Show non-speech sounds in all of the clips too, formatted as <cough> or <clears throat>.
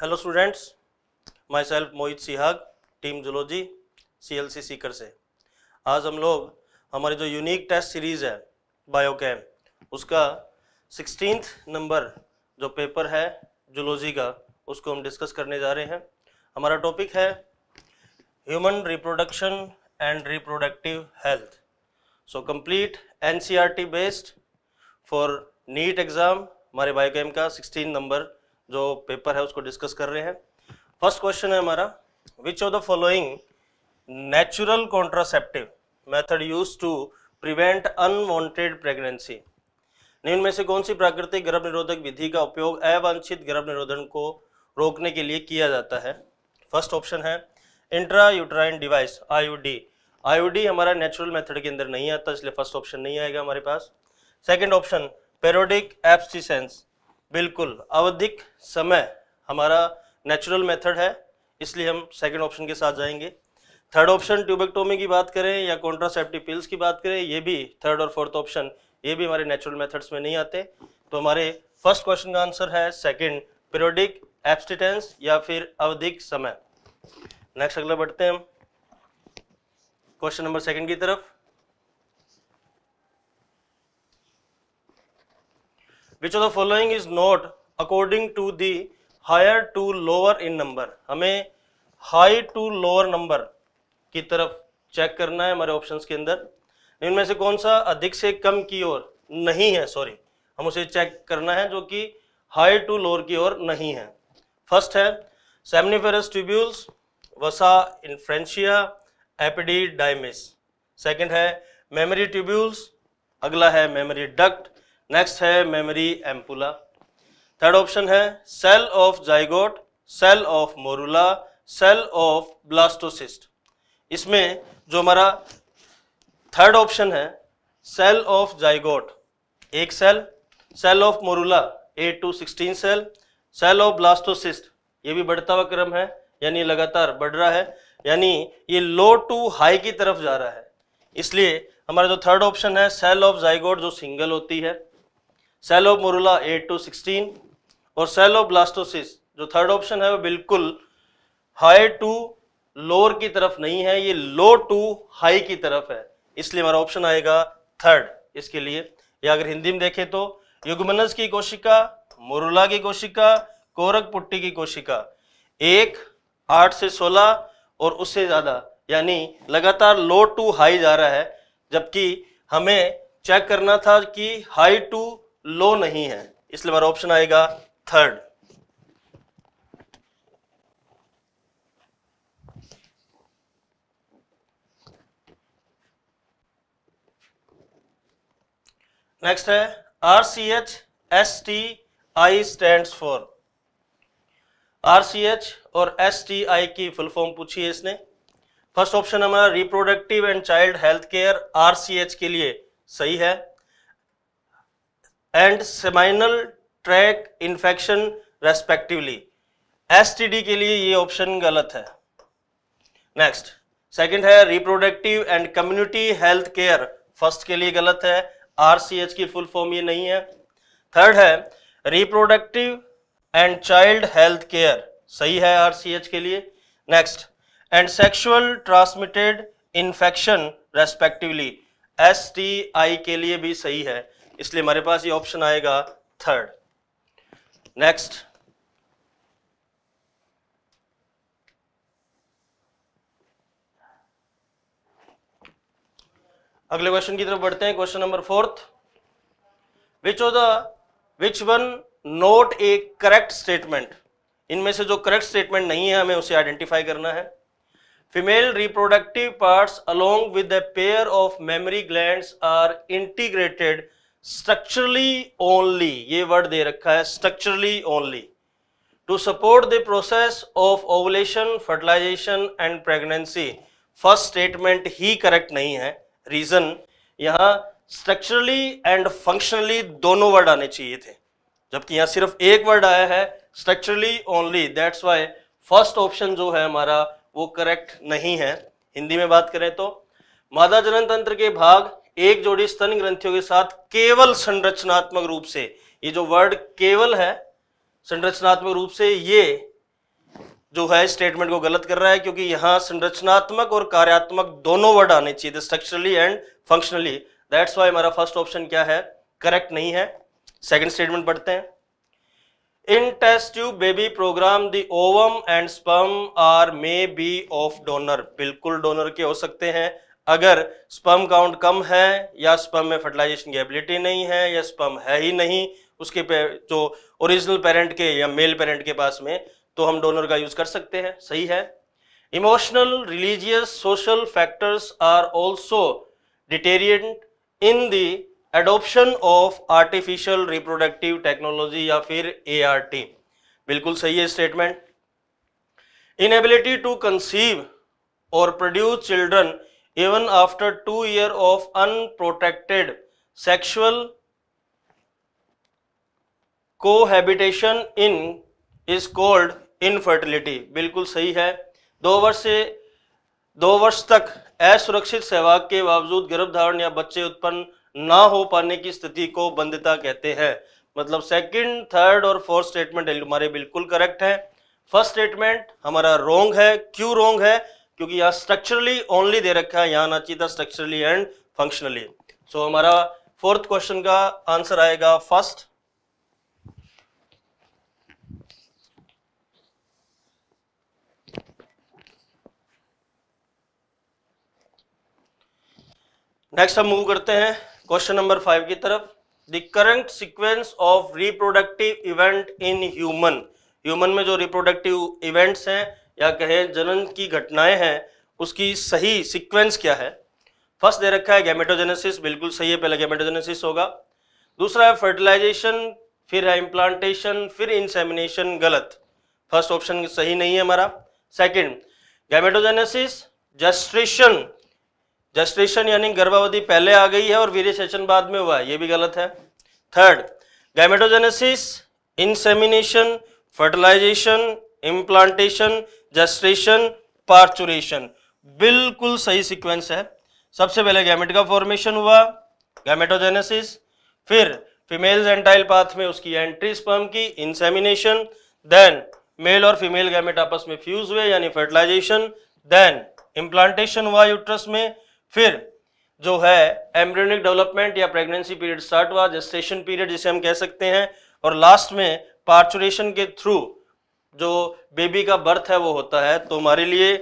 Hello students myself Mohit Sihag team zoology C L C Sikar से। आज हम लोग, हमारी जो यूनिक टेस्ट सीरीज़ है बायोकेम उसका सिक्सटीन नंबर जो पेपर है जूलॉजी का, उसको हम डिस्कस करने जा रहे हैं। हमारा टॉपिक है human reproduction and reproductive health so complete N based for NEET exam हमारे बायोकेम का 16 नंबर जो पेपर है, उसको डिस्कस कर रहे हैं। फ़र्स्ट क्वेश्चन है हमारा which of the following natural contraceptive method use to prevent unwanted pregnancy निम्न में से कौन सी प्राकृतिक गर्भ निरोधक विधि का उपयोग अवांछित गर्भ निरोधन को रोकने के लिए किया जाता है? फ़र्स्ट ऑप्शन है intra uterine device IUD IUD हमारा नेचुरल मेथड के अंदर नहीं आता, इसलिए फ़र्स्ट ऑप्शन नहीं आएगा हमारे पास। सेकंड ऑप्शन पेरोडिक एब्सटिसेंस बिल्कुल, आवधिक समय हमारा नेचुरल मेथड है, इसलिए हम सेकंड ऑप्शन के साथ जाएँगे। थर्ड ऑप्शन ट्यूबेक्टोमी की बात करें या कॉन्ट्रासेप्टिव पिल्स की बात करें, ये भी थर्ड और फोर्थ ऑप्शन ये भी हमारे नेचुरल मेथड्स में नहीं आते। तो हमारे फ़र्स्ट क्वेश्चन का आंसर है सेकंड पीरियोडिक एब्सटिटेंस या फिर अवधिक समय। नेक्स्ट अगला बढ़ते हैं हम। क्वेश्चन नंबर सेकंड की तरफ़। Which of the following is not according to the higher to lower in number हमें हाई टू लोअर नंबर की तरफ़ चेक करना है हमारे ऑप्शंस के अंदर। इनमें से कौन सा अधिक से कम की ओर नहीं है? सॉरी हम उसे चेक करना है जो कि हाई टू लोअर की ओर नहीं है। फ़र्स्ट है seminiferous tubules vasa efferentia epididymis second है मेमोरी ट्यूब्यूल्स अगला है मेमोरी डक्ट नेक्स्ट है मेमोरी एम्पुला थर्ड ऑप्शन है cell of zygote cell of morula cell of blastocyst इसमें जो हमारा थर्ड ऑप्शन है सेल ऑफ़ जाइगोट एक cell cell of morula eight to sixteen cell cell of blastocyst ये भी बढ़ता हुआ क्रम है, यानी लगातार बढ़ रहा है, यानी ये लो टू हाई की तरफ़ जा रहा है। इसलिए हमारा जो थर्ड ऑप्शन है सेल ऑफ़ जाइगोट जो सिंगल होती है cell morula eight to sixteen और सेल ब्लास्टोसिस जो थर्ड ऑप्शन है, वो बिल्कुल हाई टू लोअर की तरफ़ नहीं है, ये लो टू हाई की तरफ़ है। इसलिए हमारा ऑप्शन आएगा थर्ड इसके लिए। या अगर हिंदी में देखें तो युगमनस की कोशिका, मुरुला की कोशिका, कोरक पुट्टी की कोशिका, एक, आठ से सोलह और उससे ज़्यादा, यानी लगातार लो टू हाई जा रहा है, जबकि हमें चेक करना था कि हाई टू लो नहीं है, इसलिए हमारा ऑप्शन आएगा थर्ड नेक्स्ट है R C H S T I stand for R C H और एस टी आई की फुल फॉर्म पूछी है इसने. फ़र्स्ट ऑप्शन हमारा reproductive and child health care R C H के लिए सही है. And seminal tract infection respectively S T D के लिए ये ऑप्शन गलत है। नेक्स्ट सेकंड है reproductive and community health care first के लिए गलत है आरसीएच की फुल फॉर्म ये नहीं है। थर्ड है reproductive and child health care सही है आरसीएच के लिए। Next and sexual transmitted infection respectively S T I के लिए भी सही है। इसलिए हमारे पास ये ऑप्शन आएगा थर्ड नेक्स्ट अगले क्वेश्चन की तरफ़ बढ़ते हैं question number fourth which of the which one not a correct statement इनमें से जो करेक्ट स्टेटमेंट नहीं है, हमें उसे आइडेंटिफाई करना है. Female reproductive parts along with the pair of mammary glands are integrated structurally only ये वर्ड दे रखा है structurally only to support the process of ovulation fertilisation and pregnancy first statement he correct नहीं है reason यहाँ structurally and functionally दोनों word आने चाहिए थे, जबकि यहाँ सिर्फ़ एक वर्ड आया है structurally only that's why first option जो है हमारा वो करेक्ट नहीं है. हिंदी में बात करें तो मादा जनन तंत्र के भाग एक जोड़ी स्तन ग्रंथियों के साथ केवल संरचनात्मक रूप से, ये जो वर्ड केवल है, संरचनात्मक रूप से ये जो है स्टेटमेंट को गलत कर रहा है, क्योंकि यहाँ संरचनात्मक और कार्यात्मक दोनों वर्ड आने चाहिए structurally and functionally that's why हमारा फ़र्स्ट ऑप्शन क्या है? करेक्ट नहीं है। सेकंड स्टेटमेंट पढ़ते हैं। In test tube baby programme the ovum and sperm are may be of donor बिल्कुल डोनर के हो सकते हैं। अगर स्पर्म काउंट कम है या स्पर्म में फर्टिलाइजेशन की एबिलिटी नहीं है या स्पर्म है ही नहीं, उसके पे जो ओरिजिनल पेरेंट के या मेल पेरेंट के पास में तो हम डोनर का यूज़ कर सकते हैं। सही है? Emotional religious social factors are also deterrent in the adoption of artificial reproductive technology या फिर एआरटी बिल्कुल सही है statement inability to conceive or produce children even after two year of unprotected sexual cohabitation in is called infertility बिल्कुल सही है। दो वर्ष से, दो वर्ष तक असुरक्षित सहवाग के बावजूद गर्भधारण या बच्चे उत्पन्न ना हो पाने की स्थिति को बंधता कहते हैं। मतलब सेकंड थर्ड और फोर्थ स्टेटमेंट हमारे बिल्कुल करेक्ट है। फ़र्स्ट स्टेटमेंट हमारा रोंग है। क्यों रोंग है? क्योंकि यहाँ स्ट्रक्चरली ओनली दे रखा है, यहाँ ना चाहिए था स्ट्रक्चरली एंड फंक्शनली सो हमारा फोर्थ क्वेश्चन का आंसर आएगा फ़र्स्ट नेक्स्ट हम मूव करते हैं क्वेश्चन नंबर फाइव की तरफ़। The correct sequence of reproductive event in human human में जो रिप्रोडक्टिव इवेंट्स हैं या कहें जनन की घटनाएँ हैं, उसकी सही सीक्वेंस क्या है? फ़र्स्ट दे रखा है गैमेटोजेनेसिस बिल्कुल सही है, पहले गैमेटोजेनेसिस होगा। दूसरा है फर्टिलाइजेशन फिर है इम्प्लांटेशन फिर इंसेमिनेशन गलत। फ़र्स्ट ऑप्शन सही नहीं है हमारा। सेकंड गैमेटोजेनेसिस जस्ट्रेशन जस्ट्रेशन यानी गर्भावधि पहले आ गई है और वीर सेचन बाद में हुआ है, ये भी गलत है। Third gametogenesis insemination fertilisation implantation gestation parturition. बिल्कुल सही सीक्वेंस है। सबसे पहले गैमेट का फॉर्मेशन हुआ गैमेटोजेनेसिस फिर फीमेल जेंटाइल पाथ में उसकी एंट्री स्पर्म की इंसेमिनेशन देन मेल और फीमेल गैमेट आपस में फ्यूज हुए, यानी फर्टिलाइजेशन देन इम्प्लांटेशन हुआ यूट्रस में, फिर जो है एम्ब्रियोनिक डेवलपमेंट या प्रेगनेंसी पीरियड स्टार्ट हुआ जेस्टेशन पीरियड जिसे हम कह सकते हैं, और लास्ट में पार्चुरेशन के थ्रू जो बेबी का बर्थ है, वो होता है। तो हमारे लिए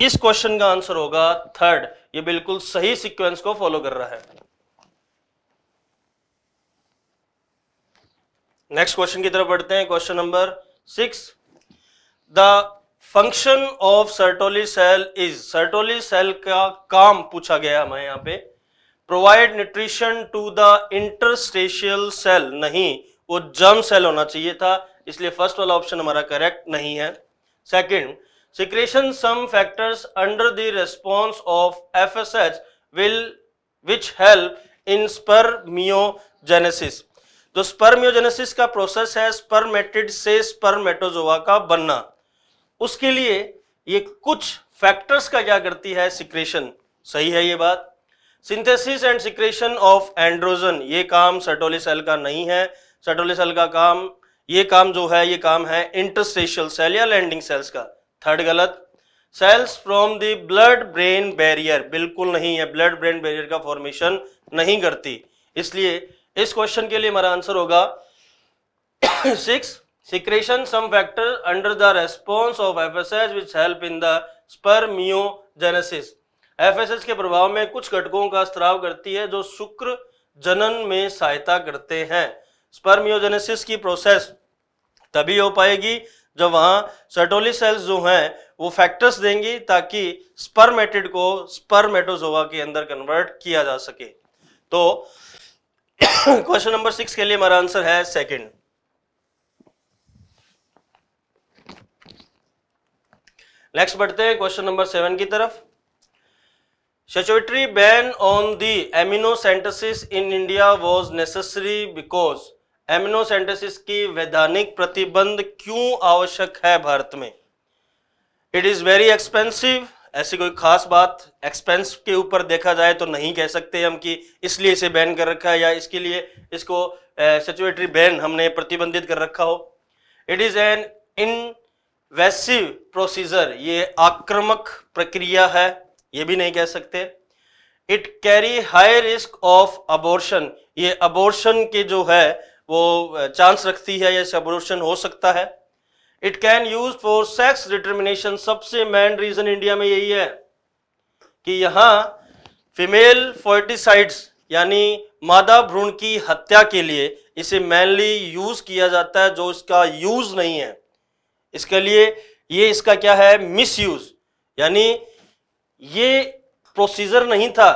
इस क्वेश्चन का आंसर होगा थर्ड ये बिल्कुल सही सीक्वेंस को फॉलो कर रहा है। नेक्स्ट क्वेश्चन की तरफ़ बढ़ते हैं। Question number six the function of Sertoli cell is Sertoli cell का काम पूछा गया हमें यहाँ पे। Provide nutrition to the interstitial cell नहीं, वो जर्म सेल होना चाहिए था। इसलिए फ़र्स्ट वाला ऑप्शन हमारा करेक्ट नहीं है। Second secretion some factors under the response of F S H will which help in spermiogenesis जो स्पर्मियोजेनेसिस का प्रोसेस है स्पर्मेटिड से स्पर्मेटोजोआ का बनना। उसके लिए ये कुछ फैक्टर्स का क्या करती है सिक्रेशन सही है ये बात? Synthesis and secretion of androgen ये काम सर्टोली सेल का नहीं है। सर्टोली सेल का काम ये काम जो है, ये काम है इंटरस्टेशियल सेल या लैंडिंग सेल्स का। थर्ड गलत। Cells from the blood brain barrier बिल्कुल नहीं है ब्लड ब्रेन बैरियर का फॉर्मेशन नहीं करती। इसलिए इस क्वेश्चन के लिए हमारा आंसर होगा। Six secretion some factor under the response of FSH which help in the spermiogenesis FSH के प्रभाव में कुछ घटकों का स्त्राव करती है जो शुक्र जनन में सहायता करते हैं। स्पर्मियोजेनेसिस की प्रोसेस तभी हो पाएगी जब वहाँ सर्टोली सेल्स जो हैं, वो फैक्टर्स देंगी ताकि स्पर्मेटिड को स्पर्मेटोजोवा के अंदर कन्वर्ट किया जा सके। तो क्वेश्चन नंबर सिक्स के लिए हमारा आंसर है सेकंड नेक्स्ट बढ़ते हैं क्वेश्चन नंबर सेवन की तरफ़। Statutory ban on the amniocentesis in India was necessary because amniocentesis की वैधानिक प्रतिबंध क्यों आवश्यक है भारत में? इट इज़ वेरी एक्सपेंसिव ऐसी कोई खास बात एक्सपेंस के ऊपर देखा जाए तो नहीं कह सकते हम कि इसलिए इसे बैन कर रखा है या इसके लिए इसको सेचुएटरी बैन हमने प्रतिबंधित कर रखा हो। It is an invasive procedure ये आक्रमक प्रक्रिया है, ये भी नहीं कह सकते। It carry high risk of abortion ये अबोर्शन के जो है वो चांस रखती है ये अबोर्शन हो सकता है। It can use for sex determination सबसे मेन रीजन इंडिया में यही है कि यहाँ फीमेल फोर्टिसाइड्स यानी मादा भ्रूण की हत्या के लिए इसे मेनली यूज़ किया जाता है, जो इसका यूज़ नहीं है। इसके लिए ये इसका क्या है? मिस यूज़ यानी ये प्रोसीजर नहीं था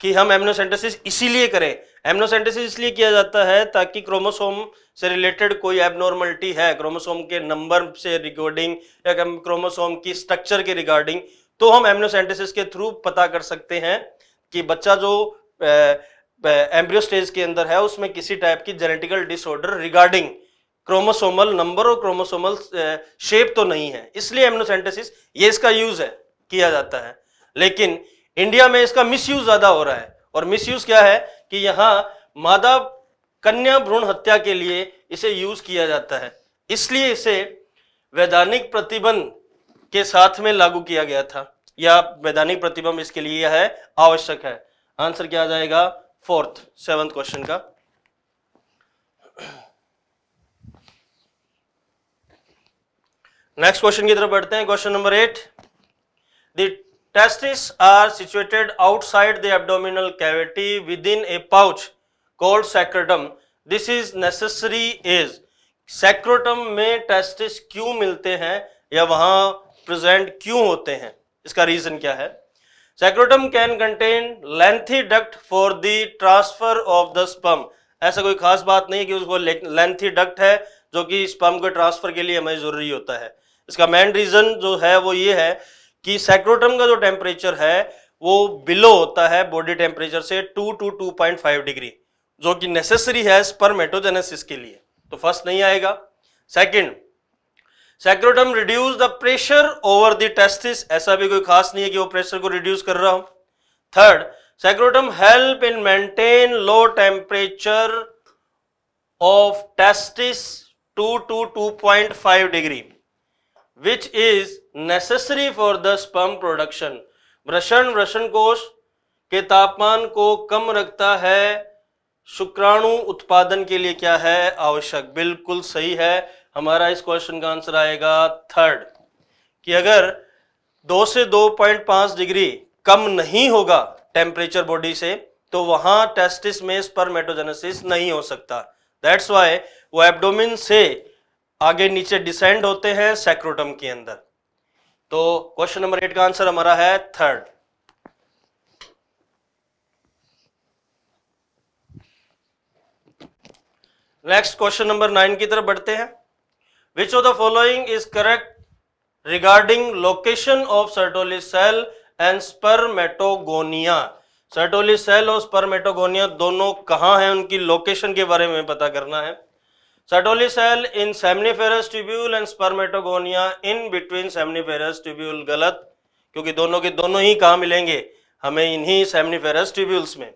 कि हम एमनोसेंटेसिस इसीलिए करें। एमनोसेंटेसिस इसलिए किया जाता है ताकि क्रोमोसोम से रिलेटेड कोई एबनॉर्मलिटी है। क्रोमोसोम के नंबर से रिकॉर्डिंग या क्रोमोसोम की स्ट्रक्चर के रिगार्डिंग तो हम एमनोसेंटेसिस के थ्रू पता कर सकते हैं कि बच्चा जो एम्ब्रियो स्टेज के अंदर है, उसमें किसी टाइप की genetical disorder regarding chromosomal number और क्रोमोसोमल शेप तो नहीं है। इसलिए एमनोसेंटेसिस ये इसका यूज़ है, किया जाता है। लेकिन इंडिया में इसका मिसयूज ज़्यादा हो रहा है। और मिसयूज क्या है? कि यहाँ मादा कन्या भ्रूण हत्या के लिए इसे यूज़ किया जाता है। इसलिए इसे वैधानिक प्रतिबंध के साथ में लागू किया गया था। या वैधानिक प्रतिबंध इसके लिए है, आवश्यक है। आंसर क्या आ जाएगा? फोर्थ सेवंथ क्वेश्चन का। नेक्स्ट क्वेश्चन की तरफ़ बढ़ते हैं। Question number eight the Testes are situated outside the abdominal cavity within a pouch called sacrotum. This is necessary is, sacrotum में testis क्यों मिलते हैं या वहाँ प्रेजेंट क्यों होते हैं? इसका रीजन क्या है? Scrotum can contain lengthy duct for the transfer of the sperm ऐसा कोई खास बात नहीं कि उसको लेंथी डक्ट है, जो कि स्पम के ट्रांसफ़र के लिए हमें ज़रूरी होता है। इसका मेन रीजन जो है वो ये है कि सैक्रोटम का जो टेम्परेचर है, वो बिलो होता है बॉडी टेम्परेचर से two to two point five degree जो कि नेसेसरी है स्पर्मेटोजेनेसिस के लिए। तो फ़र्स्ट नहीं आएगा। Second scrotum reduce the pressure over the testis ऐसा भी कोई खास नहीं है कि वो प्रेशर को रिड्यूस कर रहा हूँ। Third scrotum help in maintain low temperature of testis two to two point five degree which is necessary for the sperm production वृषण वृषण कोश के तापमान को कम रखता है। शुक्राणु उत्पादन के लिए क्या है? आवश्यक। बिल्कुल सही है। हमारा इस क्वेश्चन का आंसर आएगा थर्ड कि अगर दो से दो पॉइंट पाँच डिग्री कम नहीं होगा टेम्परेचर बॉडी से तो वहाँ टेस्टिस में स्पर्मेटोजेनेसिस नहीं हो सकता। दैट्स वाई वो एब्डोमिन से आगे नीचे डिसेंड होते हैं सैक्रोटम के अंदर। तो क्वेश्चन नंबर एट का आंसर हमारा है third. Next question number nine की तरफ़ बढ़ते हैं। Which of the following is correct regarding location of Sertoli cell and spermatogonia Sertoli cell और स्पर्मेटोगोनिया दोनों कहाँ हैं? उनकी लोकेशन के बारे में पता करना है। Sertoli cell in seminiferous tubule and spermatogonia in between seminiferous tubule गलत क्योंकि दोनों के दोनों ही कहा मिलेंगे हमें इन्हीं seminiferous tubules में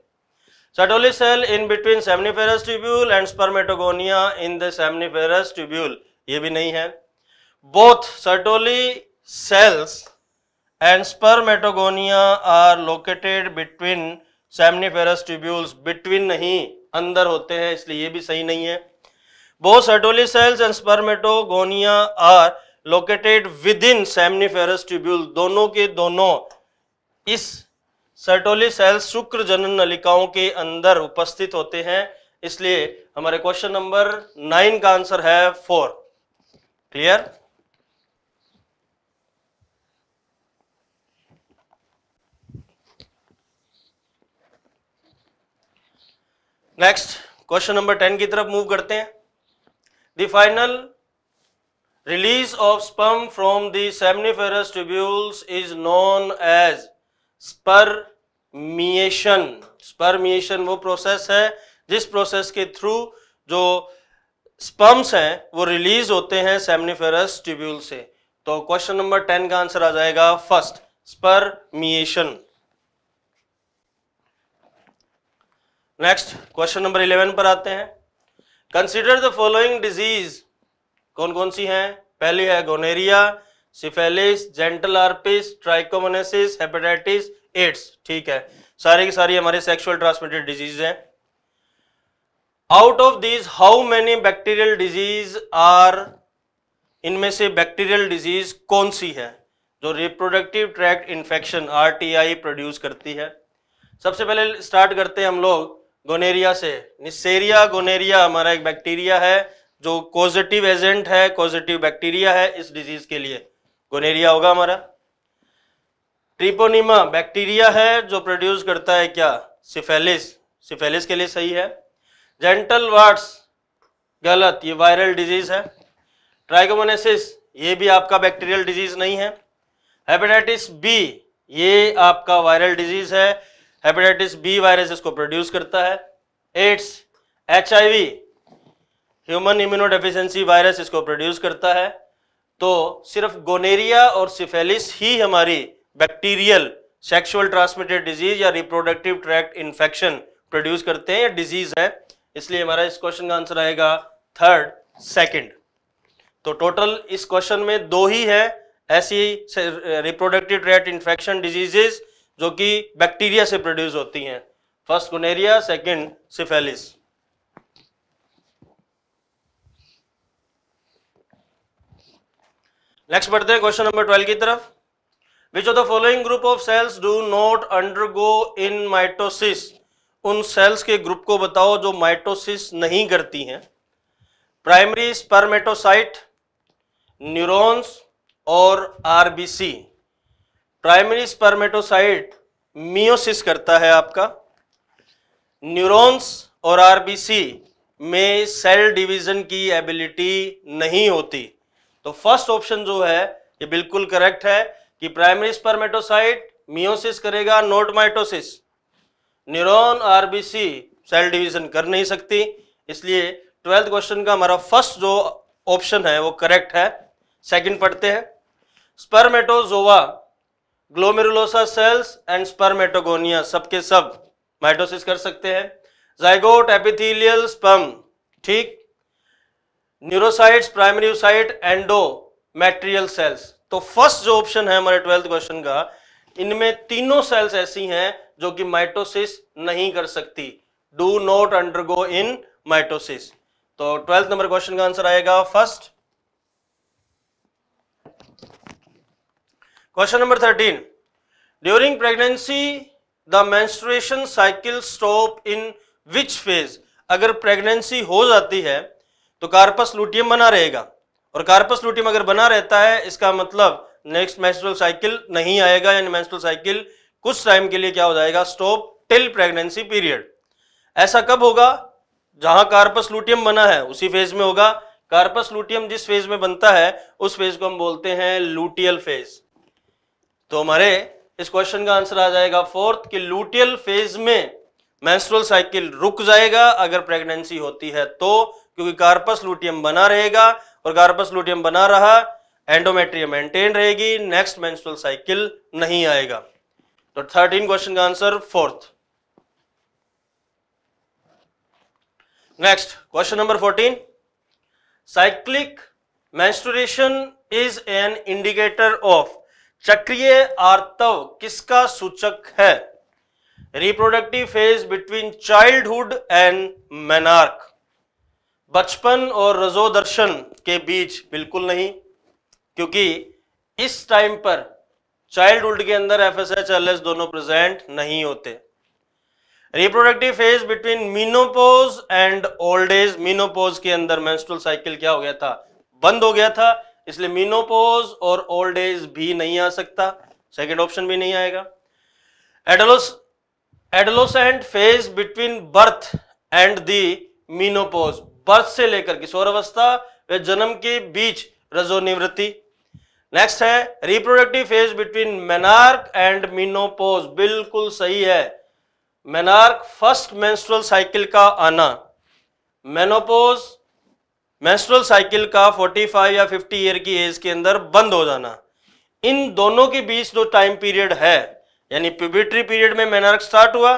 Sertoli cell in between seminiferous tubule and spermatogonia in the seminiferous tubule ये भी नहीं है both Sertoli cells and spermatogonia are located between seminiferous tubules between नहीं अंदर होते हैं इसलिए ये भी सही नहीं है Both Sertoli cells and spermatogonia are located within seminiferous tubule. दोनों के दोनों इस सर्टोली सेल्स शुक्र जनन नलिकाओं के अंदर उपस्थित होते हैं। इसलिए हमारे क्वेश्चन नंबर नाइन का आंसर है four clear next question number ten की तरफ़ मूव करते हैं। The final release of sperm from the seminiferous tubules is known as spermiation. Spermiation वो प्रोसेस है, जिस प्रोसेस के थ्रू जो स्पर्म्स हैं, वो रिलीज़ होते हैं सेमनिफेरस ट्यूब्यूल से। तो क्वेश्चन नंबर टेन का आंसर आ जाएगा first spermiation next question number eleven पर आते हैं। कंसिडर द फॉलोइंग डिज़ीज़ कौन कौन सी हैं? पहली है gonorrhoea syphilis genital herpes trichomoniasis hepatitis AIDS ठीक है। सारी की सारी हमारे सेक्सुअल ट्रांसमिटेड डिज़ीज़ हैं। Out of these how many bacterial disease are इनमें से बैक्टीरियल डिज़ीज़ कौन सी है? जो reproductive tract infection RTI produce करती है। सबसे पहले स्टार्ट करते हैं हम लोग। गोनेरिया से। निसेरिया गोनेरिया हमारा एक बैक्टीरिया है, जो पॉजिटिव एजेंट है पॉजिटिव बैक्टीरिया है इस डिज़ीज़ के लिए। गोनेरिया होगा हमारा। ट्रिपोनिमा बैक्टीरिया है, जो प्रोड्यूस करता है क्या? सिफेलिस सिफेलिस के लिए सही है। जेंटल वार्ड्स गलत, ये वायरल डिज़ीज़ है। ट्राइकोमोनेसिस ये भी आपका बैक्टीरियल डिज़ीज़ नहीं है। हेपेटाइटिस बी ये आपका वायरल डिज़ीज़ है। हेपेटाइटिस बी वायरस इसको प्रोड्यूस करता है. AIDS HIV human immunodeficiency virus इसको प्रोड्यूस करता है. तो सिर्फ़ गोनेरिया और सिफेलिस ही हमारी बैक्टीरियल सेक्सुअल ट्रांसमिटेड डिज़ीज़ या रिप्रोडक्टिव ट्रैक्ट इन्फेक्शन प्रोड्यूस करते हैं या डिज़ीज़ है. इसलिए हमारा इस क्वेश्चन का आंसर आएगा थर्ड सेकंड तो टोटल इस क्वेश्चन में दो ही है. ऐसी रिप्रोडक्टिव ट्रैक्ट इन्फेक्शन डिजीजेस जो कि बैक्टीरिया से प्रोड्यूस होती हैं। First gonorrhoea second syphilis next बढ़ते हैं क्वेश्चन नंबर ट्वेल्व की तरफ़। Which of the following group of cells do not undergo in mitosis उन सेल्स के ग्रुप को बताओ जो माइटोसिस नहीं करती हैं। प्राइमरी स्पर्मेटोसाइट न्यूरॉन्स और आरबीसी प्राइमरी स्पर्मेटोसाइट मियोसिस करता है आपका। न्यूरॉन्स और आरबीसी में सेल डिवीज़न की एबिलिटी नहीं होती। तो फ़र्स्ट ऑप्शन जो है, ये बिल्कुल करेक्ट है कि प्राइमरी स्पर्मेटोसाइट मियोसिस करेगा, not mitosis. Neuron, RBC cell division कर नहीं सकती। इसलिए ट्वेल्थ क्वेश्चन का हमारा फ़र्स्ट जो ऑप्शन है, वो करेक्ट है। सेकंड पढ़ते हैं। Spermatozoa glomerulosa cells and spermatogonia सबके सब माइटोसिस कर सकते हैं। जाइगोट एपिथेलियल स्पर्म ठीक? Neurocytes primary site endometrial cells तो फ़र्स्ट जो ऑप्शन है हमारे ट्वेल्थ क्वेश्चन का, इनमें तीनों सेल्स ऐसी हैं जो कि माइटोसिस नहीं कर सकती। Do not undergo in mitosis. तो ट्वेल्थ नंबर क्वेश्चन का आंसर आएगा। First question number thirteen during pregnancy the menstruation cycle stop in which phase अगर प्रेगनेंसी हो जाती है तो कार्पस लूटियम बना रहेगा। और कार्पस लूटियम अगर बना रहता है, इसका मतलब नेक्स्ट मेंस्ट्रुअल साइकिल नहीं आएगा, यानी मेंस्ट्रुअल साइकिल कुछ टाइम के लिए क्या हो जाएगा? स्टॉप टिल प्रेगनेंसी पीरियड ऐसा कब होगा? जहाँ कार्पस लूटियम बना है, उसी फ़ेज़ में होगा। कार्पस लूटियम जिस फ़ेज़ में बनता है, उस फ़ेज़ को हम बोलते हैं लूटियल फ़ेज़ तो हमारे इस क्वेश्चन का आंसर आ जाएगा। फोर्थ कि लूटियल फ़ेज़ में मेंस्ट्रुअल साइकिल रुक जाएगा अगर प्रेगनेंसी होती है तो क्योंकि कार्पस लूटियम बना रहेगा और कार्पस लूटियम बना रहा एंडोमेट्रियम मेंटेन रहेगी नेक्स्ट मेंस्ट्रुअल साइकिल नहीं आएगा। तो थर्टीन क्वेश्चन का answer fourth next question number fourteen cyclic menstruation is an indicator of चक्रीय आर्तव किसका सूचक है? Reproductive phase between childhood and menarche बचपन और रजोदर्शन के बीच बिल्कुल नहीं, क्योंकि इस टाइम पर चाइल्डहुड के अंदर F S H L S दोनों प्रेजेंट नहीं होते। Reproductive phase between menopause and old age menopause के अंदर मेंस्ट्रुअल साइकिल क्या हो गया था? बंद हो गया था। इसलिए मीनोपोज और ओल्ड एज भी नहीं आ सकता सेकेंड ऑप्शन भी नहीं आएगा। एडलोस adolescent phase between birth and the menopause birth से लेकर किशोर अवस्था व जन्म के बीच रजोनिवृत्ति नेक्स्ट है reproductive phase between menarche and menopause बिल्कुल सही है। मेनार्क फ़र्स्ट मेंस्ट्रुअल साइकिल का आना। मेनोपोज मेंस्ट्रुअल साइकिल का 45 या 50 ईयर की एज के अंदर बंद हो जाना। इन दोनों के बीच जो टाइम पीरियड है, यानी प्यूबिट्री पीरियड में मेनार्क स्टार्ट हुआ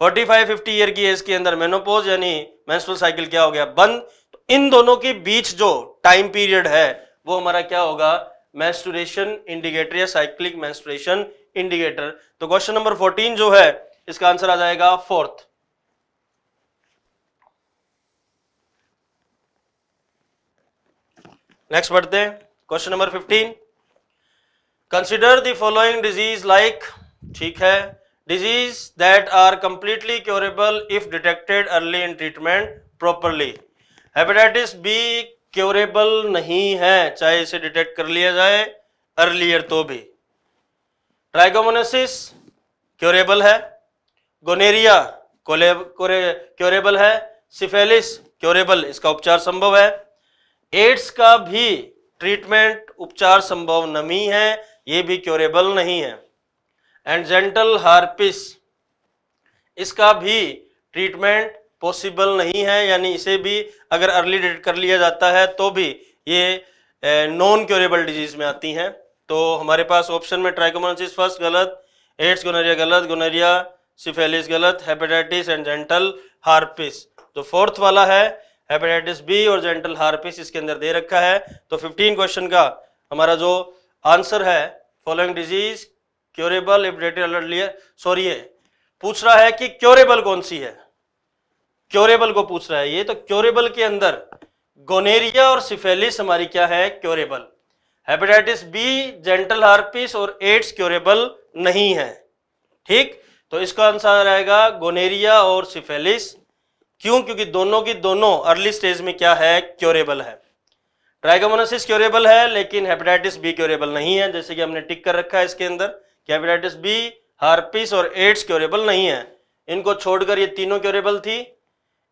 45 50 ईयर की एज के अंदर मेनोपोज यानी मेंस्ट्रुअल साइकिल क्या हो गया? बंद। तो इन दोनों के बीच जो टाइम पीरियड है, वो हमारा क्या होगा? मैस्टुरेशन इंडिकेटर या साइक्लिक मैस्टुरेशन इंडिकेटर तो क्वेश्चन नंबर 14 जो है, इसका आंसर आ जाएगा फोर्थ नेक्स्ट बढ़ते हैं। Question number 15 consider the following disease like ठीक है disease that are completely curable if detected early in treatment properly hepatitis B curable नहीं है, चाहे इसे डिटेक्ट कर लिया जाए अर्लियर तो भी। ट्राइगोमोनेसिस क्योरेबल है। गोनेरिया क्योरेबल है। सिफेलिस क्योरेबल इसका उपचार संभव है। एड्स का भी ट्रीटमेंट उपचार संभव नहीं है, ये भी क्योरेबल नहीं है। एंड जेंटल हार्पिस, इसका भी ट्रीटमेंट पॉसिबल नहीं है, यानी इसे भी अगर अर्ली डिटेक्ट कर लिया जाता है तो भी ये नॉन क्योरेबल डिज़ीज़ में आती हैं। तो हमारे पास ऑप्शन में ट्राइकोमोनासिस फ़र्स्ट गलत, एड्स गोनरिया गलत, गोनरिया सिफेलिस गलत, हेपेटाइटिस एंड जेंटल हार्पिस। तो फोर्थ वाला है हेपेटाइटिस बी और जेंटल हार्पिस इसके अंदर दे रखा है। तो 15 क्वेश्चन का हमारा जो आंसर है following disease curable if sorry पूछ रहा है कि क्योरेबल कौन सी है? क्योरेबल को पूछ रहा है ये। तो क्योरेबल के अंदर गोनेरिया और सिफेलिस हमारी क्या है? Curable hepatitis B genital herpes और एड्स क्योरेबल नहीं है। ठीक? तो इसका आंसर आएगा गोनेरिया और सिफेलिस क्यों? क्योंकि दोनों की दोनों अर्ली स्टेज में क्या है? क्योरेबल है। ट्राइगोमोनासिस क्योरेबल है, लेकिन हेपेटाइटिस बी क्योरेबल नहीं है, जैसे कि हमने टिक कर रखा है इसके अंदर कि हेपेटाइटिस बी हार्पिस और एड्स क्योरेबल नहीं है। इनको छोड़कर ये तीनों क्योरेबल थी।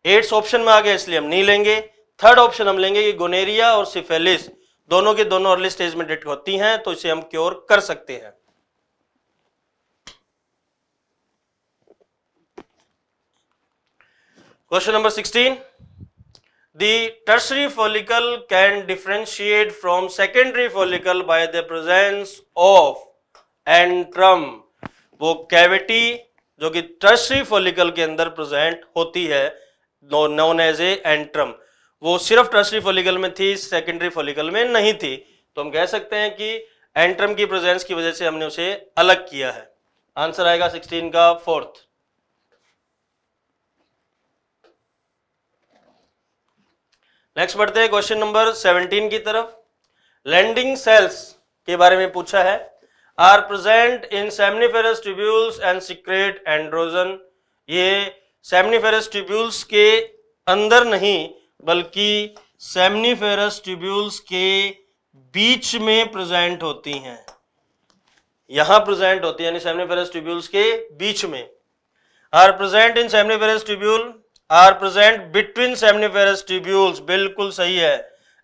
एड्स ऑप्शन में आ गया इसलिए हम नहीं लेंगे। थर्ड ऑप्शन हम लेंगे कि गोनेरिया और सिफेलिस दोनों की दोनों अर्ली स्टेज में डिटेक्ट होती हैं तो इसे हम क्योर कर सकते हैं। Question number 16. The tertiary follicle can differentiate from secondary follicle by the presence of antrum. वो कैविटी जो कि टर्सरी फॉलिकल के अंदर प्रेजेंट होती है नोन एज ए एंट्रम वो सिर्फ़ टर्सरी फॉलिकल में थी सेकेंडरी फॉलिकल में नहीं थी तो हम कह सकते हैं कि एंट्रम की प्रेजेंस की वजह से हमने उसे अलग किया है आंसर आएगा 16 का फोर्थ नेक्स्ट बढ़ते हैं क्वेश्चन नंबर 17 की तरफ़. लैंडिंग सेल्स के बारे में पूछा है. Are present in seminiferous tubules and secrete androgen ये सेमनीफेरस ट्यूब्यूल्स के अंदर नहीं, बल्कि सेमनीफेरस ट्यूब्यूल्स के बीच में प्रेजेंट होती हैं. यहाँ प्रेजेंट होती है, यानी सेमनीफेरस ट्यूब्यूल्स के बीच में. Are present in seminiferous tubule are present between seminiferous tubules, बिल्कुल सही है।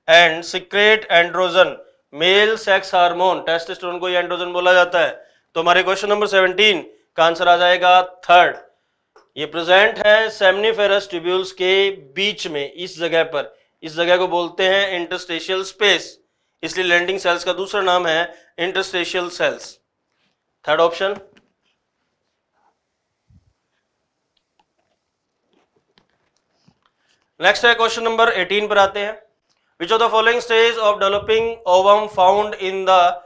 And secrete androgen male sex hormone testosterone को एंड्रोजन बोला जाता है। तो हमारे क्वेश्चन नंबर 17 का आंसर आ जाएगा थर्ड ये प्रेजेंट है सेमनीफेरस ट्यूब्यूल्स के बीच में, इस जगह पर। इस जगह को बोलते हैं इंटरस्टेशियल स्पेस इसलिए लैंडिंग सेल्स का दूसरा नाम है interstitial cells third option next है क्वेश्चन नंबर 18 पर आते हैं। Which of the following stage of developing ovum found in the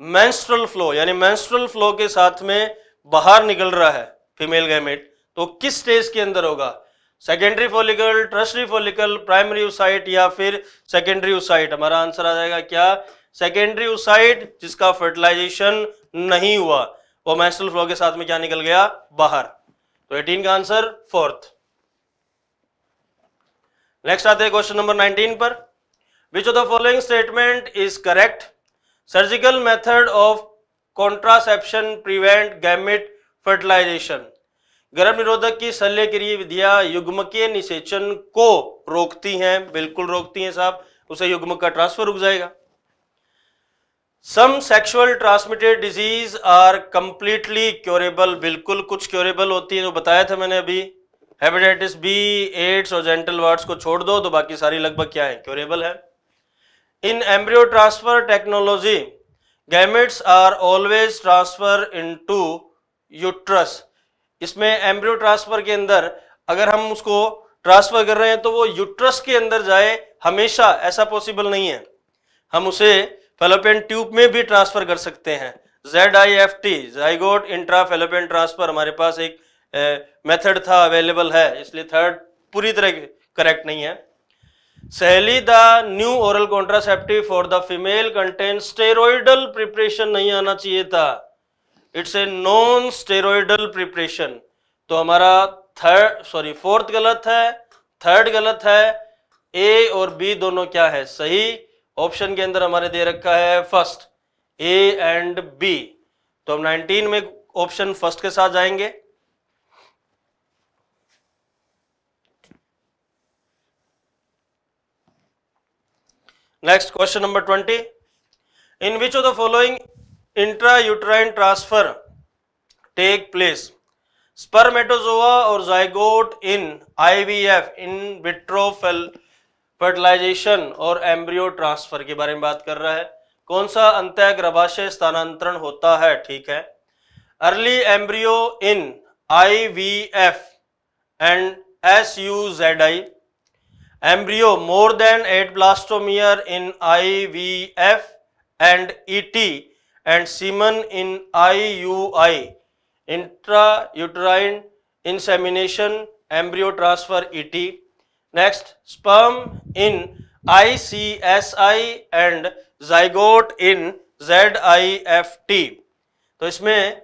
menstrual flow यानी मेंस्ट्रुअल फ्लो के साथ में बाहर निकल रहा है फीमेल गैमेट तो किस स्टेज के अंदर होगा? Secondary follicle tertiary follicle primary oocyte या फिर सेकेंडरी उसाइट हमारा आंसर आ जाएगा क्या? सेकेंडरी उसाइट जिसका फर्टिलाइजेशन नहीं हुआ, वो मेंस्ट्रुअल फ्लो के साथ में क्या निकल गया? बाहर। तो 18 का आंसर फोर्थ नेक्स्ट आते हैं क्वेश्चन नंबर 19 पर। Which of the following statement is correct surgical method of contraception prevent gamete fertilization गर्भ निरोधक की शल्य क्रिय विधियाँ युग्मकीय निषेचन को रोकती हैं, बिल्कुल रोकती हैं साहब, उसे युग्म का ट्रांसफ़र रुक जाएगा। Some sexual transmitted disease are completely curable बिल्कुल कुछ क्योरेबल होती है, जो बताया था मैंने अभी। हेपेटाइटिस बी एड्स और जेंटल वार्ड्स को छोड़ दो तो बाकी सारी लगभग क्या है? क्योरेबल है। In embryo transfer technology gametes are always transfer into uterus इसमें एम्ब्रियो ट्रांसफ़र के अंदर, अगर हम उसको ट्रांसफ़र कर रहे हैं तो वो यूट्रस के अंदर जाए, हमेशा ऐसा पॉसिबल नहीं है। हम उसे फेलोपियन ट्यूब में भी ट्रांसफ़र कर सकते हैं। Z I F T zygote intra fallopian transfer हमारे पास एक मेथड था अवेलेबल है, इसलिए थर्ड पूरी तरह करेक्ट नहीं है। Saheli the new oral contraceptive for the female contain steroidal preparation नहीं आना चाहिए था। It's a non steroidal preparation तो हमारा थर्ड सॉरी फोर्थ गलत है थर्ड गलत है। ए और बी दोनों क्या है? सही। ऑप्शन के अंदर हमारे दे रखा है फ़र्स्ट ए एंड बी तो हम 19 में ऑप्शन फ़र्स्ट के साथ जाएँगे। Next question number 20 in which of the following intra transfer take place spermatozoa और zygote in IVF in vitro fertilization और एम्ब्रियो ट्रांसफ़र के बारे में बात कर रहा है। कौन सा अंत्य गर्भाशय स्थानांतरण होता है? ठीक है। Early embryo in IVF and S U Z I embryo more than eight blastomere in IVF and ET and semen in IUI intrauterine insemination, embryo transfer ET. Next, sperm in ICSI and zygote in ZIFT. तो इसमें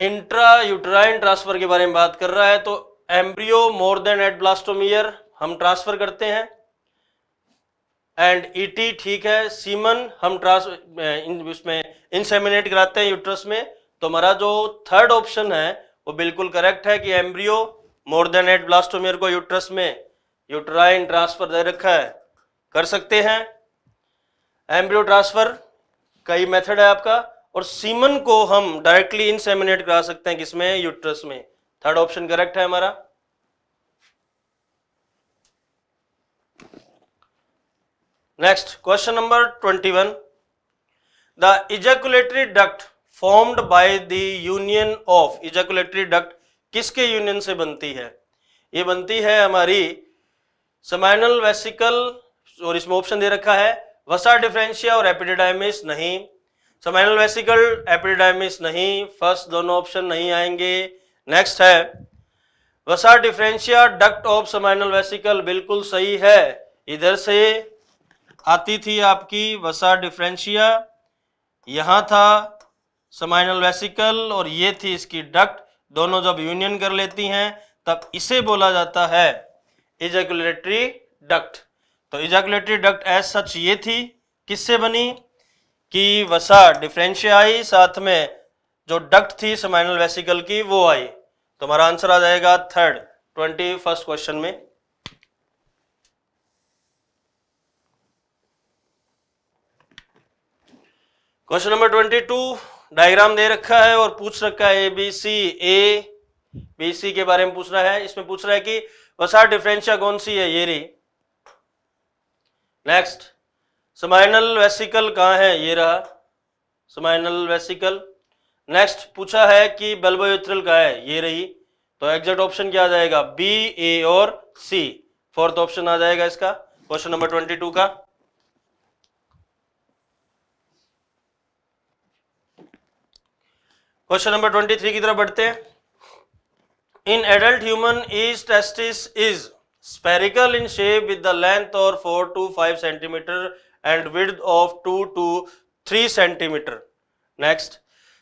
intra uterine transfer के बारे में बात कर रहा है तो embryo more than eight blastomere हम ट्रांसफ़र करते हैं। एंड ईटी ठीक है। सीमन हम ट्रांस उसमें इंसेमिनेट कराते हैं यूट्रस में। तो हमारा जो थर्ड ऑप्शन है, वो बिल्कुल करेक्ट है कि embryo more than eight blastomere को यूट्रस में यूट्राइन ट्रांसफ़र दे रखा है। कर सकते हैं। एम्ब्रियो ट्रांसफ़र कई मेथड है आपका। और सीमन को हम डायरेक्टली इनसेमिनेट करा सकते हैं किसमें? यूट्रस में। थर्ड ऑप्शन करेक्ट है हमारा। Next question number twenty one the ejaculatory duct formed by the union of ejaculatory duct किसके यूनियन से बनती है? ये बनती है हमारी समाइनल वेसिकल और इसमें ऑप्शन दे रखा है, वसा डिफ्रेंशिया और एपिडिडाइमिस नहीं। समाइनल वेसिकल एपिडिडाइमिस नहीं। फ़र्स्ट दोनों ऑप्शन नहीं आएँगे। नेक्स्ट है, vasa deferentia duct of seminal vesicle बिल्कुल सही है। इधर से आती थी आपकी वसा डिफ्रेंशिया यहाँ था समाइनल वेसिकल और ये थी इसकी डक्ट दोनों जब यूनियन कर लेती हैं, तब इसे बोला जाता है इजैकुलेटरी डक्ट तो इजैकुलेटरी डक्ट एज सच ये थी। किससे बनी? कि वसा डिफ्रेंशिया आई, साथ में जो डक्ट थी समाइनल वेसिकल की, वो आई। तो हमारा आंसर आ जाएगा थर्ड ट्वेंटी फ़र्स्ट क्वेश्चन में। Question number twenty two diagram दे रखा है और पूछ रखा है A B C A B C के बारे में पूछ रहा है। इसमें पूछ रहा है कि वसा डिफरेंशिया कौन सी है? ये रही। नेक्स्ट समाइनल वेसिकल कहाँ है? ये रहा। Seminal vesicle. नेक्स्ट पूछा है कि बेल्बोयूथ्रल कहाँ है? ये रही। तो एग्जैक्ट ऑप्शन क्या आ जाएगा? बी ए और सी फोर्थ ऑप्शन आ जाएगा इसका। क्वेश्चन नंबर ट्वेंटी का। क्वेश्चन नंबर ट्वेंटी थ्री की तरफ़ बढ़ते हैं। In adult human is testis is spherical in shape with the length और four to five centimetre and width of two to three centimetre next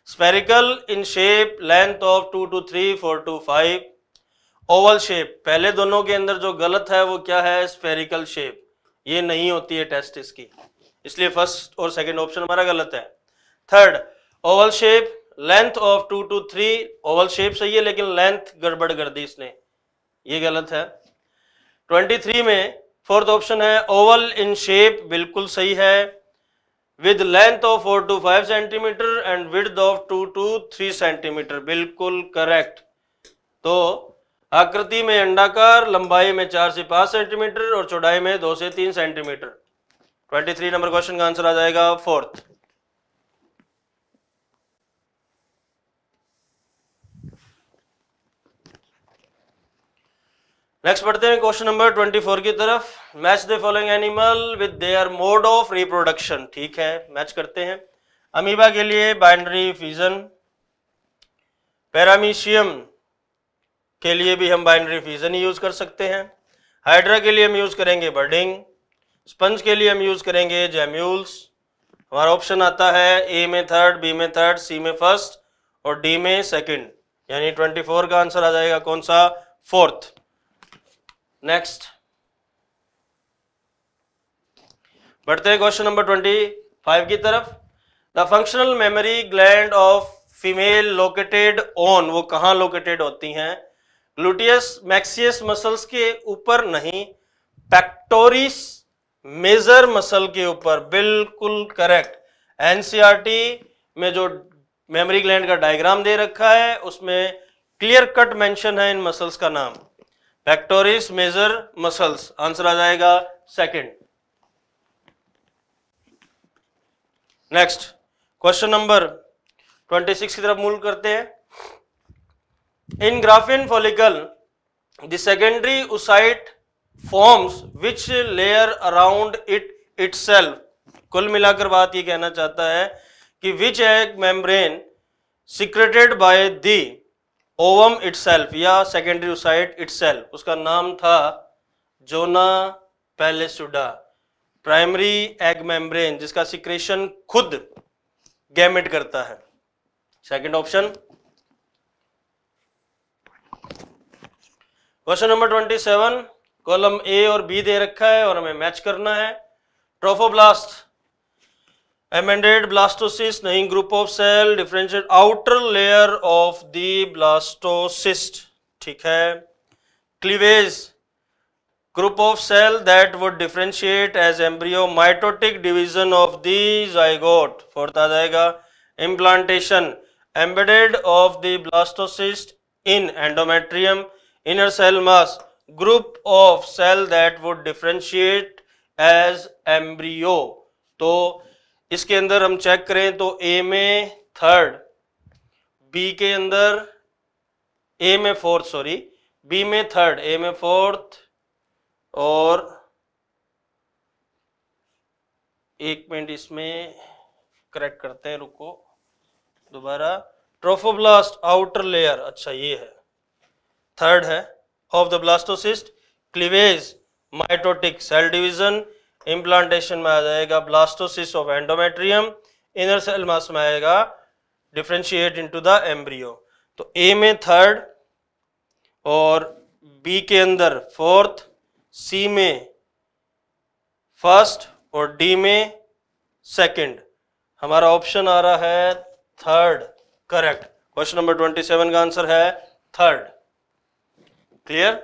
spherical in shape length of two to three four to five oval shape पहले दोनों के अंदर जो गलत है, वो क्या है? स्पेरिकल शेप ये नहीं होती है टेस्टिस की। इसलिए फ़र्स्ट और सेकंड ऑप्शन हमारा गलत है। Third oval shape length of two to three, oval shape सही है, लेकिन लेंथ गड़बड़ कर दी इसने। ये गलत है। ट्वेंटी थ्री में फोर्थ ऑप्शन है, ओवल इन शेप बिल्कुल सही है। With length of four to five centimetre and width of two to three centimetre, बिल्कुल करेक्ट। तो आकृति में अंडाकार, लंबाई में चार से पाँच सेंटीमीटर और चौड़ाई में दो से तीन centimetre. Twenty three number question का आंसर आ जाएगा फोर्थ। नेक्स्ट बढ़ते हैं क्वेश्चन नंबर ट्वेंटी फोर की तरफ़. Match the following animal with their mode of reproduction ठीक है मैच करते हैं. अमीबा के लिए बाइनरी फ्यूजन पैरामीशियम के लिए भी हम बाइनरी फ्यूजन ही यूज़ कर सकते हैं. हाइड्रा के लिए हम यूज़ करेंगे बर्डिंग स्पंज के लिए हम यूज़ करेंगे जेम्यूल्स हमारा ऑप्शन आता है ए में थर्ड बी में थर्ड सी में फ़र्स्ट और डी में सेकंड यानी 24 का आंसर आ जाएगा कौन सा? फोर्थ नेक्स्ट बढ़ते हैं क्वेश्चन नंबर ट्वेंटी फाइव की तरफ़. The functional mammary gland of female located on वो कहाँ लोकेटेड होती हैं? ग्लूटियस मैक्सियस मसल्स के ऊपर नहीं पैक्टोरिस मेजर मसल के ऊपर, बिल्कुल करेक्ट एनसीआरटी में जो मेमोरी ग्लैंड का डायग्राम दे रखा है, उसमें क्लियर कट मेंशन है इन मसल्स का नाम. पैक्टोरिस मेजर मसल्स आंसर आ जाएगा सेकंड नेक्स्ट क्वेश्चन नंबर 26 की तरफ़ मूल करते हैं. In Graafian follicle the secondary oocyte forms which layer around it itself कुल मिलाकर बात ये कहना चाहता है कि which egg membrane secreted by the ovum itself या सेकेंडरी साइट इटसेल्फ, उसका नाम था zona pellucida, primary egg membrane, जिसका सिक्रेशन खुद गैमेट करता है। Second option, question number twenty seven, column A और बी दे रखा है और हमें मैच करना है। ट्रोफोब्लास्ट एमेंडेड ब्लास्टोसिस्ट नई group of cell differentiate outer layer of the blastocyst ठीक है? Cleavage group of cell that would differentiate as embryo mitotic division of the zygote fourth आ जाएगा। Implantation embedded of the blastocyst in endometrium inner cell mass group of cell that would differentiate as embryo तो इसके अंदर हम check करें तो ए में third B के अंदर ए में फोर्थ सॉरी बी में थर्ड ए में फोर्थ और एक मिनट इसमें करेक्ट करते हैं, रुको। दोबारा ट्रोफोब्लास्ट आउटर लेयर अच्छा ये है। थर्ड है of the blastocyst cleavage mitotic cell division implantation में आ जाएगा blastocyst of endometrium inner cell mass में आएगा डिफ्रेंशिएट इनटू द एम्ब्रियो तो ए में थर्ड और बी के अंदर फोर्थ सी में फ़र्स्ट और डी में सेकंड हमारा ऑप्शन आ रहा है third correct question number twenty seven का आंसर है थर्ड क्लियर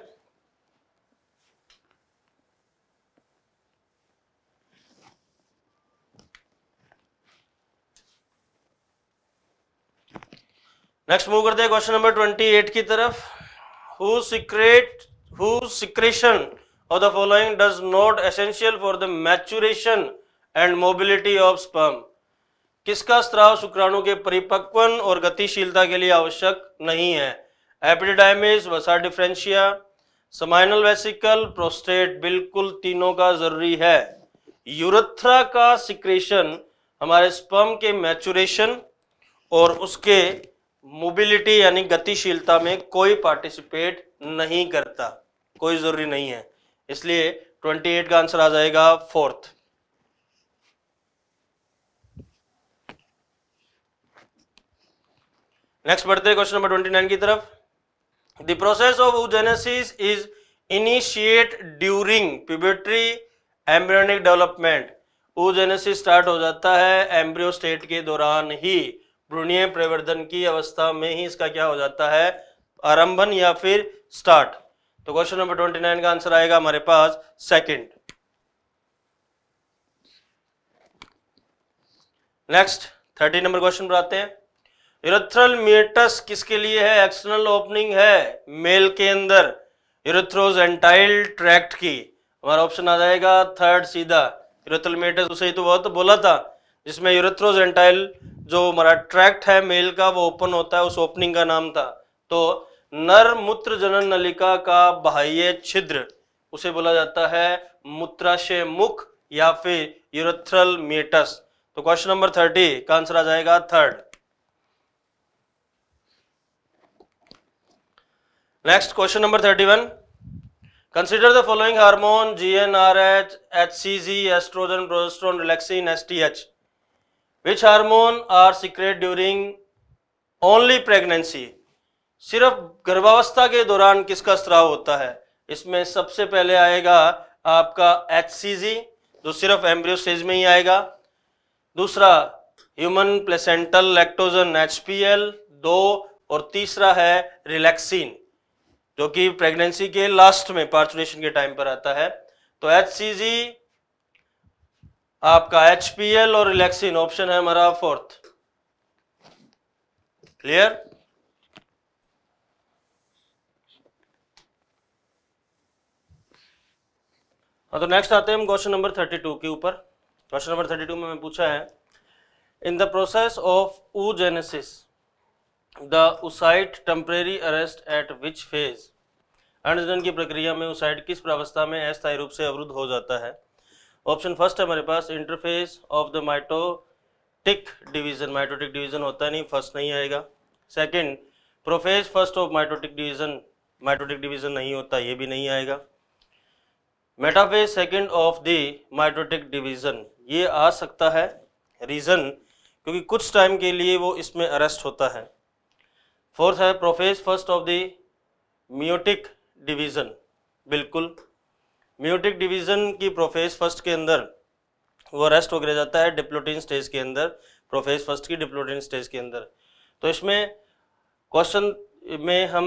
नेक्स्ट मूव करते हैं क्वेश्चन नंबर ट्वेंटी एट की तरफ़. Who secrete who secretion of the following does not essential for the maturation and mobility of sperm किसका स्त्राव शुक्राणु के परिपक्वन और गतिशीलता के लिए आवश्यक नहीं है? Epididymis vasa differentia seminal vesicle prostate बिल्कुल तीनों का ज़रूरी है। यूरथ्रा का सिक्रेशन हमारे स्पर्म के मैचुरेशन और उसके मोबिलिटी यानी गतिशीलता में कोई पार्टिसिपेट नहीं करता। कोई ज़रूरी नहीं है। इसलिए 28 का आंसर आ जाएगा फोर्थ नेक्स्ट बढ़ते हैं क्वेश्चन नंबर 29 की तरफ़। The process of oogenesis is initiate during puberty embryonic development oogenesis start हो जाता है एम्ब्रियो स्टेट के दौरान ही। भ्रूणीय प्रवर्धन की अवस्था में ही इसका क्या हो जाता है? आरंभन या फिर स्टार्ट तो क्वेश्चन नंबर ट्वेंटी नाइन का आंसर आएगा हमारे पास second next thirty number question पर आते हैं। यूरेथ्रल मीटस किसके लिए है? एक्सटर्नल ओपनिंग है मेल के अंदर। यूरेथ्रोज एंटाइल ट्रैक्ट की। हमारा ऑप्शन आ जाएगा थर्ड सीधा। यूरेथ्रल मीटस उसे ही तो बहुत बोला था, जिसमें यूरेथ्रोज एंटाइल जो हमारा ट्रैक्ट है मेल का, वो ओपन होता है, उस ओपनिंग का नाम था। तो नर मूत्र जनन नलिका का बाह्य छिद्र, उसे बोला जाता है मूत्राशय मुख या फिर यूरेथ्रल मेटस तो क्वेश्चन नंबर थर्टी का आंसर आ जाएगा third next question number thirty one consider the following hormone G N R H H C G estrogen progesterone relaxin S T H which hormone are secrete during only pregnancy सिर्फ़ गर्भावस्था के दौरान किसका स्त्राव होता है? इसमें सबसे पहले आएगा आपका एचसीजी जो सिर्फ़ एम्ब्रियो स्टेज में ही आएगा। दूसरा ह्यूमन प्लेसेंटल लैक्टोजन एच दो, और तीसरा है रिलैक्सिन जो कि प्रेगनेंसी के लास्ट में पार्चुनेशन के टाइम पर आता है। तो एचसीजी आपका एचपीएल और रिलैक्सिन ऑप्शन है हमारा फोर्थ क्लियर हाँ तो नेक्स्ट आते हैं हम क्वेश्चन नंबर थर्टी टू के ऊपर. क्वेश्चन नंबर थर्टी टू में मैं पूछा है in the process of oogenesis the oocyte temporary arrest at which phase अंडजन की प्रक्रिया में उसाइट किस प्रावस्था में अस्थायी रूप से अवरुद्ध हो जाता है। ऑप्शन फ़र्स्ट है हमारे पास interphase of the mitotic division mitotic division होता नहीं फ़र्स्ट नहीं आएगा। Second prophase first of mitotic division mitotic division नहीं होता, ये भी नहीं आएगा। Metaphase second of the mitotic division ये आ सकता है रीज़न क्योंकि कुछ टाइम के लिए वो इसमें अरेस्ट होता है। फोर्थ है prophase first of the meiotic division बिल्कुल। मियोटिक डिवीज़न की प्रोफेज फ़र्स्ट के अंदर वो अरेस्ट होकर जाता है डिप्लोटिन स्टेज के अंदर, प्रोफेज फ़र्स्ट की डिप्लोटिन स्टेज के अंदर। तो इसमें क्वेश्चन में हम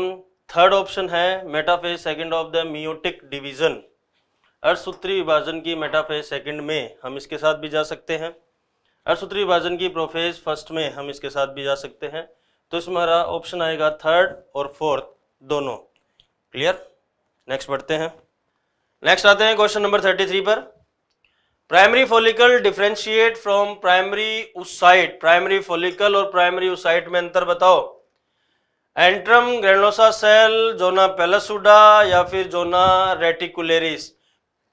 थर्ड ऑप्शन है metaphase second of the meiotic division. अर्धसूत्री विभाजन की मेटाफेज सेकंड में हम इसके साथ भी जा सकते हैं। अर्धसूत्री विभाजन की प्रोफेज फ़र्स्ट में हम इसके साथ भी जा सकते हैं। तो इसमें हमारा ऑप्शन आएगा थर्ड और फोर्थ दोनों। क्लियर नेक्स्ट बढ़ते हैं। नेक्स्ट आते हैं क्वेश्चन नंबर थर्टी थ्री पर। Primary follicle differentiate from primary oocyte primary follicle और प्राइमरी उसाइट में अंतर बताओ। Antrum granulosa cell zona pellucida या फिर जोना रेटिकुलेरिस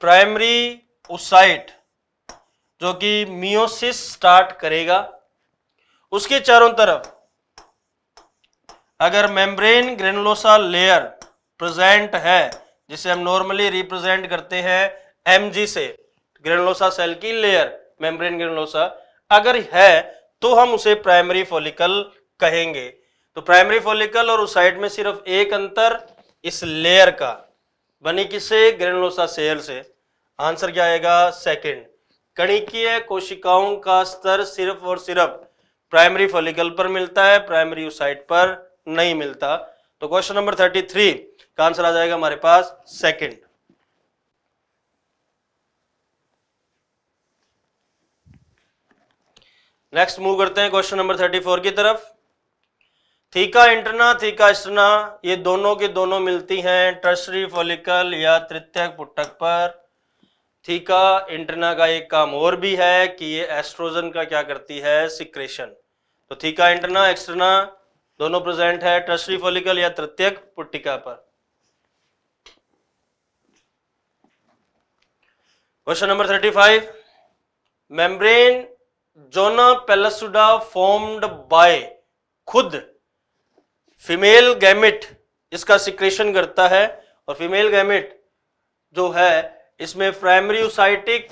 प्राइमरी उसाइट जो कि मियोसिस स्टार्ट करेगा। उसके चारों तरफ़, अगर मेम्ब्रेन ग्रेनुलोसा लेयर प्रेजेंट है जिसे हम नॉर्मली रिप्रेजेंट करते हैं एमजी से ग्रेनलोसा सेल की लेयर मेम्ब्रेन ग्रेनुलोसा अगर है तो हम उसे प्राइमरी फॉलिकल कहेंगे। तो प्राइमरी फॉलिकल और उस साइड में सिर्फ़ एक अंतर इस लेयर का, बनी किसे? ग्रेनलोसा सेल से। आंसर क्या आएगा? सेकंड कणिकीय कोशिकाओं का स्तर सिर्फ़ और सिर्फ़ प्राइमरी फॉलिकल पर मिलता है प्राइमरी साइट पर नहीं मिलता। तो क्वेश्चन नंबर थर्टी थ्री का आंसर आ जाएगा हमारे पास सेकंड नेक्स्ट मूव करते हैं क्वेश्चन नंबर थर्टी फोर की तरफ़. थीका इंटरना थीका स्टना ये दोनों के दोनों मिलती हैं ट्रस्टरी फॉलिकल या तृतीयक, पुटक पर. थीका इंटरना का एक काम और भी है कि ये एस्ट्रोजन का क्या करती है? सिक्रेशन तो थीका इंटरना एक्सटर्ना दोनों प्रेजेंट है ट्रस्टरी फॉलिकल या तृतीयक पुट्टिका पर. Question number thirty five membrane zona pellucida formed by खुद फीमेल गैमिट इसका सिक्रेशन करता है, और फीमेल गैमिट जो है, इसमें primary oocyte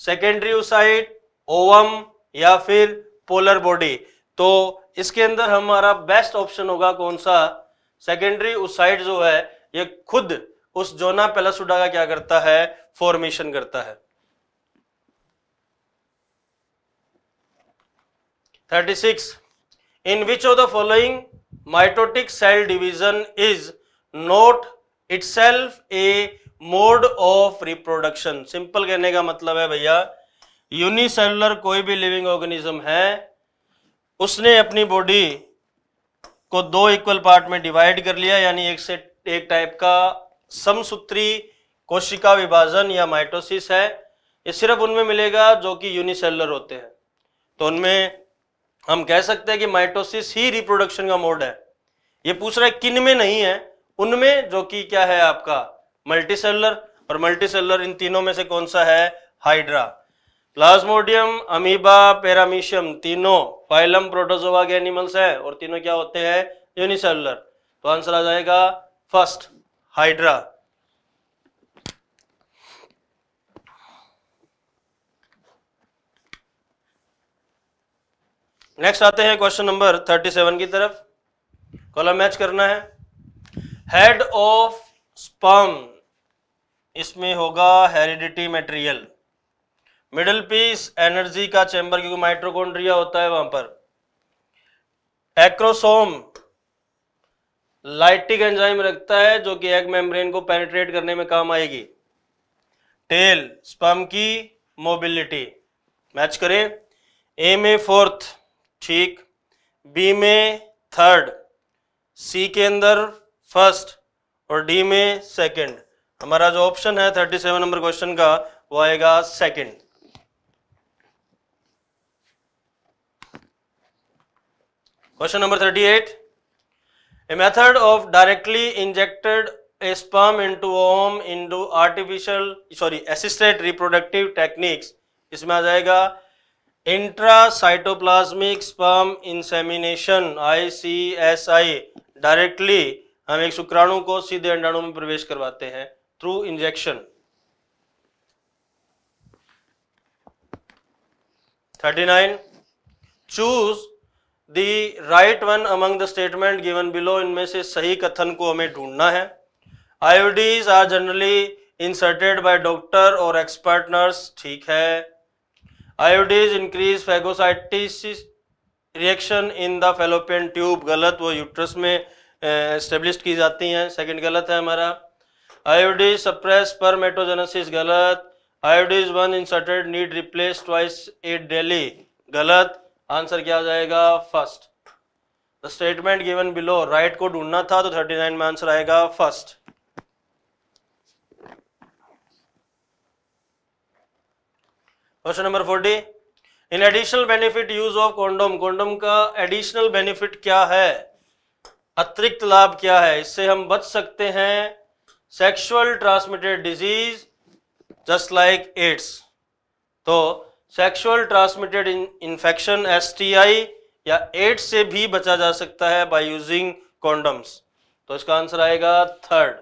secondary oocyte ovum या फिर पोलर बॉडी तो इसके अंदर हमारा बेस्ट ऑप्शन होगा कौन सा? सेकेंडरी उसाइट जो है, ये खुद उस जोना पेलासुडा का क्या करता है? फॉर्मेशन करता है। Thirty six in which of the following mitotic cell division is not itself a mode of reproduction simple कहने का मतलब है भैया यूनिसेलुलर कोई भी लिविंग ऑर्गेनिज्म है, उसने अपनी बॉडी को दो इक्वल पार्ट में डिवाइड कर लिया, यानी एक से, एक टाइप का समसूत्री कोशिका विभाजन या माइटोसिस है। ये सिर्फ़ उनमें मिलेगा जो कि यूनिसेलर होते हैं। तो उनमें हम कह सकते हैं कि माइटोसिस ही रिप्रोडक्शन का मोड है। ये पूछ रहा है, किन में नहीं है? उनमें जो कि क्या है आपका? मल्टीसेलर और मल्टीसेलर इन तीनों में से कौन सा है? हाइड्रा प्लाज्मोडियम अमीबा पेरामीशियम तीनों फाइलम प्रोटोजोआ के एनिमल्स है और तीनों क्या होते हैं? यूनिसेलर तो आंसर आ जाएगा फ़र्स्ट हाइड्रा। नेक्स्ट आते हैं क्वेश्चन नंबर थर्टी सेवन की तरफ़। कॉलम मैच करना है। हेड ऑफ़ स्पर्म इसमें होगा heredity material middle piece energy का चैम्बर क्योंकि माइट्रोकोन्ड्रिया होता है वहाँ पर। एक्रोसोम लाइटिक एंजाइम रखता है जो कि एग मेम्ब्रेन को पेनिट्रेट करने में काम आएगी। टेल स्पम की मोबिलिटी मैच करें। ए में फोर्थ ठीक। बी में थर्ड सी के अंदर फ़र्स्ट और डी में सेकंड हमारा जो ऑप्शन है थर्टी सेवन नंबर क्वेश्चन का, वो आएगा second question number thirty eight A method of directly injected a sperm into womb into artificial sorry assisted reproductive techniques इसमें आ जाएगा intracytoplasmic sperm insemination I C directly हम एक शुक्राणु को सीधे अंडाणु में प्रवेश करवाते हैं through injection thirty nine choose the right one among the statement given below इनमें से सही कथन को हमें ढूंढना है। IUDs are generally inserted by doctor और एक्सपर्ट नर्स ठीक है। IUDs increase phagocytosis reaction in the fallopian tube गलत, वो यूट्रस में एस्टेब्लिश की जाती हैं। सेकंड गलत है हमारा। आयोडीज सप्रेस परमेटोजेनेसिस गलत। IUDs once inserted need replace twice at daily गलत। आंसर क्या जाएगा? First the statement given below right को ढूंढना था तो 39 में आंसर आएगा first question number 40 in additional benefit use of condom condom का एडिशनल बेनिफिट क्या है? अतिरिक्त लाभ क्या है? इससे हम बच सकते हैं sexual transmitted disease just like AIDS तो सेक्सुअल ट्रांसमिटेड इन्फेक्शन एस या एड्स से भी बचा जा सकता है बाय यूजिंग कॉन्डम्स तो इसका आंसर आएगा थर्ड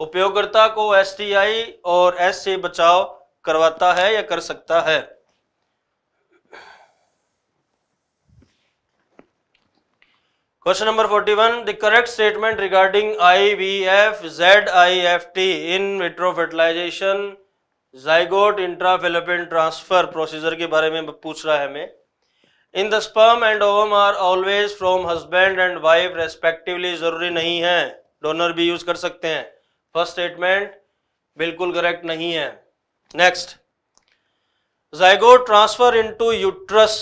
उपयोगकर्ता को एसटीआई और एस से बचाव करवाता है या कर सकता है? Question number 41 the correct statement regarding I V F Z I F T in vitro fertilization zygote intrafallopian transfer procedure के बारे में पूछ रहा है हमें। In the sperm and ovum are always from husband and wife respectively ज़रूरी नहीं है। डोनर भी यूज़ कर सकते हैं। फ़र्स्ट स्टेटमेंट बिल्कुल करेक्ट नहीं है। Next zygote transfer into uterus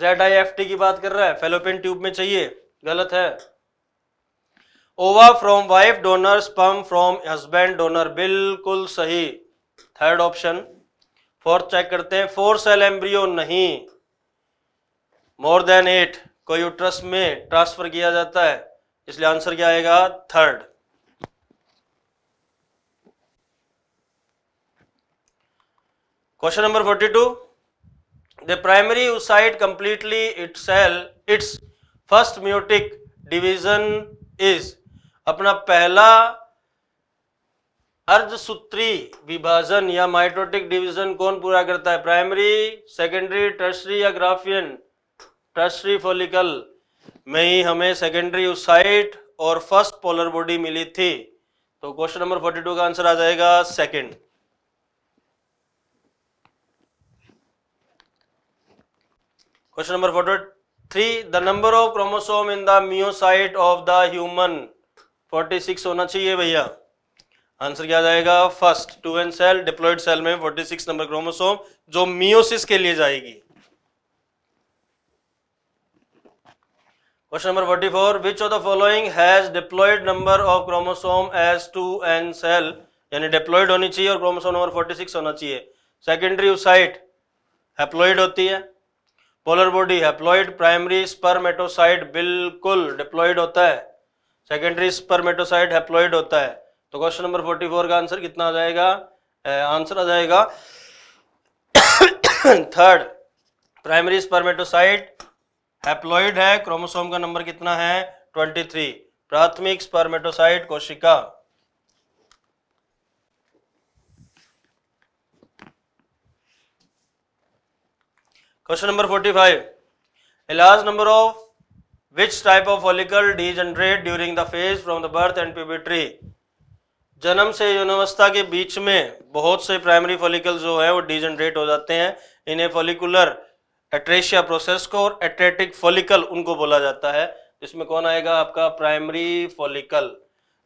Z I F T की बात कर रहा है। फेलोपिन ट्यूब में चाहिए। गलत है। Ova from wife donor sperm from husband donor बिल्कुल सही। थर्ड ऑप्शन फोर्थ चेक करते हैं, फोर सेल एम्ब्रियो नहीं। मोर देन एट को यूट्रस में ट्रांसफ़र किया जाता है, इसलिए आंसर क्या आएगा? Third question number forty two the primary oocyte completely it cell its first meiotic division is अपना पहला अर्धसूत्री विभाजन या माइटोटिक डिवीज़न कौन पूरा करता है? प्राइमरी सेकेंडरी टर्सरी या ग्राफियन? टर्सरी फोलिकल में ही हमें सेकेंडरी साइट और फ़र्स्ट पोलर बॉडी मिली थी। तो क्वेश्चन नंबर फोर्टी टू का आंसर आ जाएगा second question number forty three the number of chromosome in the meiocyte of the human forty six होना चाहिए भैया। आंसर क्या जाएगा? First two N cell diploid cell में 46 नंबर क्रोमोसोम जो मियोसिस के लिए जाएगी। Question number 44 which of the following has diploid number of chromosome as two N cell यानी डिप्लॉयड होनी चाहिए और क्रोमोसोम नंबर 46 होना चाहिए। सेकेंडरी साइट हैप्लॉइड होती है। Polar body haploid primary spermatocyte बिल्कुल डिप्लॉइड होता है। सेकेंडरी स्पर्मेटोसाइट हैप्लॉइड होता है। तो क्वेश्चन नंबर 44 का आंसर कितना आ जाएगा? आंसर आ जाएगा। थर्ड प्राइमरी स्पर्मेटोसाइट हैप्लॉइड है क्रोमोसोम का नंबर कितना है? 23 प्राथमिक स्पर्मेटोसाइट कोशिका। Question number 45 a large number of which type of follicle degenerate during the phase from the birth and puberty? जन्म से यौनावस्था के बीच में बहुत से प्राइमरी फॉलिकल जो है वो डिजनरेट हो जाते हैं। इन्हें फॉलिकुलर एट्रेशिया प्रोसेस को और एट्रेटिक फॉलिकल उनको बोला जाता है। इसमें कौन आएगा? आपका प्राइमरी फॉलिकल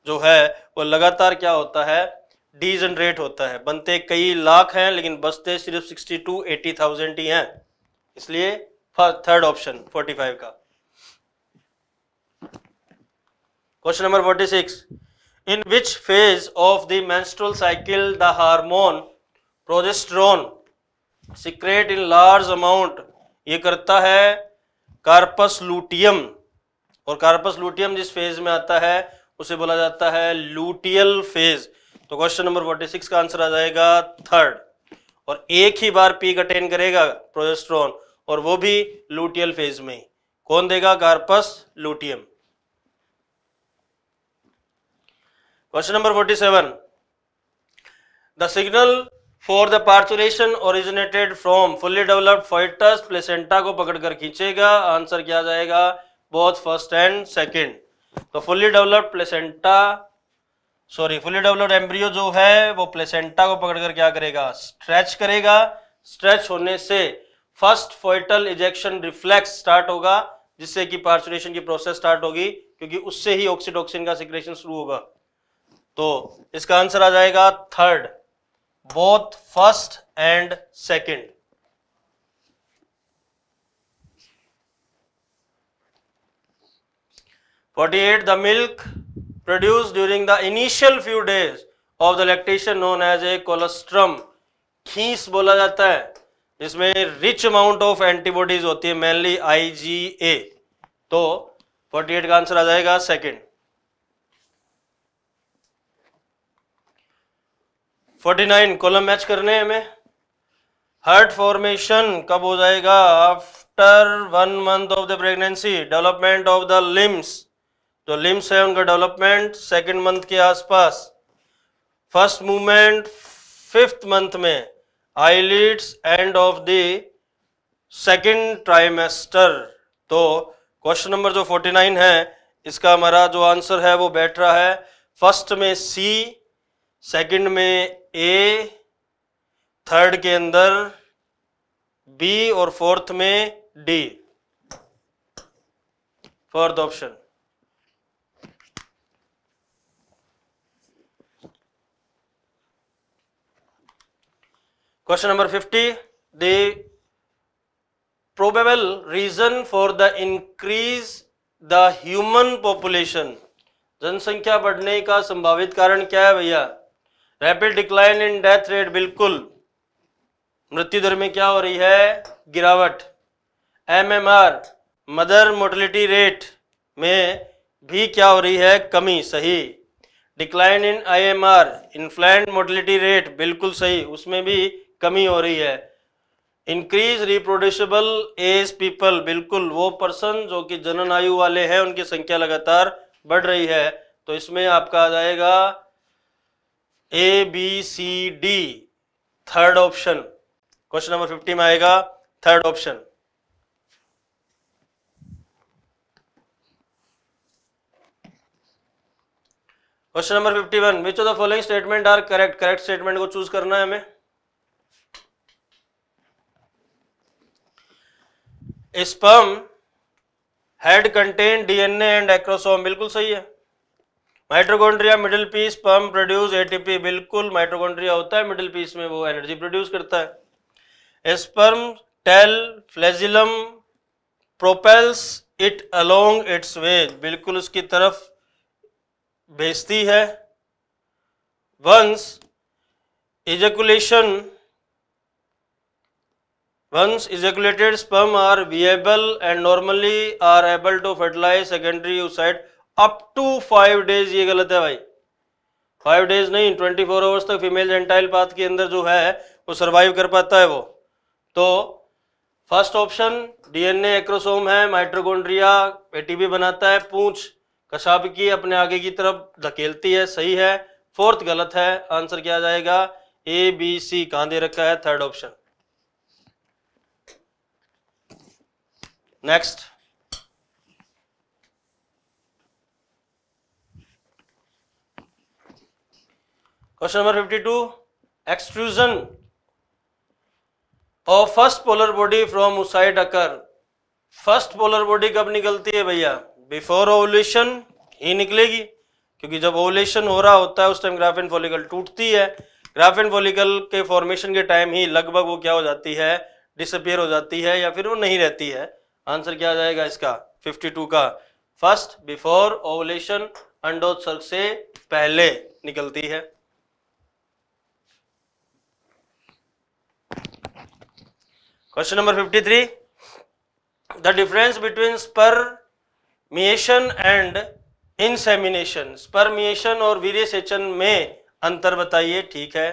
जो है, वो लगातार क्या होता है? डिजनरेट होता है। बनते कई लाख हैं, लेकिन बसते सिर्फ़ सिक्सटी टू एटी थाउज़ेंड ही हैं। इसलिए थर्ड ऑप्शन फोर्टी फाइव का। Question number forty six in which phase of the menstrual cycle the hormone, progesterone, secrete in large amount, ये करता है कार्पस लूटियम और कार्पस लूटियम जिस फ़ेज़ में आता है, उसे बोला जाता है लूटियल फ़ेज़ तो क्वेश्चन नंबर फोर्टी सिक्स का आंसर आ जाएगा थर्ड और एक ही बार पीक अटेन करेगा प्रोजेस्ट्रॉन और वो भी लूटियल फ़ेज़ में कौन देगा? Corpus luteum number forty seven the signal for the parturition originated from fully developed fetus placenta को पकड़कर खींचेगा। आंसर क्या जाएगा? बोथ फ़र्स्ट एंड सेकंड तो fully developed placenta sorry fully developed embryo जो है, वो प्लेसेंटा को पकड़कर क्या करेगा? स्ट्रेच करेगा। स्ट्रेच होने से first foetal ejection reflex start होगा, जिससे कि पार्चुरेशन की प्रोसेस स्टार्ट होगी, क्योंकि उससे ही ऑक्सीटोक्सिन का सिक्रेशन शुरू होगा। तो इसका आंसर आ जाएगा third both first and second forty eight the milk produce during the initial few days of the lactation known as a colostrum खीस बोला जाता है इसमें रिच अमाउंट ऑफ़ एंटीबॉडीज होती है मेनली आईजीए तो 48 का आंसर आ जाएगा सेकंड 49 कॉलम मैच करने हैं हमें। हर्ट फॉर्मेशन कब हो जाएगा? After one month of the pregnancy development of the limbs जो लिम्स है, उनका डेवलपमेंट सेकेंड मंथ के आसपास। फ़र्स्ट मूवमेंट फिफ्थ मंथ में। Eyelids end of the second trimester तो क्वेश्चन नंबर जो 49 है, इसका हमारा जो आंसर है, वो बैठ रहा है। फ़र्स्ट में सी सेकंड में ए थर्ड के अंदर बी और फोर्थ में D fourth option question number fifty the probable reason for the increase the human population जनसंख्या बढ़ने का संभावित कारण क्या है भैया? Rapid decline in death rate बिल्कुल। मृत्यु दर में क्या हो रही है? गिरावट। एमएमआर मदर मोर्टलिटी रेट में भी क्या हो रही है? कमी, सही। Decline in IMR infant mortality rate बिल्कुल सही। उसमें भी कमी हो रही है। इंक्रीज रिप्रोड्यूसिबल एज पीपल बिल्कुल। वो पर्सन जो कि जनन आयु वाले हैं, उनकी संख्या लगातार बढ़ रही है। तो इसमें आपका आ जाएगा A B C D third option question number fifty में आएगा third option question number fifty one which of the following statement are correct correct statement को चूज़ करना है हमें. Sperm head contain DNA and acrosome बिल्कुल सही है. Mitochondria middle piece पम प्रोड्यूस एटीपी बिल्कुल माइट्रोकॉन्ड्रिया होता है, मिडिल पीस में वो एनर्जी प्रोड्यूस करता है। Sperm tail flagellum propels it along its way बिल्कुल उसकी तरफ़ भेजती है। Once ejaculation once ejaculated sperm are viable and normally are able to fertilize secondary oocyte up to five days ये गलत है भाई। फाइव डेज़ नहीं ट्वेंटी फोर आवर्स तक फीमेल जेंटाइल पाथ के अंदर जो है, वो सरवाइव कर पाता है वो। तो फ़र्स्ट ऑप्शन डीएनए एक्रोसोम है माइट्रोकोन्ड्रिया एटीपी बनाता है, पूंछ कशाब की, अपने आगे की तरफ़ धकेलती है, सही है। फोर्थ गलत है आंसर क्या जाएगा? ए बी सी कहाँ दे रखा है? Third option next question number 52 extrusion of first polar body from oocyte occur first polar body कब निकलती है भैया? बिफोर ओवलेशन ही निकलेगी, क्योंकि जब ओवलेशन हो रहा होता है, उस टाइम ग्राफिन फॉलिकल टूटती है। ग्राफिन फॉलिकल के फॉर्मेशन के टाइम ही लगभग वो क्या हो जाती है? डिसअपियर हो जाती है या फिर वो नहीं रहती है। आंसर क्या आ जाएगा इसका? 52 का। फ़र्स्ट बिफोर ओवलेशन अंडोत्सर्ग से पहले निकलती है। Question number 53 the difference between spermiation and insemination spermiation और वीर्यसेचन में अंतर बताइए, ठीक है?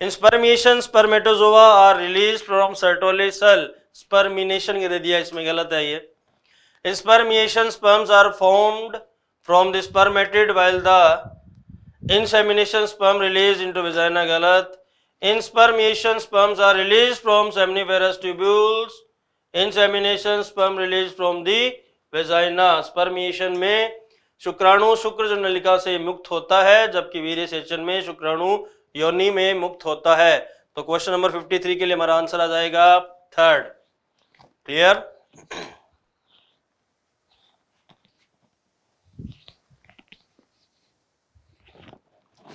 In spermiation spermatozoa are release from Sertoli cell spermination दे दिया, इसमें गलत है ये। In spermiation sperms are formed from the spermatid while the insemination sperm release into vagina गलत। In spermiation sperms are released from seminiferous tubules insemination sperm released from the vagina spermiation में शुक्राणु शुक्र नलिका से मुक्त होता है जबकि वीर्य सेचन में शुक्राणु योनि में मुक्त होता है तो क्वेश्चन नंबर 53 के लिए हमारा आंसर आ जाएगा third clear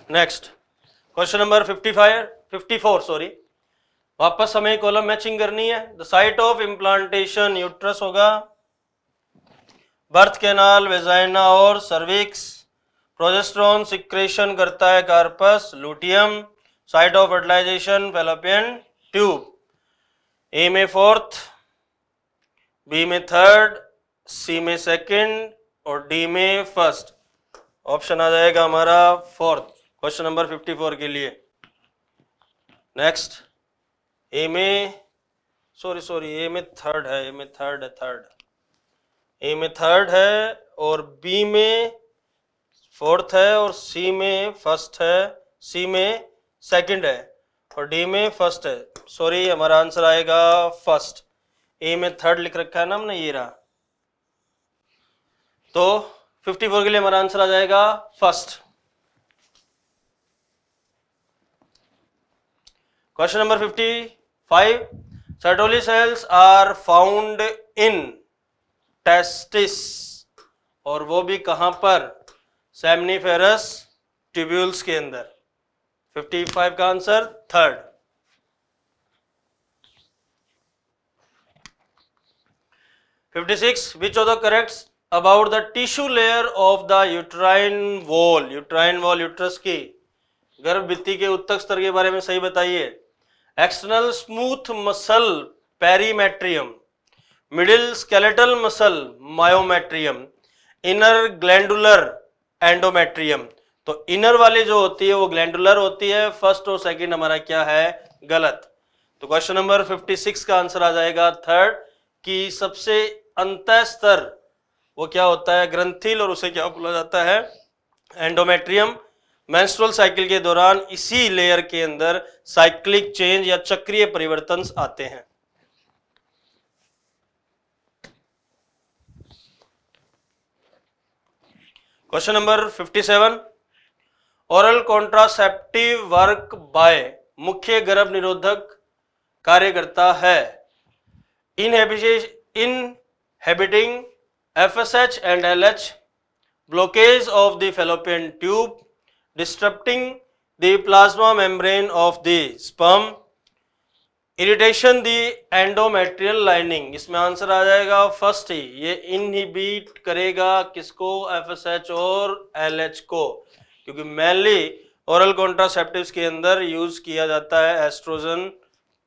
next question number 55 54 sorry वापस हमें कॉलम मैचिंग करनी है. The site of implantation uterus होगा. बर्थ कैनाल वेजाइना और सर्विक्स प्रोजेस्ट्रॉन सिक्रेशन करता है corpus luteum site of fertilization fallopian tube A में फोर्थ बी में थर्ड सी में सेकंड और डी में फ़र्स्ट ऑप्शन आ जाएगा हमारा फोर्थ क्वेश्चन नंबर 54 के लिए. नेक्स्ट ए में सॉरी सॉरी ए में थर्ड है ए में थर्ड है थर्ड ए में थर्ड है और बी में फोर्थ है और सी में फ़र्स्ट है सी में सेकंड है और डी में फ़र्स्ट है. सॉरी हमारा आंसर आएगा फ़र्स्ट ए में थर्ड लिख रखा है ना हमने, ये रहा. तो 54 के लिए हमारा आंसर आ जाएगा first question number 55 Sertoli cells are found in testis और वो भी कहाँ पर? सेमनीफेरस ट्यूब्यूल्स के अंदर। 55 का answer third fifty six which of the correct about the tissue layer of the uterine wall uterine wall uterus की गर्भ भित्ति के उत्तक स्तर के बारे में सही बताइए। External smooth muscle perimetrium, middle skeletal muscle myometrium, inner glandular endometrium. तो इनर वाली जो होती है वो ग्लैंडुलर होती है। फ़र्स्ट और सेकंड हमारा क्या है? गलत। तो क्वेश्चन नंबर 56 का आंसर आ जाएगा। थर्ड कि सबसे अंत स्तर वो क्या होता है? ग्रंथिल, और उसे क्या बोला जाता है? एंडोमेट्रियम। मेंस्ट्रुअल साइकिल के दौरान इसी लेयर के अंदर साइक्लिक चेंज या चक्रीय परिवर्तन आते हैं। Question number 57 oral contraceptive work by मुख्य गर्भ निरोधक कार्य करता है। In inhibiting F S H and L H blockage of the fallopian tube disrupting the plasma membrane of the sperm irritation the endometrial lining इसमें आंसर आ जाएगा first ही, ये इनहिबिट करेगा किसको? एफ़ एस एच और एल एच को, क्योंकि मेनली ओरल कॉन्ट्रासेप्टिव्स के अंदर यूज़ किया जाता है एस्ट्रोजन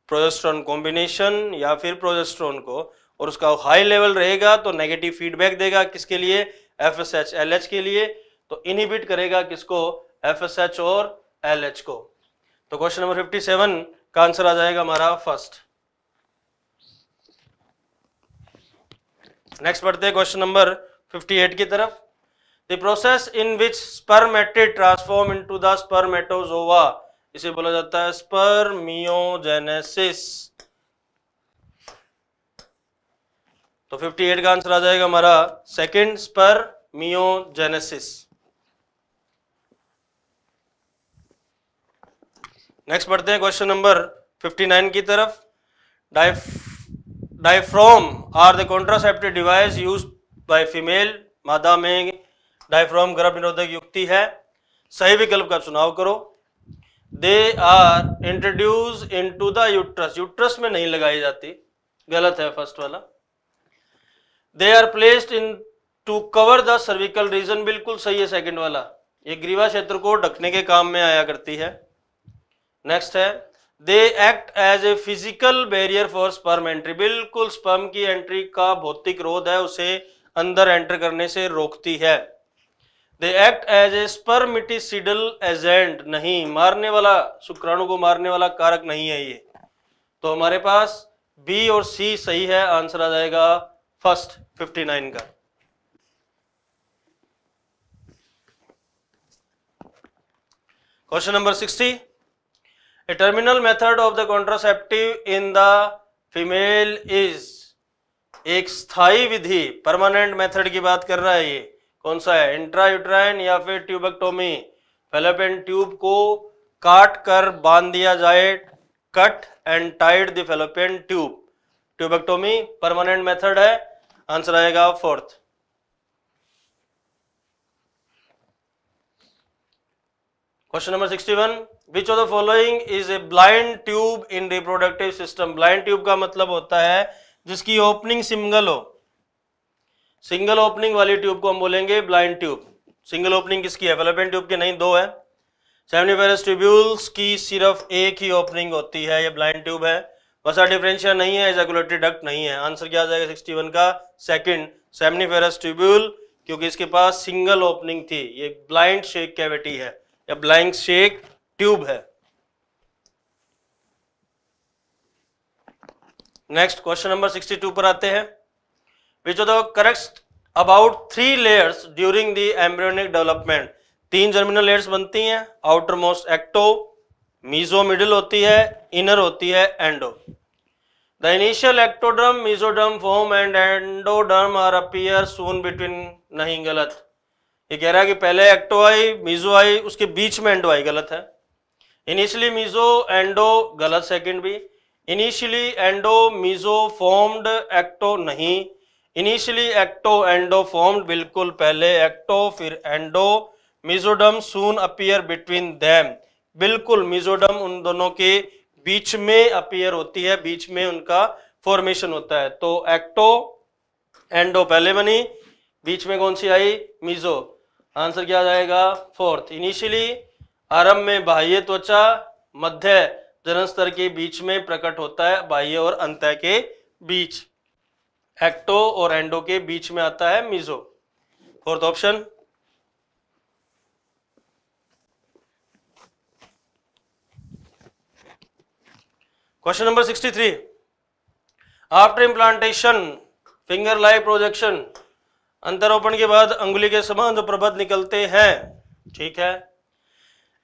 प्रोजेस्ट्रॉन कॉम्बिनेशन या फिर प्रोजेस्ट्रॉन को, और उसका हाई लेवल रहेगा तो नेगेटिव फीडबैक देगा किसके लिए? F S H L H के लिए तो इनहिबिट करेगा किसको? एफ़ एस एच और एल एच को। तो क्वेश्चन नंबर फिफ्टी सेवन का आंसर आ जाएगा हमारा फ़र्स्ट नेक्स्ट बढ़ते हैं क्वेश्चन नंबर 58 की तरफ़। The process in which spermatid transform into the spermatozoa इसे बोला जाता है स्पर्मियोजेनेसिस तो 58 का आंसर आ जाएगा हमारा सेकंड स्पर्मियोजेनेसिस नेक्स्ट बढ़ते हैं क्वेश्चन नंबर 59 की तरफ़. डाइफ diaphragm are the contraceptive device use by female मादा में डायफ्रॉम गर्भ निरोधक युक्ति है। सही विकल्प का चुनाव करो। They are introduce into the uterus uterus में नहीं लगाई जाती। गलत है फ़र्स्ट वाला। They are placed in to cover the cervical region बिल्कुल सही है सेकंड वाला। ये ग्रीवा क्षेत्र को ढकने के काम में आया करती है। नेक्स्ट है they act as a physical barrier for sperm entry बिल्कुल स्पर्म की एंट्री का भौतिक रोध है, उसे अंदर एंटर करने से रोकती है। They act as a spermicidal agent नहीं, मारने वाला, शुक्राणु को मारने वाला कारक नहीं है ये। तो हमारे पास बी और सी सही है आंसर आ जाएगा फ़र्स्ट 59 का। Question number 60 A terminal method of the contraceptive in the female is एक स्थायी विधि परमानेंट मेथड की बात कर रहा है ये। कौन सा है? इंट्रायूट्राइन या फिर ट्यूबेक्टोमी फेलोपियन ट्यूब को काट कर बाँध दिया जाए cut and tied the fallopian tube tubectomy permanent method है। आंसर आएगा fourth question number sixty one which of the following is a blind tube in reproductive system blind tube का मतलब होता है जिसकी ओपनिंग सिंगल हो। सिंगल ओपनिंग वाली tube को हम बोलेंगे ब्लाइंड ट्यूब सिंगल ओपनिंग किसकी है? फेलोपियन ट्यूब की नहीं, दो है। सेमिनिफेरस ट्यूब्यूल्स की सिर्फ़ एक ही ओपनिंग होती है। ये ब्लाइंड ट्यूब है। वसा डिफरेंशियल नहीं है एजाकुलेटरी डक्ट नहीं है। आंसर क्या आ जाएगा 61 का? सेकंड सेमिनिफेरस ट्यूब्यूल क्योंकि इसके पास सिंगल ओपनिंग थी। ये ब्लाइंड शेक कैविटी है। या ब्लैंक शेक ट्यूब है। नेक्स्ट क्वेश्चन नंबर 62 पर आते हैं। Which the correct about three layers during the embryonic development तीन जर्मिनल लेयर्स बनती हैं outermost ecto meso middle होती है इनर होती है endo the initial ectoderm mesoderm form and endoderm are appear soon between नहीं गलत। ये कह रहा है कि पहले एक्टो आई मीजो आई, उसके बीच में एंडो आई, गलत है। इनिशियली मीजो एंडो गलत सेकंड भी। Initially endo meso formed ecto नहीं। इनिशियली एक्टो एंडो फॉर्म्ड बिल्कुल पहले एक्टो फिर endo mesoderm soon appear between them बिल्कुल मिजोडम उन दोनों के बीच में अपियर होती है, बीच में उनका फॉर्मेशन होता है। तो एक्टो एंडो पहले बनी, बीच में कौन सी आई? मीजो आंसर क्या जाएगा फोर्थ। इनिशियली आरंभ में बाह्य त्वचा, मध्य जनन स्तर के बीच में प्रकट होता है, बाह्य और अंत के बीच। एक्टो और एंडो के बीच में आता है meso fourth option question number 63 after implantation finger like projection अंतरोपण के बाद अंगुली के समान जो प्रबद्ध निकलते हैं, ठीक है?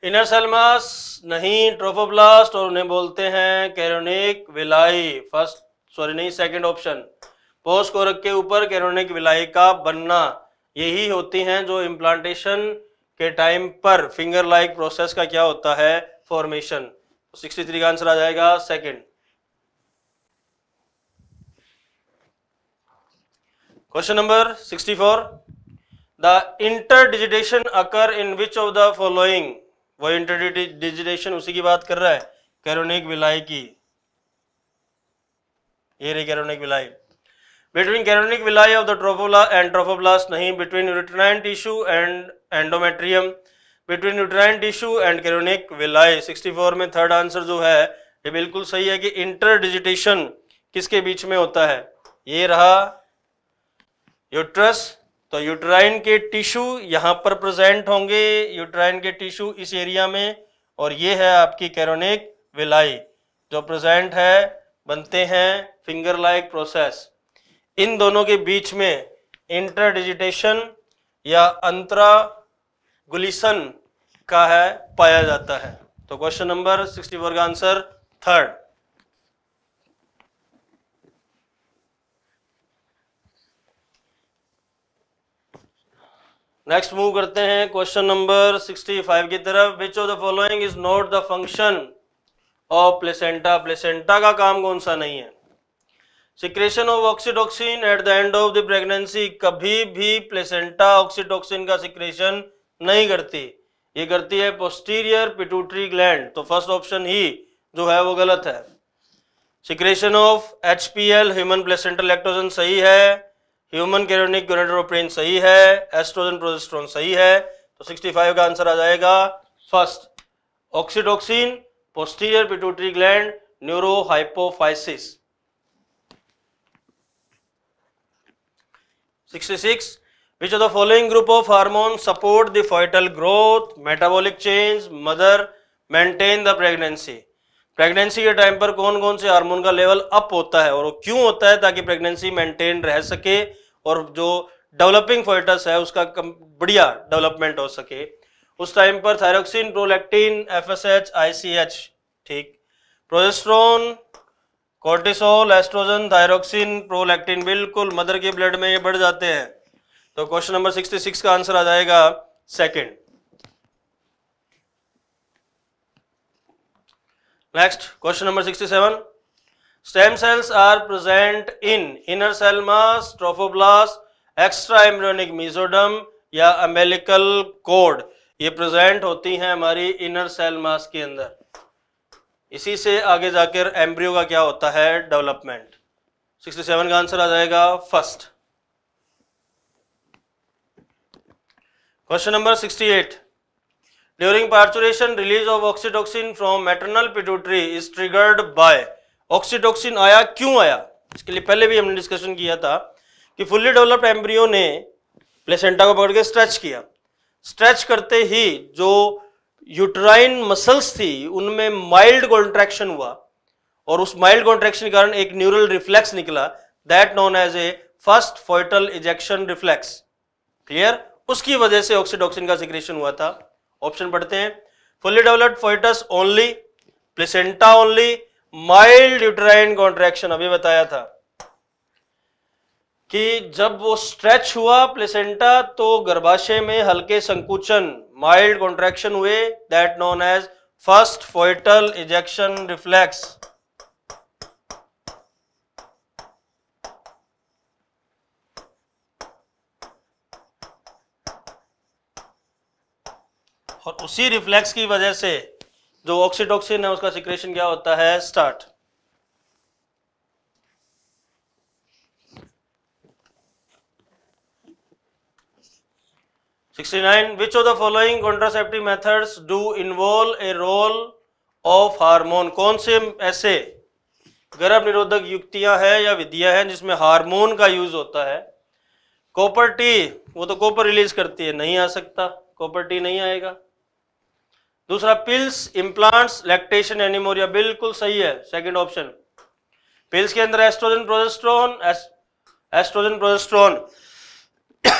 इनर सेल मास नहीं, ट्रोफोब्लास्ट, और उन्हें बोलते हैं कैरोनिक विलाई। फ़र्स्ट सॉरी नहीं सेकंड ऑप्शन पोस्ट कोरक के ऊपर कैरोनिक विलाई का बनना। यही होती हैं जो इम्प्लांटेशन के टाइम पर फिंगर लाइक प्रोसेस का क्या होता है? फॉर्मेशन 63 का आंसर आ जाएगा second Question number 64. The interdigitation occur in which of the following? वो इंटरडिजिटेशन उसी की बात कर रहा है कैरोनिक विलाई की ये रही chorionic villi between chorionic villi of the ट्रोफोला and trophoblast नहीं between uterine tissue and endometrium between uterine tissue and chorionic villi 64 में थर्ड आंसर जो है, ये बिल्कुल सही है कि इंटर डिजिटेशन किसके बीच में होता है ये रहा यूट्रस तो यूट्राइन के टिश्यू यहाँ पर प्रेजेंट होंगे। यूट्राइन के टिश्यू इस एरिया में, और ये है आपकी कैरोनिक विलाई, जो प्रेजेंट है, बनते हैं फिंगर लाइक प्रोसेस इन दोनों के बीच में इंटरडिजिटेशन या अंतरा गुलिसन का है, पाया जाता है। तो क्वेश्चन नंबर 64 का आंसर थर्ड नेक्स्ट मूव करते हैं क्वेश्चन नंबर 65 की तरफ़ which of the following is not the function of placenta placenta का काम कौन सा नहीं है? Secretion of oxytocin at the end of the pregnancy कभी भी प्लेसेंटा ऑक्सीटोक्सिन का सिक्रेशन नहीं करती। ये करती है पोस्टीरियर पिटूटरी ग्लैंड तो फ़र्स्ट ऑप्शन ही जो है वो गलत है। Secretion of H P L human placental lactogen सही है। ह्यूमन कैरोनिक गोनेडोप्रेन सही है एस्ट्रोजन प्रोजेस्ट्रॉन सही है तो 65 का आंसर आ जाएगा first oxytocin posterior pituitary gland neuro hypophysis 66 which of the following group of hormones support the fetal growth, metabolic change, mother, maintain the pregnancy? Pregnancy के टाइम पर कौन कौन से हार्मोन का लेवल अप होता है और वो क्यों होता है ताकि प्रेगनेंसी मेंटेन रह सके? और जो डेवलपिंग फोइटस है, उसका बढ़िया डेवलपमेंट हो सके। उस टाइम पर थायरोक्सिन प्रोलैक्टिन एफएसएच आईसीएच ठीक। Progesterone cortisol estrogen thyroxine prolactin बिल्कुल मदर के ब्लड में ये बढ़ जाते हैं। तो क्वेश्चन नंबर 66 का आंसर आ जाएगा second next question number 67 stem cells are present in inner cell mass trophoblast extra embryonic mesoderm या अमेलिकल कोड ये प्रेजेंट होती हैं हमारी इनर सेल मास के अंदर। इसी से आगे जाकर एम्ब्रियो का क्या होता है? डेवलपमेंट 67 का आंसर आ जाएगा first question number 68 During parturition, release of oxytocin from maternal pituitary is triggered by oxytocin आया, क्यों आया? इसके लिए पहले भी हमने डिस्कशन किया था कि फुल्ली डेवलप्ड एम्ब्रियो ने प्लेसेंटा को पकड़ के स्ट्रेच किया। स्ट्रेच करते ही जो यूट्राइन मसल्स थी, उनमें माइल्ड कॉन्ट्रैक्शन हुआ और उस माइल्ड कॉन्ट्रैक्शन के कारण एक न्यूरल रिफ्लेक्स निकला that known as a first foetal ejection reflex clear उसकी वजह से ऑक्सीडोक्सिन का सिक्रेशन हुआ था। ऑप्शन पढ़ते हैं। Fully developed foetus only placenta only mild uterine contraction अभी बताया था कि जब वो स्ट्रेच हुआ प्लेसेंटा तो गर्भाशय में हल्के संकुचन, माइल्ड कॉन्ट्रैक्शन हुए that known as first foetal ejection reflex और उसी रिफ्लेक्स की वजह से जो ऑक्सीटोक्सिन है, उसका सिक्रेशन क्या होता है? Start sixty nine which of the following contraceptive methods do involve a role of hormone कौन से ऐसे गर्भ निरोधक युक्तियाँ हैं या विधियाँ हैं जिसमें हार्मोन का यूज़ होता है? कॉपर टी वो तो कॉपर रिलीज़ करती है, नहीं आ सकता। कॉपर टी नहीं आएगा। दूसरा पिल्स इम्प्लांट्स लैक्टेशन एनिमोरिया बिल्कुल सही है सेकंड ऑप्शन पिल्स के अंदर oestrogen progesterone oestrogen progesterone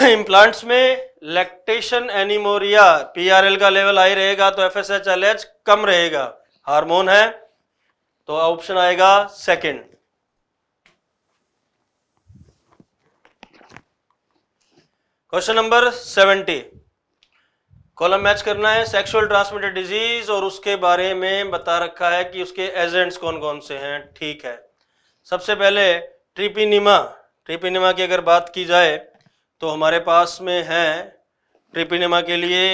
implants में लैक्टेशन एनिमोरिया पीआरएल का लेवल हाई रहेगा तो एफ़ कम रहेगा। हार्मोन है तो ऑप्शन आएगा second question number seventy column match करना है सेक्सुअल ट्रांसमिटेड डिज़ीज़ और उसके बारे में बता रखा है कि उसके एजेंट्स कौन कौन से हैं। ठीक है। सबसे पहले ट्रिपिनिमा ट्रिपिनिमा की अगर बात की जाए तो हमारे पास में है। ट्रिपिनिमा के लिए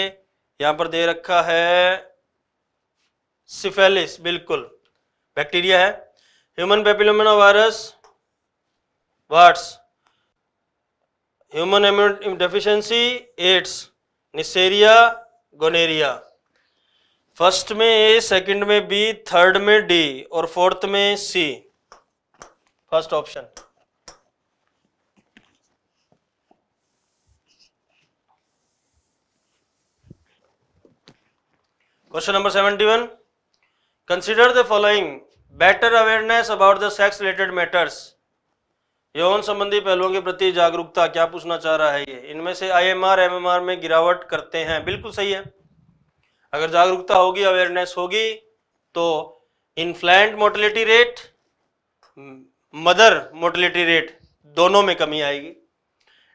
यहाँ पर दे रखा है सिफेलिस बिल्कुल। बैक्टीरिया है। Human papilloma virus warts human deficiency AIDS Neisseria gonorrhoea. First में ए, सेकंड में बी, थर्ड में डी और फोर्थ में C. First option. Question number seventy one. Consider the following better awareness about the sex related matters यौन संबंधी पहलुओं के प्रति जागरूकता क्या पूछना चाह रहा है ये? इनमें से आईएमआर, एमएमआर में गिरावट करते हैं। बिल्कुल सही है। अगर जागरूकता होगी अवेयरनेस होगी तो infant mortality rate mother mortality rate दोनों में कमी आएगी।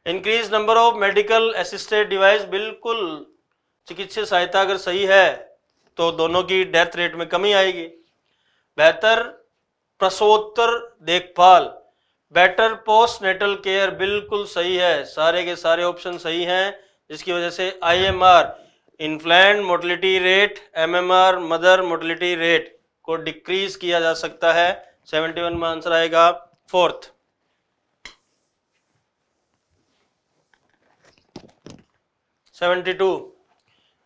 Increase number of medical assisted device बिल्कुल चिकित्सीय सहायता अगर सही है तो दोनों की डेथ रेट में कमी आएगी। बेहतर प्रसवोत्तर देखभाल बेटर पोस्ट नेटल केयर बिल्कुल सही है। सारे के सारे ऑप्शन सही हैं, जिसकी वजह से IMR infant mortality rate MMR mother mortality rate को डिक्रीज किया जा सकता है। 71 में आंसर आएगा fourth seventy two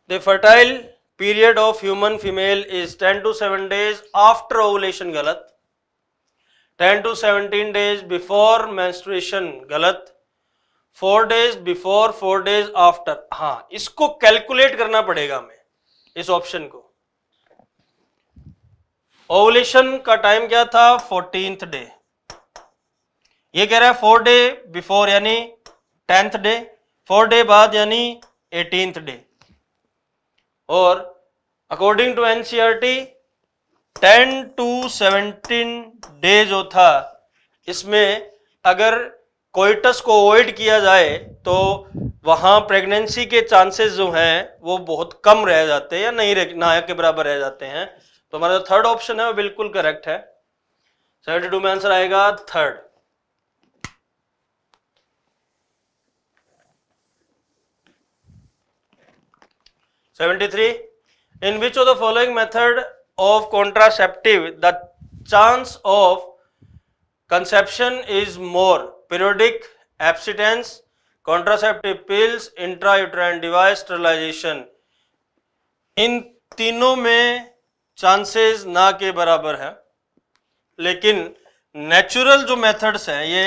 the fertile period of human female is ten to seven days after ovulation गलत। 10 टू 17 डेज़ बिफोर मेंस्ट्रुएशन गलत, four days before, four days after. हाँ इसको कैलकुलेट करना पड़ेगा हमें, इस ऑप्शन को। ओवुलेशन का टाइम क्या था? Fourteenth day. ये कह रहा है फोर डे बिफोर, यानी टेंथ डे, फोर डे बाद, यानी एटींथ डे। और according to NCERT ten to seventeen day जो था, इसमें अगर कोइटस को अवॉइड किया जाए तो वहाँ प्रेगनेंसी के चांसेस जो हैं, वो बहुत कम रह जाते हैं या नहीं रह, ना के बराबर रह जाते हैं। तो हमारा जो थर्ड ऑप्शन है, वो बिल्कुल करेक्ट है। सेवेंटी टू में आंसर आएगा third seventy three in which of the following method of contraceptive the chance of conception is more periodic abstinence contraceptive pills intrauterine device sterilization इन तीनों में चांसेस ना के बराबर है लेकिन नेचुरल जो मेथड्स हैं ये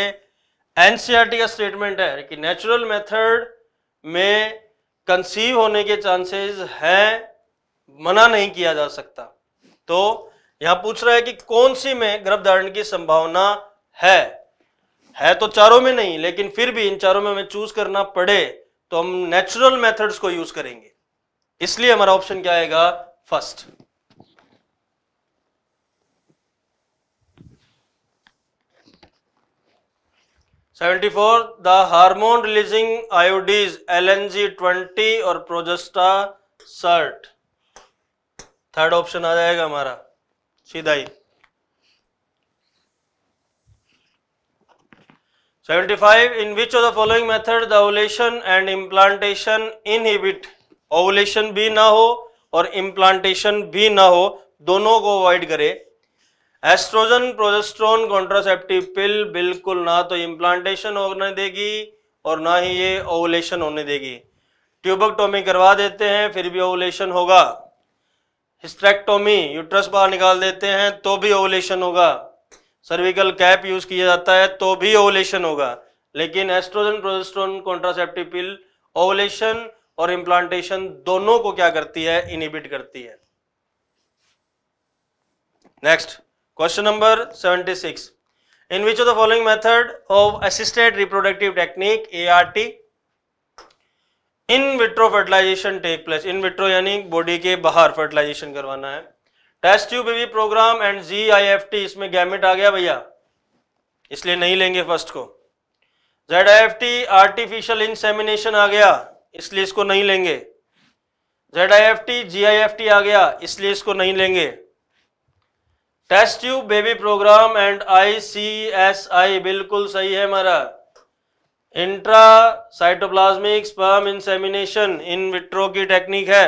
एनसीईआरटी का स्टेटमेंट है कि नेचुरल मेथड में कंसीव होने के चांसेस हैं मना नहीं किया जा सकता तो यहाँ पूछ रहा है कि कौन सी में गर्भ धारण की संभावना है? है तो चारों में नहीं, लेकिन फिर भी इन चारों में हमें चूज़ करना पड़े तो हम नेचुरल मेथड्स को यूज़ करेंगे। इसलिए हमारा ऑप्शन क्या आएगा? First seventy four the hormone releasing IUDs L N G twenty और प्रोजेस्टा सर्ट थर्ड ऑप्शन आ जाएगा हमारा। सीधा ही। 75 in which of the following method the ovulation and implantation inhibit? Ovulation भी ना हो और इम्प्लांटेशन भी ना हो, दोनों को अवॉइड करे। एस्ट्रोजन प्रोजेस्ट्रोन कॉन्ट्रासेप्टिव पिल बिल्कुल ना तो इम्प्लांटेशन होने देगी और ना ही ये ओवलेशन होने देगी। ट्यूबोक्टोमी करवा देते हैं, फिर भी ओवलेशन होगा। हिस्ट्रेक्टोमी, यूट्रस बाहर निकाल देते हैं तो भी ओवलेशन होगा। सर्विकल कैप यूज़ किया जाता है तो भी ओवलेशन होगा। लेकिन oestrogen, progesterone, contraceptive pill ovulation और इम्प्लांटेशन दोनों को क्या करती है? इनिबिट करती है। Next, question number 76 in which of the following method of assisted reproductive technique ART in vitro fertilization take place in vitro यानी बॉडी के बाहर फर्टिलाइजेशन करवाना है। Test tube baby programme and G I F T इसमें gamete आ गया भैया। इसलिए नहीं लेंगे फ़र्स्ट को। Z I F T artificial insemination आ गया, इसलिए इसको नहीं लेंगे। Z I F T G I F T आ गया, इसलिए इसको नहीं लेंगे। Test tube baby programme and I C S I बिल्कुल सही है हमारा। Intra cytoplasmic sperm insemination in vitro की टेक्निक है।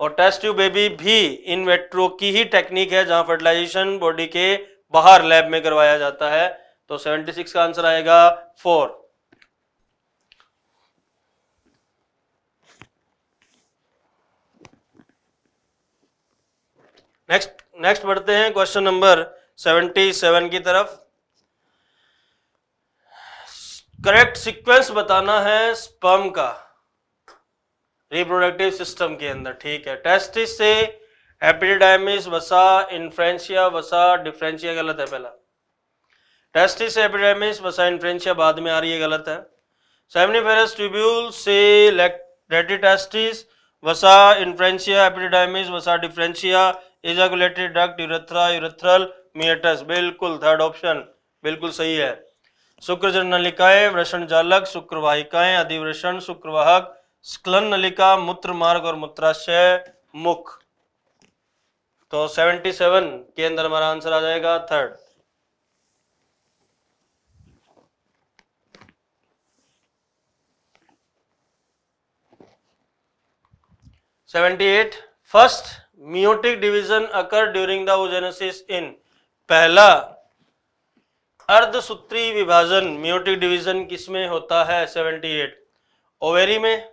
और टेस्ट ट्यूब बेबी भी इन विट्रो की ही टेक्निक है, जहाँ फर्टिलाइजेशन बॉडी के बाहर लैब में करवाया जाता है। तो 76 का आंसर आएगा फोर। नेक्स्ट नेक्स्ट बढ़ते हैं क्वेश्चन नंबर सेवेंटी सेवन की तरफ़। करेक्ट सीक्वेंस बताना है स्पर्म का रिप्रोडक्टिव सिस्टम के अंदर, ठीक है? टेस्टिस से एपिडाइमिस वसा इन्फ्रेंशिया वसा डिफ्रेंशिया गलत है पहला। टेस्टिस से एपिडाइमिस वसा इन्फ्रेंशिया बाद में आ रही है, गलत है। सेमनीफेरस ट्यूब्यूल से rete testis vasa efferentia epididymis vasa deferentia ejaculatory duct urethra urethral meatus बिल्कुल थर्ड ऑप्शन बिल्कुल सही है। शुक्रजन नलिकाएँ, वृषण जालक, शुक्रवाहिकाएँ, अधिवृषण, शुक्रवाहक स्क्लन नलिका, मूत्र मार्ग और मूत्राशय मुख। तो 77 के अंदर हमारा आंसर आ जाएगा third seventy eight first meiotic division occur during the oogenesis in पहला अर्धसूत्री विभाजन मियोटिक डिवीज़न किसमें होता है? 78 ओवेरी में,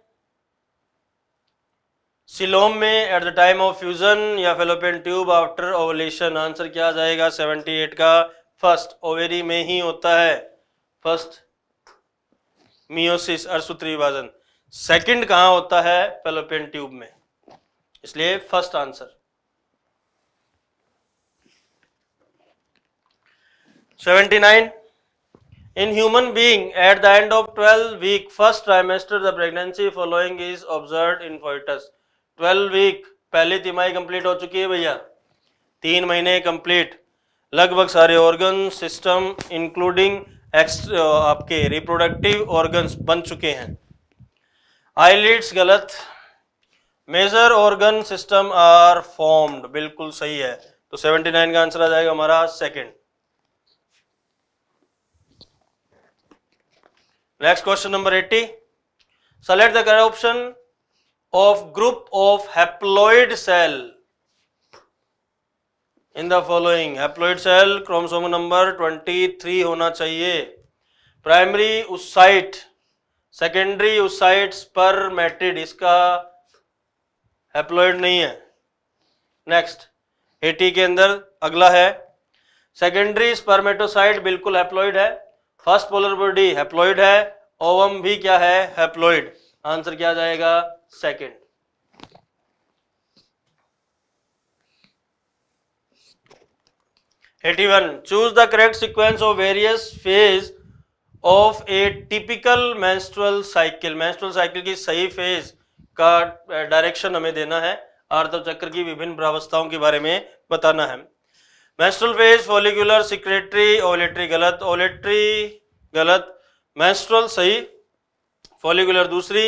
सिलोम में at the time of fusion या fallopian tube after ovulation answer क्या आ जाएगा 78 का फ़र्स्ट ओवेरी में ही होता है। फ़र्स्ट मियोसिस अर्धसूत्री विभाजन। सेकंड कहाँ होता है? फेलोपियन ट्यूब में। इसलिए first answer 79 in human being, at the end of 12 week, first trimester, the pregnancy following is observed in fetus 12 week, पहली तिमाही कंप्लीट हो चुकी है भैया। तीन महीने कंप्लीट लगभग सारे ऑर्गन सिस्टम इंक्लूडिंग आपके रिप्रोडक्टिव ऑर्गन्स बन चुके हैं। आईलिड्स गलत। Major organ system are formed बिल्कुल सही है। तो 79 का आंसर आ जाएगा हमारा second Next question number 80. Select the correct option of group of haploid cell in the following. Haploid cell chromosome number 23 होना चाहिए primary oocyte secondary oocyte spermatid इसका हैप्लॉइड नहीं है नेक्स्ट एटी के अंदर अगला है सेकेंडरी स्पर्मेटोसाइट बिल्कुल हैप्लॉइड है फ़र्स्ट पोलर बॉडी हैप्लॉइड है ओवम भी क्या है हैप्लॉइड आंसर क्या जाएगा? Second eighty one choose the correct sequence of various phase of a typical menstrual cycle menstrual cycle की सही फ़ेज़ का डायरेक्शन हमें देना है। आर्तव चक्र की विभिन्न प्रावस्थाओं के बारे में बताना है। Menstrual phase follicular secretory ovulatory गलत ओलेट्री गलत मेंस्ट्रुअल सही फॉलिकुलर दूसरी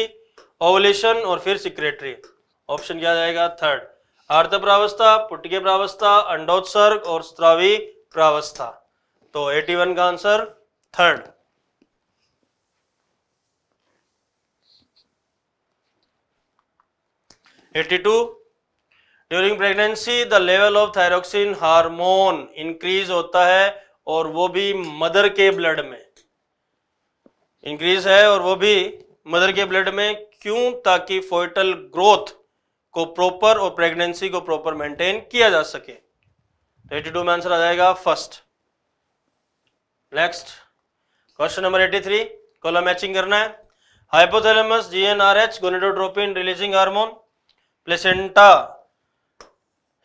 ओवलेशन और फिर सिक्रेटरी ऑप्शन क्या जाएगा? थर्ड आर्त प्रावस्था पुटके प्रावस्था, अंडोत्सर्ग और स्त्रावी प्रावस्था। तो 81 का answer third eighty two during pregnancy the level of thyroxine hormone increase होता है और वो भी मदर के ब्लड में। इंक्रीज है और वो भी मदर के ब्लड में। क्यों? ताकि फोइटल ग्रोथ को प्रॉपर और प्रेगनेंसी को प्रॉपर मेंटेन किया जा सके। तो एटी टू में आंसर आ जाएगा first next question number eighty three column matching करना है। Hypothalamus GnRH gonadotropin releasing hormone placenta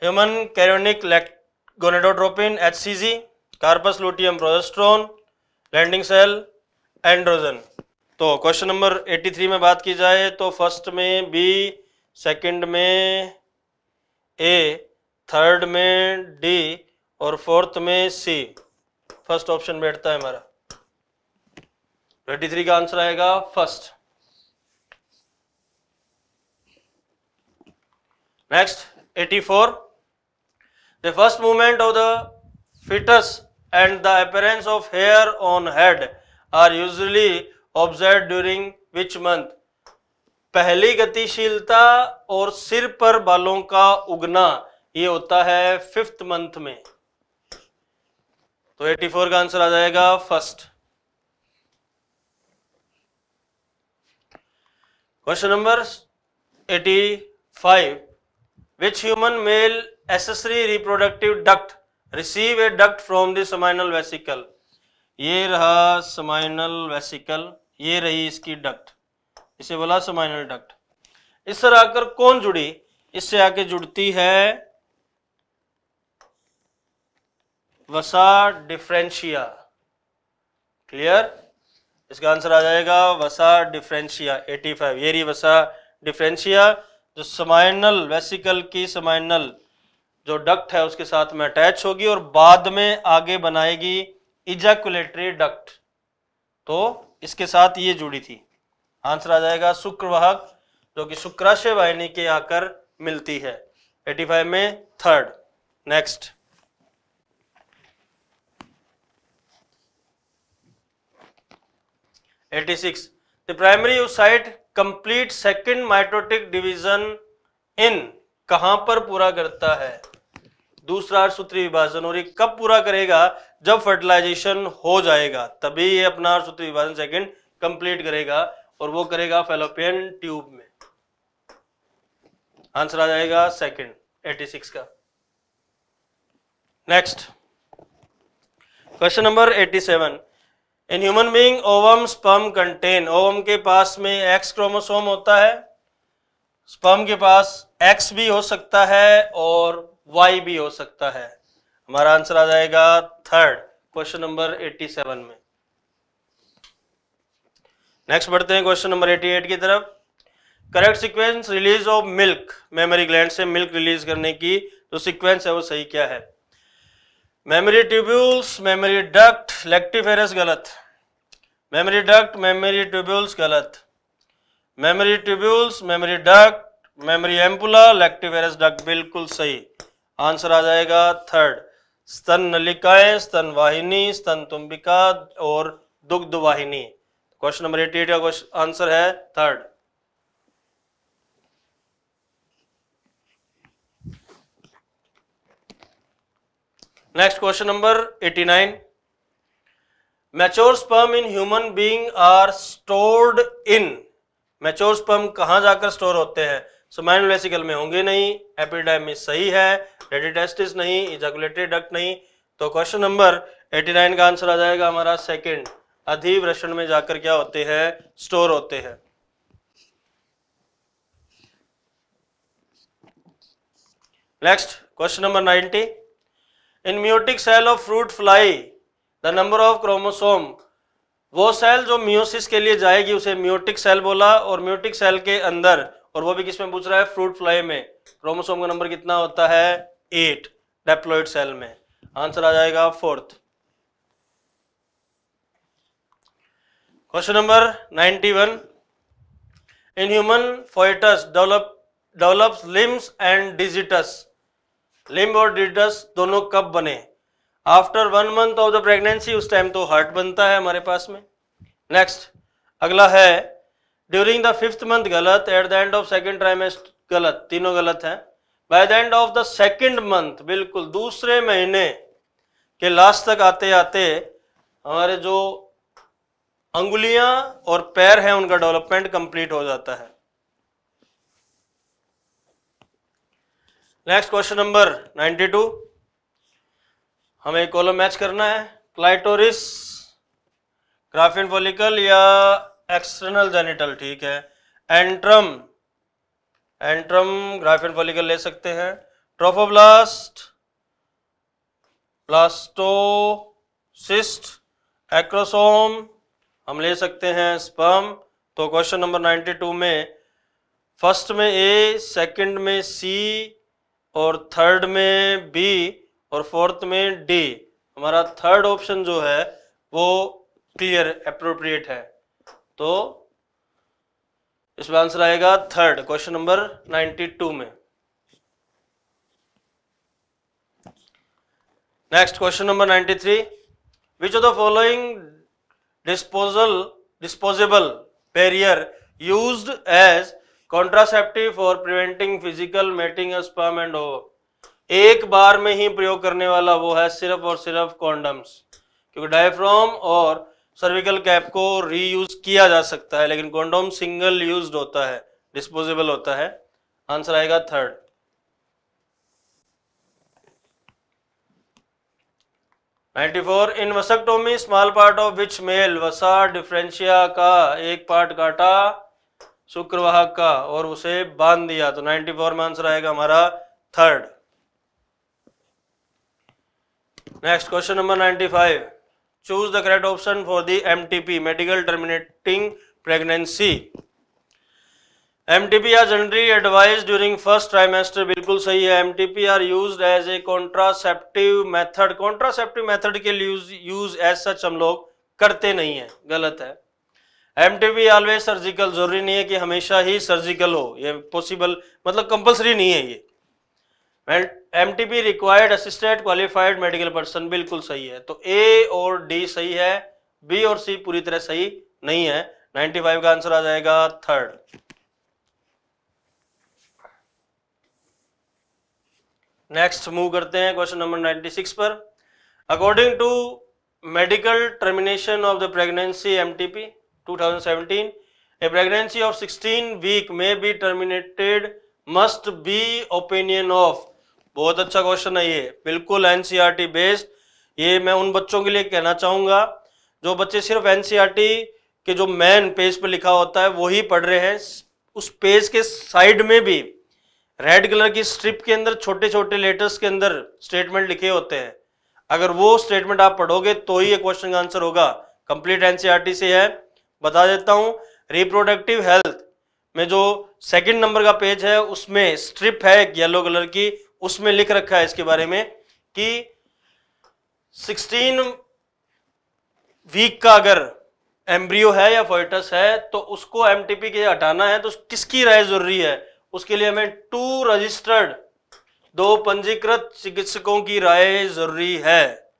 human chorionic gonadotropin HCG corpus luteum progesterone Leydig cell androgen तो क्वेश्चन नंबर 83 में बात की जाए तो फ़र्स्ट में बी सेकंड में ए थर्ड में डी और फोर्थ में सी फ़र्स्ट ऑप्शन बैठता है हमारा। 23 का आंसर आएगा first next 84 the first movement of the foetus and the appearance of hair on head are usually observe during which month पहली गतिशीलता और सिर पर बालों का उगना, ये होता है फिफ्थ मंथ में। तो 84 का आंसर आ जाएगा first question number 85 five which human male accessory reproductive duct receive a duct from the seminal vesicle ये रहा समाइनल वेसिकल, ये रही इसकी डक्ट। इसे बोला seminal duct इस तरह आकर कौन जुड़ी? इससे आके जुड़ती है वसा डिफ्रेंशिया। क्लियर? इसका आंसर आ जाएगा वसा डिफ्रेंशिया 85 ये रही वसा डिफ्रेंशिया, जो समाइनल वेसिकल की समाइनल जो डक्ट है उसके साथ में अटैच होगी और बाद में आगे बनाएगी इजैकुलेटरी डक्ट तो इसके साथ ये जुड़ी थी। आंसर आ जाएगा शुक्रवाहक, जो कि शुक्राशय वाहिनी के आकर मिलती है। 85 में third next eighty six the primary oocyte complete second mitotic division in कहाँ पर पूरा करता है? दूसरा सूत्री विभाजन और ये कब पूरा करेगा? जब फर्टिलाइजेशन हो जाएगा, तभी ये अपना सूत्री विभाजन सेकंड कंप्लीट करेगा और वो करेगा फेलोपियन ट्यूब में। आंसर आ जाएगा सेकंड 86 का। Next question number 87 in human being ovum sperm contain ovum के पास में एक्स क्रोमोसोम होता है स्पर्म के पास एक्स भी हो सकता है और वाई भी हो सकता है। हमारा आंसर आ जाएगा थर्ड क्वेश्चन नंबर 87 में। नेक्स्ट बढ़ते हैं क्वेश्चन नंबर 88 की तरफ़। Correct sequence release of milk mammary gland से मिल्क रिलीज़ करने की जो सीक्वेंस है वो सही क्या है? Mammary tubules mammary duct lactiferous गलत। मेमोरी डक्ट मेमोरी ट्यूब्यूल्स गलत। Mammary tubules mammary duct mammary ampulla lactiferous duct बिल्कुल सही। आंसर आ जाएगा थर्ड स्तन नलिकाएँ, स्तन वाहिनी, स्तन तुम्बिका और दुग्ध वाहिनी। क्वेश्चन नंबर एटी एट का आंसर है third next question number eighty nine mature sperm in human being are stored in mature sperm कहाँ जाकर स्टोर होते हैं? सोमाइनल वेसिकल में होंगे नहीं एपिडाइमिस सही है रेडिटेस्टिस नहीं इजैकुलेटरी डक्ट नहीं। तो क्वेश्चन नंबर 89 का आंसर आ जाएगा हमारा सेकंड अधिवृषण में जाकर क्या होते हैं? स्टोर होते हैं। Next question number 90 in meiotic cell of fruit fly the number of chromosome वो सेल जो म्यूसिस के लिए जाएगी, उसे म्यूटिक सेल बोला और म्यूटिक सेल के अंदर, और वो भी किसमें पूछ रहा है? फ्रूट फ्लाई में। क्रोमोसोम का नंबर कितना होता है? एट डेप्लॉइड सेल में। आंसर आ जाएगा fourth question number 91 in human foetus develop develops limbs and digits limb और डिजिटस दोनों कब बने? After one month of the pregnancy उस टाइम तो हार्ट बनता है हमारे पास में। नेक्स्ट अगला है ड्यूरिंग द फिफ्थ मंथ गलत at the end of second trimester गलत, तीनों गलत है। By the end of the second month बिल्कुल, दूसरे महीने के लास्ट तक आते आते हमारे जो अंगुलियाँ और पैर हैं, उनका डेवलपमेंट कंप्लीट हो जाता है। नेक्स्ट क्वेश्चन नंबर 92 हमें कॉलम मैच करना है। क्लाइटोरिस ग्राफिन फॉलिकल या एक्सटर्नल जेनिटल ठीक है। एंट्रम एंट्रम ग्राफिन फॉलिकल ले सकते हैं। ट्रोफोब्लास्ट प्लास्टोसिस्ट एक्रोसोम, हम ले सकते हैं स्पर्म। तो क्वेश्चन नंबर 92 में, फ़र्स्ट में ए, सेकंड में सी, और थर्ड में बी, और फोर्थ में डी। हमारा थर्ड ऑप्शन जो है, वो क्लियर अप्रोप्रिएट है। तो इसमें आंसर आएगा थर्ड क्वेश्चन नंबर 92 में। Next question number 93 which of the following disposal disposable barrier used as contraceptive for preventing physical mating sperm and ova एक बार में ही प्रयोग करने वाला वो है सिर्फ़ और सिर्फ़ कॉन्डम्स क्योंकि डायफ्रॉम और सर्विकल कैप को रीयूज किया जा सकता है, लेकिन कॉन्डोम सिंगल यूज़ होता है डिस्पोजेबल होता है। आंसर आएगा third ninety four in vasectomy small part of which male vasa deferentia का एक पार्ट काटा, शुक्रवाहक का, और उसे बाँध दिया। तो 94 में आंसर आएगा हमारा third next question number 95 choose the correct option for the MTP medical terminating pregnancy MTP are generally advise during first trimester बिल्कुल सही है। MTP are used as a contraceptive method contraceptive method के use use as such हम लोग करते नहीं है। गलत है। एमटीपी ऑलवेज सर्जिकल ज़रूरी नहीं है कि हमेशा ही सर्जिकल हो। ये पॉसिबल मतलब कंपलसरी नहीं है ये। MTP required assistant qualified medical person बिल्कुल सही है। तो ए और डी सही है बी और सी पूरी तरह सही नहीं है। 95 का आंसर आ जाएगा थर्ड नेक्स्ट मूव करते हैं क्वेश्चन नंबर 96 पर। According to medical termination of the pregnancy MTP 2017 a pregnancy of 16 week may be terminated, must be opinion of बहुत अच्छा क्वेश्चन है ये। बिल्कुल एनसीईआरटी बेस्ड e ये मैं उन बच्चों के लिए कहना चाहूँगा, जो बच्चे सिर्फ़ एनसीईआरटी e के जो मेन पेज पर लिखा होता है वही पढ़ रहे हैं। उस पेज के साइड में भी रेड कलर की स्ट्रिप के अंदर छोटे छोटे लेटर्स के अंदर स्टेटमेंट लिखे होते हैं। अगर वो स्टेटमेंट आप पढ़ोगे तो ही ये क्वेश्चन का आंसर होगा। कंप्लीट एनसीईआरटी से है। बता देता हूँ रिप्रोडक्टिव हेल्थ में जो सेकंड नंबर का पेज है, उसमें स्ट्रिप है येलो कलर की। उसमें लिख रखा है इसके बारे में कि 16 वीक का अगर एम्ब्रियो है या फोइटस है तो उसको एमटीपी के हटाना है तो किसकी राय ज़रूरी है? उसके लिए हमें टू रजिस्टर्ड दो पंजीकृत चिकित्सकों की राय ज़रूरी है।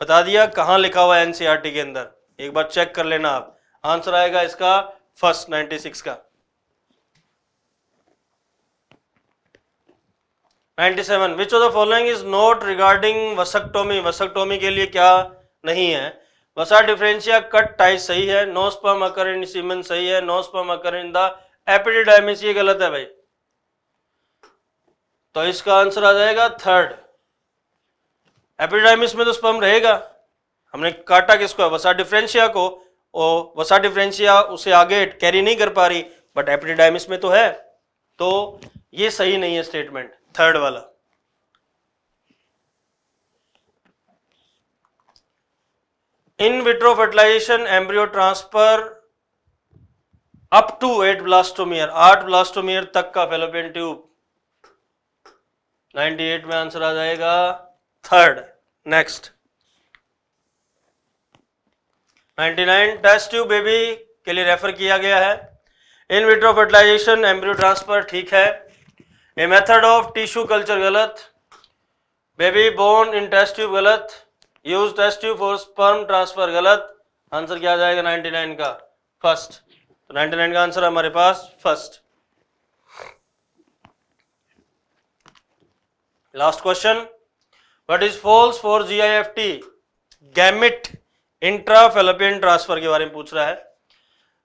बता दिया, कहाँ लिखा हुआ है एनसीआरटी के अंदर? एक बार चेक कर लेना आप। आंसर आएगा इसका फ़र्स्ट 96 का। 97 which of the following is not regarding vasectomy vasectomy के लिए क्या नहीं है? वसा डिफरेंशिया कट टाइज सही है no sperm occur in semen सही है no sperm occur in the epididymis ये गलत है भाई। तो इसका आंसर आ जाएगा थर्ड एपिडाइमिस में तो स्पर्म रहेगा। हमने काटा किसको है? वसा डिफरेंशिया को। और वसा डिफ्रेंशिया उसे आगे कैरी नहीं कर पा रही बट एपिडाइमिस में तो है। तो ये सही नहीं है स्टेटमेंट थर्ड वाला। In vitro fertilisation embryo transfer up to eight blastomere आठ ब्लास्टोमियर तक का फेलोपियन ट्यूब 98 में आंसर आ जाएगा। Third next 99 test tube baby के लिए रेफर किया गया है। In vitro fertilization embryo transfer ठीक है। A method of tissue culture गलत। Baby born in test tube गलत। Use test tube for sperm transfer गलत। आंसर क्या आ जाएगा 99 का? फ़र्स्ट तो 99 का आंसर हमारे पास first last question what is false for GIFT gamete intra fallopian transfer के बारे में पूछ रहा है।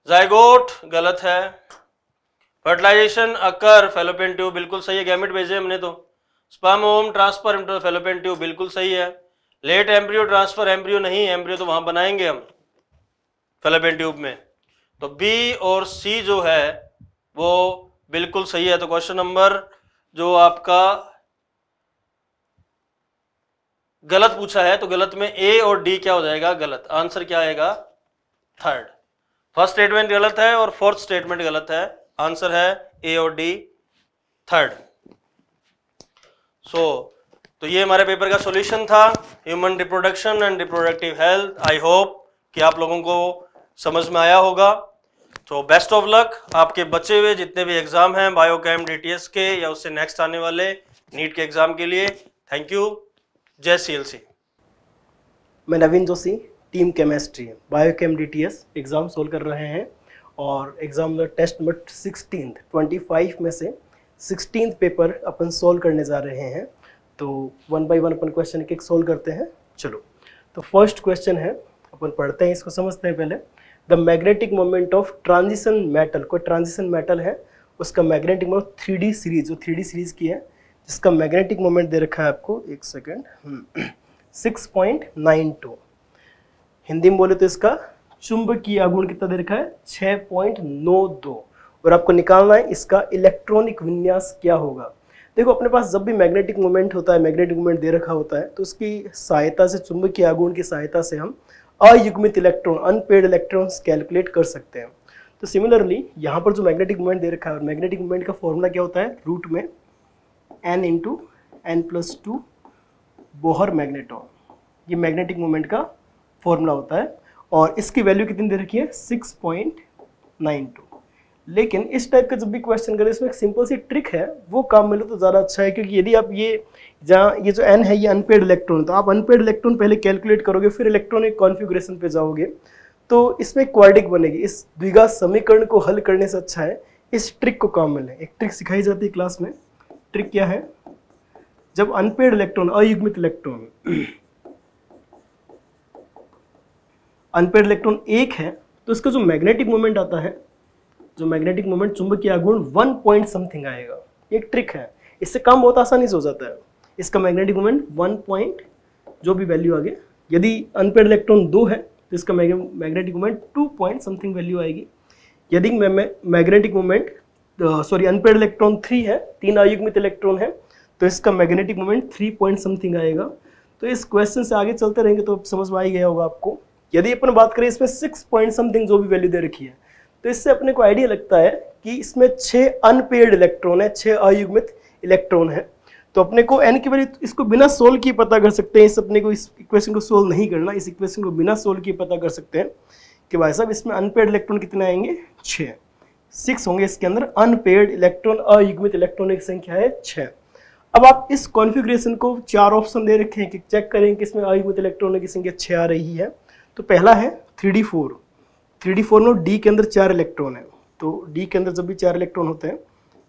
जाइगोट गलत है। फर्टिलाइजेशन अकर, फेलोपियन ट्यूब, बिल्कुल सही है, गैमिट भेजे हमने तो। Sperm ovum transfer, inter tube, बिल्कुल सही है। लेट एम्ब्रियो ट्रांसफ़र, एम्ब्रियो नहीं, एम्ब्रियो तो वहाँ बनाएँगे हम, फेलोपियन ट्यूब में। तो बी और सी जो है, वो बिल्कुल सही है। तो क्वेश्चन नंबर जो आपका गलत पूछा है तो गलत में ए और डी क्या हो जाएगा? गलत। आंसर क्या आएगा? थर्ड फ़र्स्ट स्टेटमेंट गलत है और फोर्थ स्टेटमेंट गलत है। आंसर है ए और डी थर्ड सो तो ये हमारे पेपर का सॉल्यूशन था human reproduction and reproductive health I hope कि आप लोगों को समझ में आया होगा। तो बेस्ट ऑफ़ लक आपके बचे हुए जितने भी एग्ज़ाम हैं बायोकैम डीटीएस के या उससे नेक्स्ट आने वाले नीट के एग्ज़ाम के लिए। थैंक यू जय सीएलसी मैं Naveen Joshi team chemistry biochem D T S exam solve कर रहे हैं। और exam test number sixteen twenty five में से सिक्सटीन पेपर अपन सोल्व करने जा रहे हैं। तो वन बाई वन अपन क्वेश्चन एक एक सोल्व करते हैं। चलो तो फ़र्स्ट क्वेश्चन है, अपन पढ़ते हैं इसको, समझते हैं पहले। The magnetic moment of transition metal कोई ट्रांजिशन मेटल है? उसका magnetic moment three D series जो थ्री डी सीरीज़ की है, जिसका मैग्नेटिक मोमेंट दे रखा है आपको, एक सेकेंड 6.92 <clears throat> हिंदी में बोले तो इसका चुंबकीय आघूर्ण कितना दे रखा है? 6.92 और आपको निकालना है इसका इलेक्ट्रॉनिक विन्यास क्या होगा? देखो, अपने पास जब भी मैग्नेटिक मोमेंट होता है, मैग्नेटिक मोमेंट दे रखा होता है तो उसकी सहायता से, चुंबकीय आघूर्ण की सहायता से हम अयुग्मित इलेक्ट्रॉन अनपेड इलेक्ट्रॉन्स कैलकुलेट कर सकते हैं। तो सिमिलरली, यहाँ पर जो मैग्नेटिक मोमेंट दे रखा है, और मैग्नेटिक मोमेंट का फॉर्मूला क्या होता है? रूट में n into n plus two Bohr magneton. ये मैग्नेटिक मोमेंट का फॉर्मूला होता है। और इसकी वैल्यू कितनी दे रखी है? सिक्स पॉइंट नाइन टू लेकिन इस टाइप का जब भी क्वेश्चन करें, इसमें एक सिंपल सी ट्रिक है, वो काम मिले तो ज़्यादा अच्छा है, क्योंकि यदि आप ये, जहाँ ये जो एन है, ये अनपेड इलेक्ट्रॉन तो आप अनपेड इलेक्ट्रॉन पहले कैलकुलेट करोगे, फिर इलेक्ट्रॉनिक कॉन्फ़िगरेशन पे जाओगे तो इसमें क्वाड्रिक बनेगी। इस द्विघात समीकरण को हल करने से अच्छा है, इस ट्रिक को काम मिले एक ट्रिक सिखाई जाती है क्लास में। ट्रिक क्या है? जब अनपेड इलेक्ट्रॉन अयुग्मित इलेक्ट्रॉन अनपेड इलेक्ट्रॉन एक है तो इसका जो मैग्नेटिक मोमेंट आता है, जो मैग्नेटिक मोमेंट चुंबकीय आघूर्ण वन पॉइंट समथिंग आएगा। एक ट्रिक है। इससे काम बहुत आसानी से हो जाता है। इसका मैग्नेटिक मोमेंट वन पॉइंट जो भी वैल्यू आ गया यदि अनपेड इलेक्ट्रॉन दो है तो इसका magnetic moment two point something value आएगी। यदि magnetic moment sorry unpaired electron three है, तीन अयुग्मित इलेक्ट्रॉन है तो इसका magnetic moment three point something आएगा। तो इस क्वेश्चन से आगे चलते रहेंगे तो समझ में आ ही गया होगा आपको। यदि अपन बात करें इसमें सिक्स पॉइंट समथिंग जो भी वैल्यू दे रखी है तो इससे अपने को आइडिया लगता है कि इसमें छह अनपेड इलेक्ट्रॉन है, छह अयुग्मित इलेक्ट्रॉन है। तो अपने को एन की वैल्यू इसको बिना सोल्व किए पता कर सकते हैं, इस अपने को इस इक्वेशन को सोल्व नहीं करना, इस इक्वेशन को बिना सोल्व किए पता कर सकते हैं कि भाई साहब, इसमें अनपेड इलेक्ट्रॉन कितने आएँगे? छः सिक्स होंगे इसके अंदर अनपेड इलेक्ट्रॉन अयुग्मित इलेक्ट्रॉन की संख्या है छः अब आप इस कॉन्फ़िगरेशन को चार ऑप्शन दे रखे हैं कि चेक करें कि इसमें अयुग्मित इलेक्ट्रॉनों की संख्या छः आ रही है। तो पहला है three D four. Three D four में डी के अंदर चार इलेक्ट्रॉन है। तो डी के अंदर जब भी चार इलेक्ट्रॉन होते हैं,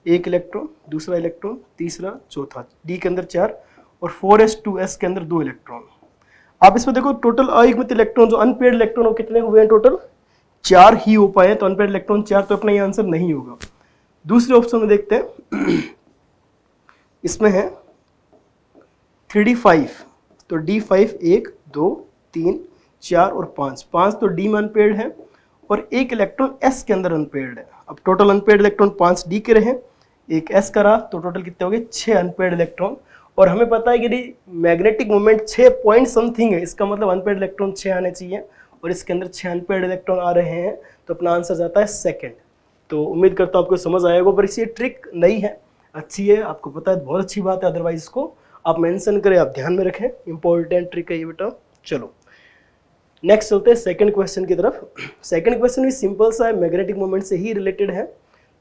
एक इलेक्ट्रॉन, दूसरा इलेक्ट्रॉन, तीसरा, चौथा, डी के अंदर चार और फोर एस टू एस के अंदर दो इलेक्ट्रॉन। आप इसमें देखो टोटल अयुग्मित इलेक्ट्रॉन, जो अनपेड इलेक्ट्रॉन हो कितने हुए हैं टोटल चार ही हो पाए तो अनपेड इलेक्ट्रॉन चार तो अपना ये आंसर नहीं होगा। दूसरे ऑप्शन में देखते हैं। <clears throat> इसमें है थ्री डी फाइव। तो डी फाइव, एक, दो, तीन चार और पाँच। पाँच तो डी में अनपेड है और एक इलेक्ट्रॉन एस के अंदर अनपेड है। अब टोटल अनपेड इलेक्ट्रॉन पाँच डी के रहे, एक एस का रहा तो टोटल कितने हो गए? छः अनपेड इलेक्ट्रॉन और हमें पता है कि मैग्नेटिक मोमेंट छः पॉइंट समथिंग है। इसका मतलब अनपेड इलेक्ट्रॉन छः आने चाहिए और इसके अंदर छः अनपेड इलेक्ट्रॉन आ रहे हैं तो अपना आंसर जाता है सेकेंड तो उम्मीद करता हूँ आपको समझ आएगा पर इसी ट्रिक नहीं है। अच्छी है, आपको पता है, बहुत अच्छी बात है अदरवाइज़ इसको आप मेंशन करें, आप ध्यान में रखें। इंपॉर्टेंट ट्रिक है ये बेटा। चलो। नेक्स्ट चलते हैं सेकंड क्वेश्चन की तरफ़। सेकंड क्वेश्चन भी सिंपल सा है मैग्नेटिक मोमेंट से ही रिलेटेड है।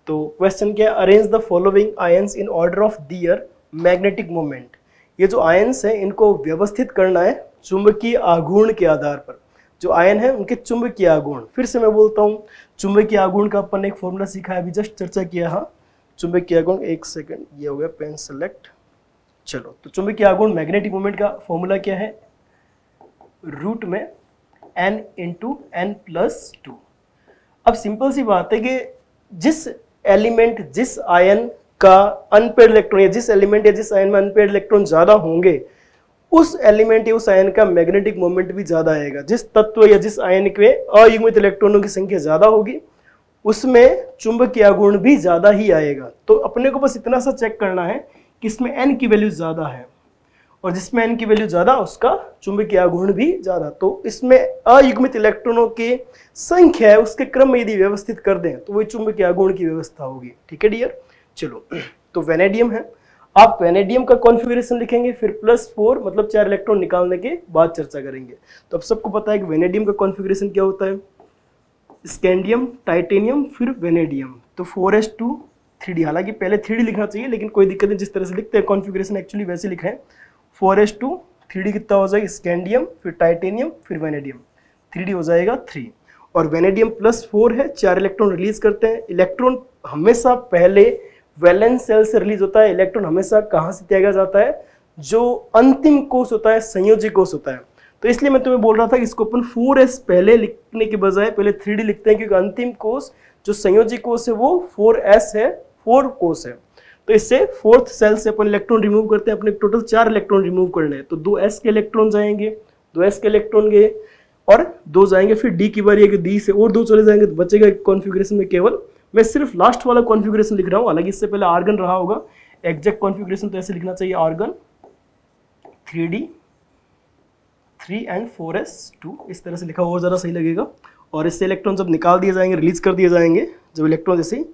तो क्वेश्चन क्या है? Arrange the following ions in order of their magnetic moment ये जो आयंस है, इनको व्यवस्थित करना है चुंबकीय आघूर्ण के आधार पर। जो आयन है, उनके चुंबकीय आघूर्ण। फिर से मैं बोलता हूँ, चुंबकीय आघूर्ण का अपन ने एक फॉर्मूला सीखा है, अभी जस्ट चर्चा किया हाँ। चुंबकीय आघूर्ण, एक सेकंड ये हो गया पेन सेलेक्ट चलो तो चुंबकीय आघूर्ण मैग्नेटिक मोमेंट का फॉर्मूला क्या है? रूट में N into N plus two अब सिंपल सी बात है कि जिस एलिमेंट जिस आयन का अनपेड इलेक्ट्रॉन या जिस एलिमेंट या जिस आयन में अनपेड इलेक्ट्रॉन ज़्यादा होंगे, उस एलिमेंट या उस आयन का मैग्नेटिक मोमेंट भी ज़्यादा आएगा। जिस तत्व या जिस आयन के अयुग्मित इलेक्ट्रॉनों की संख्या ज़्यादा होगी, उसमें चुंबकीय आघूर्ण भी ज़्यादा ही आएगा। तो अपने को बस इतना सा चेक करना है कि इसमें एन की वैल्यू ज़्यादा है। और जिसमें की वैल्यू ज़्यादा, उसका चुंबकीय आघूर्ण भी ज़्यादा। तो इसमें अयुग्मित इलेक्ट्रॉनों की संख्या है, उसके क्रम में यदि व्यवस्थित कर दें तो वही चुंबकीय आघूर्ण की व्यवस्था होगी। ठीक है डियर चलो तो वेनेडियम है। आप वेनेडियम का कॉन्फ़िगरेशन लिखेंगे, फिर प्लस फोर मतलब चार इलेक्ट्रॉन निकालने के बाद चर्चा करेंगे। तो अब सबको पता है कि वेनेडियम का कॉन्फ़िगरेशन क्या होता है? स्कैंडियम टाइटेनियम फिर वेनेडियम तो four S two three D हालाँकि पहले थ्री डी लिखना चाहिए, लेकिन कोई दिक्कत नहीं, जिस तरह से लिखते हैं कॉन्फ़िगरेशन एक्चुअली वैसे लिखे हैं। Four S two three D कितना हो जाएगा स्कैंडियम फिर टाइटेनियम फिर वेनेडियम थ्री डी हो जाएगा थ्री और वेनेडियम प्लस फोर है, चार इलेक्ट्रॉन रिलीज़ करते हैं। इलेक्ट्रॉन हमेशा पहले वैलेंस सेल से रिलीज़ होता है। इलेक्ट्रॉन हमेशा कहाँ से त्यागा जाता है? जो अंतिम कोष होता है संयोजी कोष होता है। तो इसलिए मैं तुम्हें बोल रहा था कि इसको अपन फोर एस पहले लिखने के बजाय पहले थ्री डी लिखते हैं, क्योंकि अंतिम कोष, जो संयोजी कोष है, वो फोर एस है फोर कोष है। तो इससे फोर्थ सेल से अपन इलेक्ट्रॉन रिमूव करते हैं, अपने टोटल चार इलेक्ट्रॉन रिमूव करने हैं। तो दो एस के इलेक्ट्रॉन जाएँगे, दो एस के इलेक्ट्रॉन गए, और दो जाएँगे फिर डी की बारी है कि डी से और दो चले जाएँगे तो बचेगा कॉन्फ़िगरेशन में केवल। मैं सिर्फ़ लास्ट वाला कॉन्फ़िगरेशन लिख रहा हूँ, हालाँकि इससे पहले आर्गन रहा होगा। एग्जैक्ट कॉन्फ़िगरेशन तो ऐसे लिखना चाहिए argon three D three and four S two इस तरह से लिखा और ज़्यादा सही लगेगा। और इससे इलेक्ट्रॉन जब निकाल दिए जाएँगे रिलीज़ कर दिए जाएँगे, जब इलेक्ट्रॉन जैसे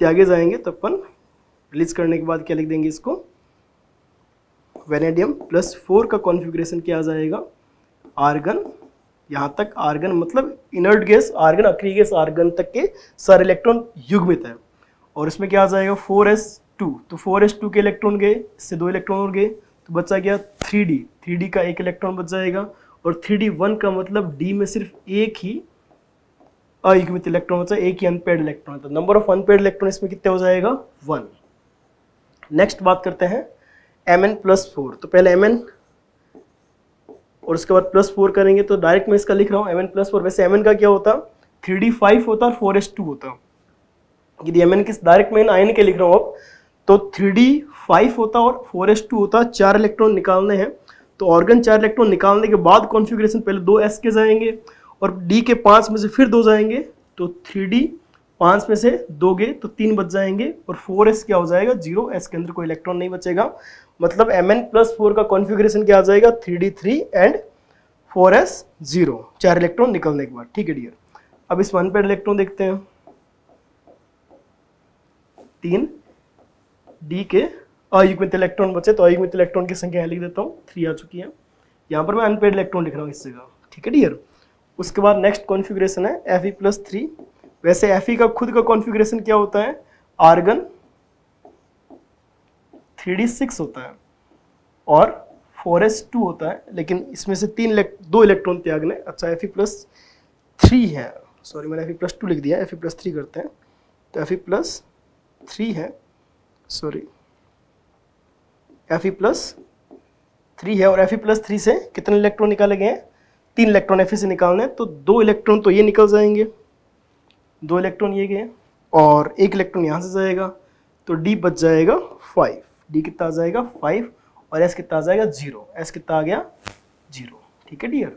त्यागे जाएँगे तो अपन रिलीज़ करने के बाद क्या लिख देंगे इसको? वेनेडियम प्लस फोर का कॉन्फ़िगरेशन क्या आ जाएगा। आर्गन यहाँ तक आर्गन मतलब इनर्ट गैस आर्गन अक्री गैस आर्गन तक के सारे इलेक्ट्रॉन युग्मित है। और इसमें क्या आ जाएगा? फोर एस टू तो फोर एस टू के इलेक्ट्रॉन गए, इससे दो इलेक्ट्रॉन और गए तो बचा गया थ्री डी थ्री डी का एक इलेक्ट्रॉन बच जाएगा। और थ्री डी वन का मतलब डी में सिर्फ़ एक ही अयुग्मित इलेक्ट्रॉन बचा, एक ही अनपेड इलेक्ट्रॉन तो नंबर ऑफ़ अनपेड इलेक्ट्रॉन इसमें कितने हो जाएगा? वन नेक्स्ट बात करते हैं एम एन प्लस फोर तो पहले एम एन और उसके बाद प्लस फोर करेंगे तो डायरेक्ट मैं इसका लिख रहा हूँ एम एन प्लस फोर वैसे एम एन का क्या होता? थ्री डी फाइव होता और फोर एस टू होता। यदि एम एन किस डायरेक्ट मैं आयन के लिख रहा हूँ अब तो थ्री डी फाइव होता और फोर एस टू होता, चार इलेक्ट्रॉन निकालने हैं। तो ऑर्गन चार इलेक्ट्रॉन निकालने के बाद कॉन्फ़िगरेशन पहले दो एस के जाएँगे और डी के पाँच में से फिर दो जाएँगे तो थ्री डी पाँच में से दो गए तो तीन बच जाएँगे और फोर एस क्या हो जाएगा? ज़ीरो. एस के अंदर कोई इलेक्ट्रॉन नहीं बचेगा। मतलब एम एन प्लस फोर का कॉन्फ़िगरेशन क्या आ जाएगा? Three D three and four S zero चार इलेक्ट्रॉन निकलने के बाद। ठीक है डियर अब इस वन पेड इलेक्ट्रॉन देखते हैं। तीन डी के अयुग्मित इलेक्ट्रॉन बचे तो अयुग्मित इलेक्ट्रॉन की संख्या लिख देता हूँ। थ्री आ चुकी है। यहाँ पर मैं अनपेड इलेक्ट्रॉन लिख रहा हूँ इस जगह ठीक है डियर उसके बाद नेक्स्ट कॉन्फ़िगरेशन है एफ़ ई प्लस थ्री वैसे एफ़ ई का खुद का कॉन्फ़िगरेशन क्या होता है? आर्गन थ्री सिक्स होता है और फोर एस टू होता है, लेकिन इसमें से तीन दो इलेक्ट्रॉन त्याग त्यागने अच्छा एफ़ प्लस थ्री है। सॉरी मैंने एफ़ प्लस टू लिख दिया एफ़ प्लस थ्री करते हैं। तो एफ़ प्लस थ्री है। सॉरी एफ़ प्लस थ्री है और एफ़ प्लस थ्री से कितने इलेक्ट्रॉन निकाले गए हैं? तीन इलेक्ट्रॉन एफ़ से निकालने तो दो इलेक्ट्रॉन तो ये निकल जाएँगे। दो इलेक्ट्रॉन ये गए और एक इलेक्ट्रॉन यहाँ से जाएगा तो डी बच जाएगा फाइव डी कितना आ जाएगा फाइव और एस कितना आ जाएगा ज़ीरो एस कितना आ गया ज़ीरो ठीक है डियर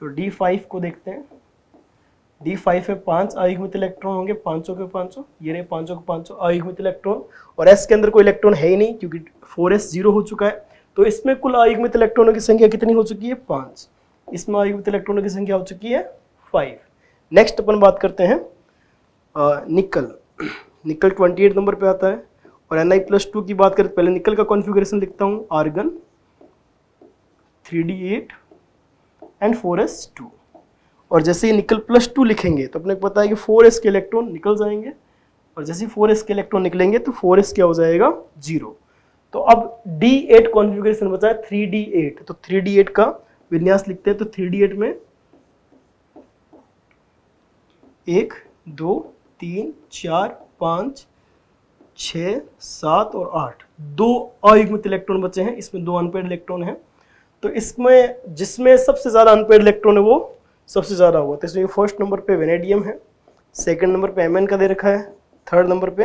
तो डी फाइव को देखते हैं डी फाइव में पाँच अयुग्मित इलेक्ट्रॉन होंगे, पाँचों के पाँचों, ये रहे पाँचों के पाँचों अयुग्मित इलेक्ट्रॉन और एस के अंदर कोई इलेक्ट्रॉन है ही नहीं क्योंकि फोर एस ज़ीरो हो चुका है तो इसमें कुल अयुग्मित इलेक्ट्रॉनों की संख्या कितनी हो चुकी है? पाँच, इसमें अयुग्मित इलेक्ट्रॉनों की संख्या हो चुकी है फाइव नेक्स्ट अपन बात करते हैं nickel. Nickel twenty eight number पे आता है और एन आई प्लस टू की बात करें पहले निकल का कॉन्फ़िगरेशन लिखता हूँ argon three D eight and four S two और जैसे ही निकल प्लस टू लिखेंगे तो अपने को पता है कि फोर एस के इलेक्ट्रॉन निकल जाएँगे और जैसे ही फोर एस के इलेक्ट्रॉन निकलेंगे तो फोर एस क्या हो जाएगा? ज़ीरो तो अब डी एट कॉन्फ़िगरेशन बचा है थ्री डी एट तो थ्री डी एट का विन्यास लिखते हैं तो थ्री डी एट में एक, दो तीन, चार, पाँच, छ, सात और आठ। दो अयुग्मित इलेक्ट्रॉन बचे हैं, इसमें दो अनपेड इलेक्ट्रॉन हैं। तो इसमें, जिसमें सबसे ज़्यादा अनपेड इलेक्ट्रॉन है वो सबसे ज़्यादा हुआ। तो इसमें फ़र्स्ट नंबर पे वेनेडियम है सेकंड नंबर पे एमएन का दे रखा है थर्ड नंबर पे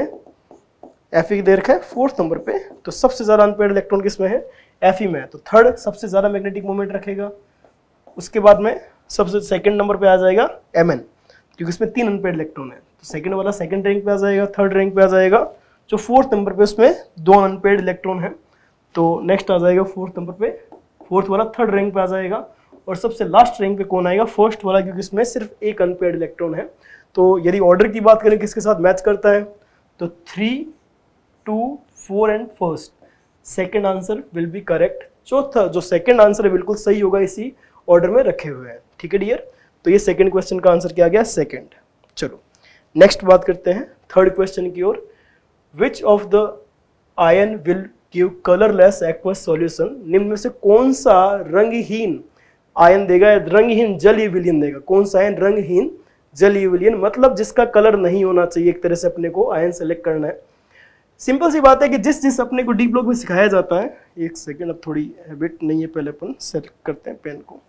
एफ़ दे रखा है फोर्थ नंबर पे तो सबसे ज़्यादा अनपेड इलेक्ट्रॉन किसमें है? एफ़ में है। तो थर्ड सबसे ज़्यादा मैग्नेटिक मोमेंट रखेगा। उसके बाद में सबसे सेकंड नंबर पर आ जाएगा एम क्योंकि इसमें तीन अनपेड इलेक्ट्रॉन है। तो सेकंड वाला सेकंड रैंक पे आ जाएगा थर्ड रैंक पे आ जाएगा, जो फोर्थ नंबर पे उसमें दो अनपेड इलेक्ट्रॉन है। तो नेक्स्ट आ जाएगा फोर्थ नंबर पे फोर्थ वाला थर्ड रैंक पे आ जाएगा। और सबसे लास्ट रैंक पे कौन आएगा? फ़र्स्ट वाला, क्योंकि इसमें सिर्फ़ एक अनपेड इलेक्ट्रॉन है। तो यदि ऑर्डर की बात करें, किसके साथ मैच करता है? तो three two four and first second answer will be correct चौथा, जो सेकेंड आंसर है, बिल्कुल सही होगा, इसी ऑर्डर में रखे हुए हैं। ठीक है डियर तो ये सेकेंड क्वेश्चन का आंसर क्या गया? सेकेंड चलो। नेक्स्ट बात करते हैं थर्ड क्वेश्चन की ओर। Which of the ion will give colourless aqueous solution निम्न में से कौन सा रंगहीन आयन देगा रंगहीन जल विलियन देगा? कौन सा आयन रंगहीन जल विलियन मतलब जिसका कलर नहीं होना चाहिए, एक तरह से अपने को आयन सेलेक्ट करना है। सिंपल सी बात है कि जिस जिस अपने को डी ब्लॉक में सिखाया जाता है, एक सेकेंड अब थोड़ी हैबिट नहीं है पहले अपन सेलेक्ट करते हैं पेन को।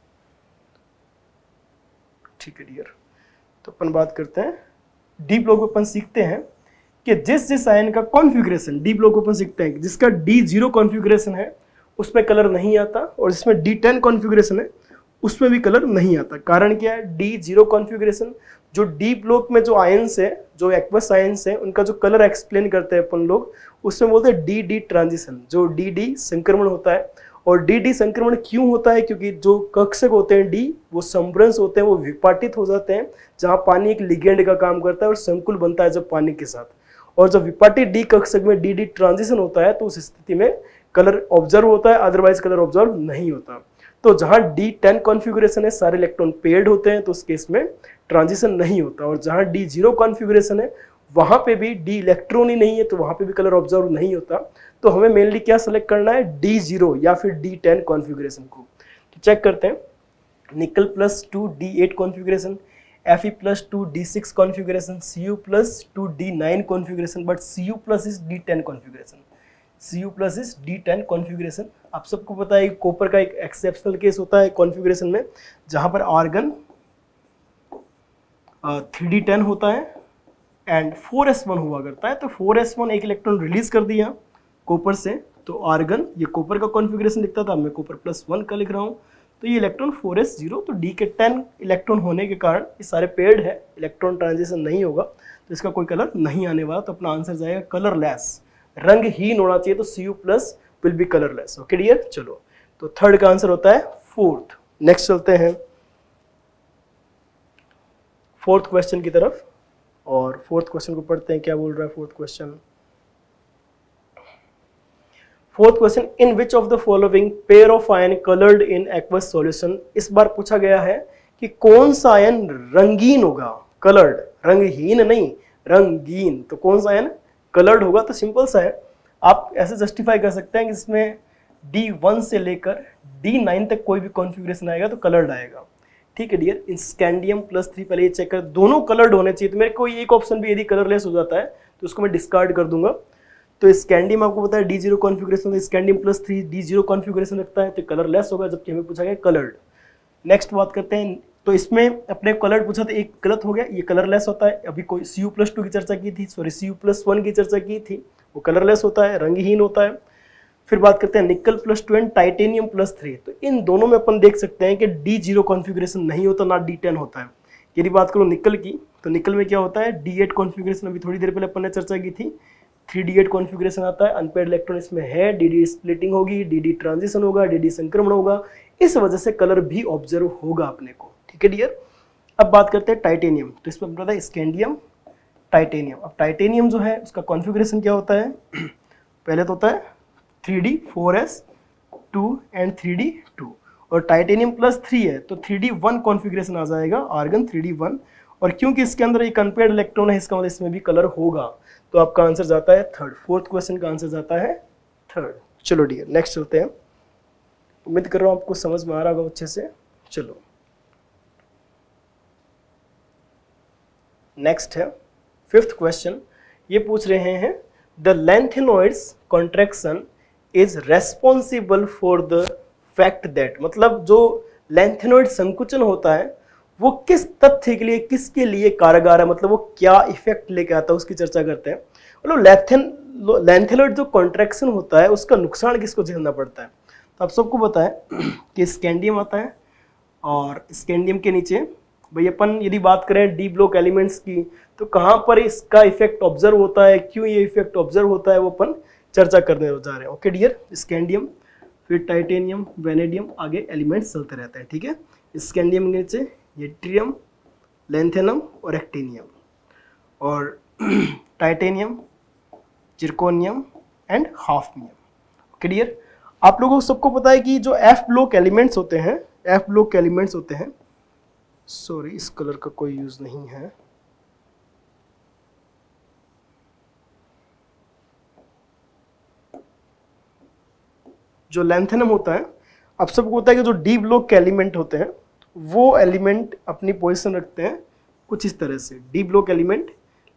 ठीक है डियर तो अपन बात करते हैं डी ब्लॉक में अपन सीखते हैं कि जिस जिस आयन का कॉन्फ़िगरेशन डी ब्लॉक ओपन सीखते हैं जिसका डी ज़ीरो कॉन्फ़िगरेशन है, उसमें कलर नहीं आता और जिसमें डी टेन कॉन्फ़िगरेशन है, उसमें भी कलर नहीं आता। कारण क्या है? डी ज़ीरो कॉन्फ़िगरेशन, जो डी ब्लॉक में जो आयंस है, जो एक्वस आयंस है, उनका जो कलर एक्सप्लेन करते हैं अपन लोग, उसमें बोलते हैं डी डी ट्रांजिशन, जो डी डी संक्रमण होता है और डी संक्रमण क्यों होता है? क्योंकि जो कक्षक होते हैं, डी, वो संभ्रंश होते हैं, वो विपाटित हो जाते हैं, जहाँ पानी एक लिगेंड का काम करता है और संकुल बनता है जब पानी के साथ। और जब विपाटित डी कक्षक में डी डी ट्रांजिशन होता है तो उस स्थिति में कलर ऑब्ज़र्व होता है, अदरवाइज़ कलर ऑब्ज़र्व नहीं होता। तो जहाँ डी टेन कॉन्फ़िगरेशन है, सारे इलेक्ट्रॉन पेड होते हैं तो उस केस में ट्रांजिशन नहीं होता। और जहाँ डी ज़ीरो कॉन्फ़िगरेशन है, वहाँ पे भी डी इलेक्ट्रॉन ही नहीं है तो वहाँ पे भी कलर ऑब्ज़र्व नहीं होता। तो हमें मेनली क्या सेलेक्ट करना है? डी ज़ीरो या फिर डी टेन कॉन्फ़िगरेशन को। तो चेक करते हैं। Nickel plus two D eight configuration F E plus two D six configuration C U plus two D nine configuration but C U plus is D ten configuration C U plus is D ten configuration आप सबको पता है copper का एक exceptional case होता है configuration में, जहाँ पर आर्गन थ्री डी टेन होता है एंड फोर एस वन हुआ करता है तो फोर एस वन एक इलेक्ट्रॉन रिलीज़ कर दिया कॉपर से तो आर्गन ये कॉपर का कॉन्फ़िगरेशन दिखता था, मैं कॉपर प्लस वन का लिख रहा हूँ। तो ये इलेक्ट्रॉन फोर एस ज़ीरो तो डी के टेन इलेक्ट्रॉन होने के कारण ये सारे पेड है इलेक्ट्रॉन ट्रांजिशन नहीं होगा तो इसका कोई कलर नहीं आने वाला तो अपना आंसर जाएगा कलरलेस रंगहीन होना चाहिए तो C U plus will be colourless okay dear चलो तो थर्ड का आंसर होता है फोर्थ नेक्स्ट चलते हैं। फोर्थ क्वेश्चन की तरफ़, और फोर्थ क्वेश्चन को पढ़ते हैं, क्या बोल रहा है fourth question fourth question, in which of the following pair of ion coloured in aqueous solution इस बार पूछा गया है कि कौन सा आयन रंगीन होगा? कलर्ड रंगहीन नहीं, रंगीन। तो कौन सा आयन कलर्ड होगा? तो सिंपल सा है। आप ऐसे जस्टिफाई कर सकते हैं कि इसमें डी वन से लेकर डी नाइन तक कोई भी कॉन्फ़िगरेशन आएगा तो कलर्ड आएगा। ठीक है dear in scandium plus three पहले ये चेक कर। दोनों कलर्ड होने चाहिए। तो मेरे को एक ऑप्शन भी यदि कलरलेस हो जाता है तो उसको मैं डिस्कार्ड कर दूँगा। तो स्कैंडियम आपको पता है D zero configuration scandium plus three D zero configuration रखता है तो कलर लेस होगा, जबकि हमें पूछा गया कलर्ड नेक्स्ट बात करते हैं तो इसमें अपने कलर पूछा तो एक गलत हो गया, ये कलरलेस होता है. अभी कोई सी यू प्लस टू की चर्चा की थी sorry C U plus one की चर्चा की थी, वो कलरलेस होता है, रंगहीन होता है. फिर बात करते हैं nickel plus two and titanium plus three तो इन दोनों में अपन देख सकते हैं कि डी ज़ीरो कॉन्फ़िगरेशन नहीं होता, ना डी टेन होता है. यदि बात करो निकल की तो निकल में क्या होता है डी एट कॉन्फ़िगरेशन अभी थोड़ी देर पहले अपन ने चर्चा की थी थ्री डी एट कॉन्फ़िगरेशन आता है, अनपेड इलेक्ट्रॉन इसमें है, डी डी स्प्लिटिंग होगी, डी डी ट्रांजिशन होगा, डी डी संक्रमण होगा, इस वजह से कलर भी ऑब्ज़र्व होगा अपने को। ठीक है डियर अब बात करते हैं टाइटेनियम तो इसमें पता है स्कैंडियम टाइटेनियम अब टाइटेनियम जो है, उसका कॉन्फ़िगरेशन क्या होता है? <clears throat> पहले तो होता है three D four S two and three D two और टाइटेनियम प्लस थ्री है तो थ्री डी वन कॉन्फ़िगरेशन आ जाएगा आर्गन थ्री डी वन और क्योंकि इसके अंदर एक अनपेड इलेक्ट्रॉन है, इसका मतलब इसमें भी कलर होगा। तो आपका आंसर जाता है थर्ड फोर्थ क्वेश्चन का आंसर जाता है थर्ड चलो डियर नेक्स्ट चलते हैं। उम्मीद कर रहा हूँ आपको समझ में आ रहा होगा अच्छे से। चलो। नेक्स्ट है। फिफ्थ क्वेश्चन ये पूछ रहे हैं the lanthanoids contraction is responsible for the fact that मतलब जो लेंथेनोइड संकुचन होता है वो किस तथ्य के लिए, किसके लिए कारगर है? मतलब वो क्या इफ़ेक्ट लेके आता है, उसकी चर्चा करते हैं। मतलब लेथेन लेंथेनोइड जो कॉन्ट्रेक्शन होता है, उसका नुकसान किसको झेलना पड़ता है? तो आप सबको है <clears throat> कि स्कैंडियम आता है और स्कैंडियम के नीचे, भाई अपन यदि बात करें डी ब्लॉक एलिमेंट्स की तो कहाँ पर इसका इफ़ेक्ट ऑब्ज़र्व होता है, क्यों ये इफ़ेक्ट ऑब्ज़र्व होता है, वो अपन चर्चा करने जा रहे हैं। ओके डियर स्कैंडियम फिर टाइटेनियम वेनेडियम आगे एलिमेंट्स चलते रहते हैं, ठीक है? स्कैंडियम के नीचे ये ट्रियम लेंथेनम और एक्टिनियम और titanium zirconium and hafnium clear आप लोगों को सबको पता है कि जो एफ़ ब्लॉक एलिमेंट्स होते हैं एफ़ ब्लॉक एलिमेंट्स होते हैं सॉरी इस कलर का कोई यूज़ नहीं है. जो लेंथेनम होता है, आप सबको होता है कि जो डी ब्लॉक के एलिमेंट होते हैं वो एलिमेंट अपनी पोजिशन रखते हैं कुछ इस तरह से। डी ब्लॉक एलिमेंट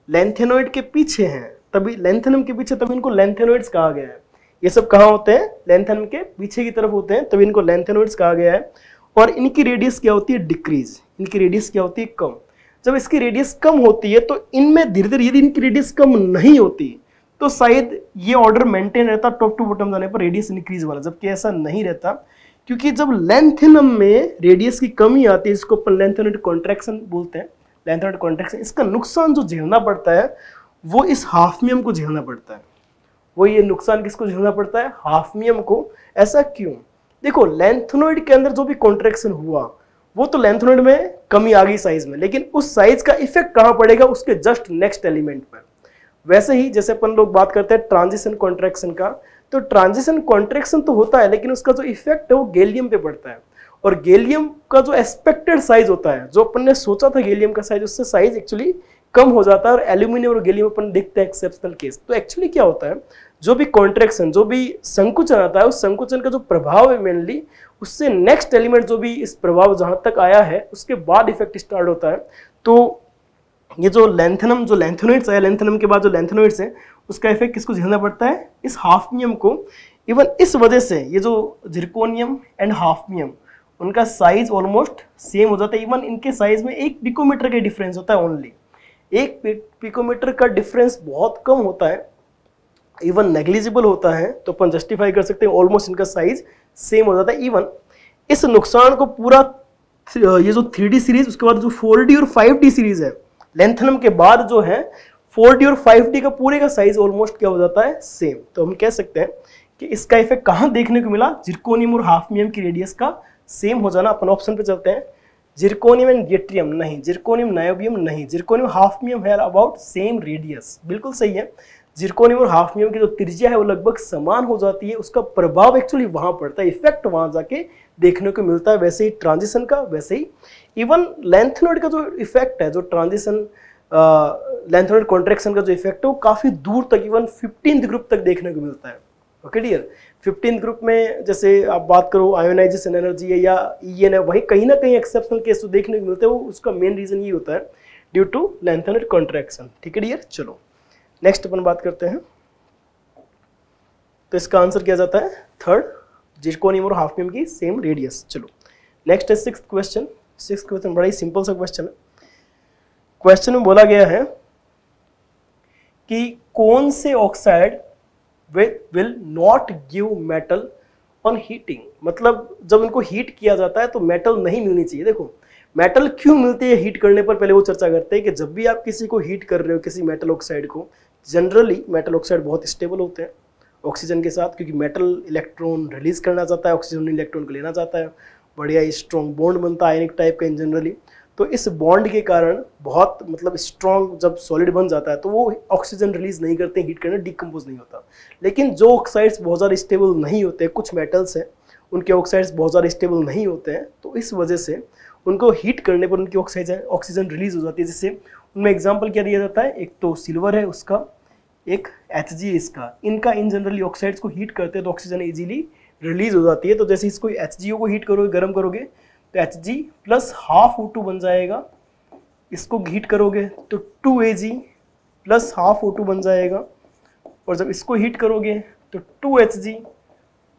लेंथेनोइड के पीछे हैं। तभी लेंथेनम के पीछे तभी इनको लेंथेनोइड्स कहा गया है। ये सब कहाँ होते हैं? लेंथेनम के पीछे की तरफ़ होते हैं, तभी इनको लेंथेनोइड्स कहा गया है। और इनकी रेडियस क्या होती है? डिक्रीज इनकी रेडियस क्या होती है? कम। जब इसकी रेडियस कम होती है तो इनमें धीरे धीरे यदि इनकी रेडियस कम नहीं होती तो शायद ये ऑर्डर मेंटेन रहता टॉप टू बॉटम जाने पर रेडियस इंक्रीज वाला। जबकि ऐसा नहीं रहता क्योंकि जब लेंथनम में रेडियस की कमी आती है, इसको अपन लेंथनोइड कॉन्ट्रैक्शन बोलते हैं। लेंथनोइड कॉन्ट्रैक्शन इसका नुकसान जो झेलना पड़ता है, वो इस हाफमियम को झेलना पड़ता है। वो ये नुकसान किसको झेलना पड़ता है? हाफमियम को। ऐसा क्यों? देखो लेंथनोइड के अंदर जो भी कॉन्ट्रैक्शन हुआ, वो तो लेंथनोइड में कमी आ गई साइज़ में, लेकिन उस साइज़ का इफ़ेक्ट कहाँ पड़ेगा? उसके जस्ट नेक्स्ट एलिमेंट पर। वैसे ही जैसे अपन लोग बात करते हैं ट्रांजिशन कॉन्ट्रैक्शन का तो ट्रांजिशन कॉन्ट्रेक्शन तो होता है, लेकिन उसका जो इफ़ेक्ट है वो गैलियम पे पड़ता है। और गैलियम का जो एक्सपेक्टेड साइज़ होता है, जो अपन ने सोचा था गैलियम का साइज़ उससे साइज़ एक्चुअली कम हो जाता है और एल्यूमिनियम और गैलियम अपन देखते हैं एक्सेप्शनल केस तो एक्चुअली क्या होता है, जो भी कॉन्ट्रेक्शन जो भी संकुचन आता है, उस संकुचन का जो प्रभाव है मेनली उससे नेक्स्ट एलिमेंट जो भी इस प्रभाव जहाँ तक आया है, उसके बाद इफ़ेक्ट स्टार्ट होता है। तो ये जो लेंथनम जो लेंथनोइड्स है लेंथनम के बाद जो लेंथनोइड्स है, उसका इफ़ेक्ट किसको झेलना पड़ता है? इस हाफमियम को। इवन इस वजह से ये जो जिरकोनियम एंड हाफमियम उनका साइज़ ऑलमोस्ट सेम हो जाता है। इवन इनके साइज़ में एक पिकोमीटर का डिफरेंस होता है ओनली एक पिकोमीटर का डिफरेंस बहुत कम होता है। इवन नेग्लिजिबल होता है तो अपन जस्टिफाई कर सकते हैं ऑलमोस्ट इनका साइज़ सेम हो जाता है। इवन इस नुकसान को पूरा, ये जो थ्री सीरीज़ उसके बाद जो फोर और फाइव सीरीज़ है लेंथनम के बाद जो है, फोर और फाइव का पूरे का साइज़ ऑलमोस्ट क्या हो जाता है? सेम तो हम कह सकते हैं कि इसका इफ़ेक्ट कहाँ देखने को मिला? जिरकोनियम और हाफमियम की रेडियस का सेम हो जाना अपन ऑप्शन पे चलते हैं। जिरकोनियम एंड गेट्रियम नहीं जिरकोनियम नायोबियम नहीं जिरकोनियम हाफमियम है अबाउट सेम रेडियस बिल्कुल सही है। जिरकोनियम और हाफमियम की जो त्रिज्या है, वो लगभग समान हो जाती है। उसका प्रभाव एक्चुअली वहाँ पड़ता है। इफ़ेक्ट वहाँ जाके देखने को मिलता है। वैसे ही ट्रांजिशन का, वैसे ही इवन लेंथनोड का जो इफ़ेक्ट है, जो ट्रांजिशन लेंथनोड कॉन्ट्रेक्शन का जो इफ़ेक्ट है, वो काफ़ी दूर तक इवन फिफ्टीन ग्रुप तक देखने को मिलता है। ओके डियर फिफ्टीन ग्रुप में जैसे आप बात करो आयोनाइजेशन एनर्जी है या ई एन है, वही कहीं ना कहीं एक्सेप्शनल केस तो देखने को मिलते हैं, वो उसका मेन रीजन ये होता है ड्यू टू लेंथनोड कॉन्ट्रेक्शन ठीक है डियर चलो नेक्स्ट अपन बात करते हैं। तो इसका आंसर क्या जाता है थर्ड जिरकोनियम और हाफमियम की सेम रेडियस चलो नेक्स्ट है सिक्स क्वेश्चन सिक्स क्वेश्चन, बड़ा ही सिंपल सा क्वेश्चन है। क्वेश्चन में बोला गया है कि कौन से oxide will not give metal on heating मतलब जब इनको हीट किया जाता है तो मेटल नहीं मिलनी चाहिए। देखो मेटल क्यों मिलती है हीट करने पर? पहले वो चर्चा करते हैं कि जब भी आप किसी को हीट कर रहे हो, किसी मेटल ऑक्साइड को जनरली मेटल ऑक्साइड बहुत स्टेबल होते हैं ऑक्सीजन के साथ, क्योंकि मेटल इलेक्ट्रॉन रिलीज़ करना चाहता है ऑक्सीजन इलेक्ट्रॉन को लेना चाहता है। बढ़िया स्ट्रॉन्ग बॉन्ड बनता है आयनिक टाइप का इन जनरली तो इस बॉन्ड के कारण बहुत मतलब स्ट्रॉन्ग जब सॉलिड बन जाता है तो वो ऑक्सीजन रिलीज़ नहीं करते हीट करने डिकम्पोज नहीं होता। लेकिन जो ऑक्साइड्स बहुत ज़्यादा स्टेबल नहीं होते, कुछ मेटल्स हैं, उनके ऑक्साइड्स बहुत ज़्यादा स्टेबल नहीं होते हैं तो इस वजह से उनको हीट करने पर उनकी ऑक्सीजन ऑक्सीजन रिलीज़ हो जाती है। जिससे उनमें एग्ज़ाम्पल क्या दिया जाता है, एक तो सिल्वर है उसका, एक एच जी इसका। इनका इन जनरली ऑक्साइड्स को हीट करते हैं तो ऑक्सीजन इजीली रिलीज़ हो जाती है तो जैसे इसको एचजीओ को हीट करोगे, गर्म करोगे तो H G plus half O two बन जाएगा। इसको हीट करोगे तो two A G plus half O two बन जाएगा। और जब इसको हीट करोगे तो two H G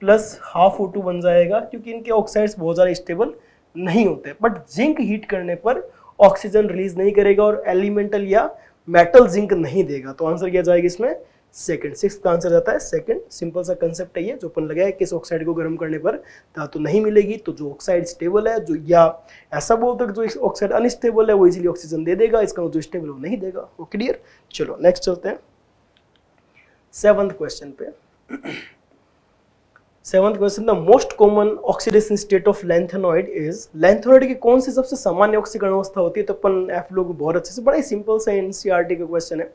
plus half O two बन जाएगा, क्योंकि इनके ऑक्साइड्स बहुत ज़्यादा स्टेबल नहीं होते। बट जिंक हीट करने पर ऑक्सीजन रिलीज़ नहीं करेगा और एलिमेंटल या मेटल जिंक नहीं देगा। तो आंसर क्या जाएगा इसमें सेकंड सिक्स का आंसर जाता है। सेकंड सिंपल सा कंसेप्ट है ये, जो अपन लगाया किस ऑक्साइड को गर्म करने पर धातु नहीं मिलेगी तो जो ऑक्साइड स्टेबल है, जो या ऐसा बोलते जो ऑक्साइड अनस्टेबल है, वो इजीली ऑक्सीजन दे देगा, इसका जो स्टेबल वो नहीं देगा। वो क्लियर चलो नेक्स्ट चलते हैं। सेवंथ क्वेश्चन पे। Seventh question the most common oxidation state of lanthanoid is lanthanoid की कौन सी सबसे सामान्य ऑक्सीकरण अवस्था होती है? तो अपन एफ़ लोग बहुत अच्छे से, बड़ा ही सिंपल सा एनसीईआरटी का क्वेश्चन है।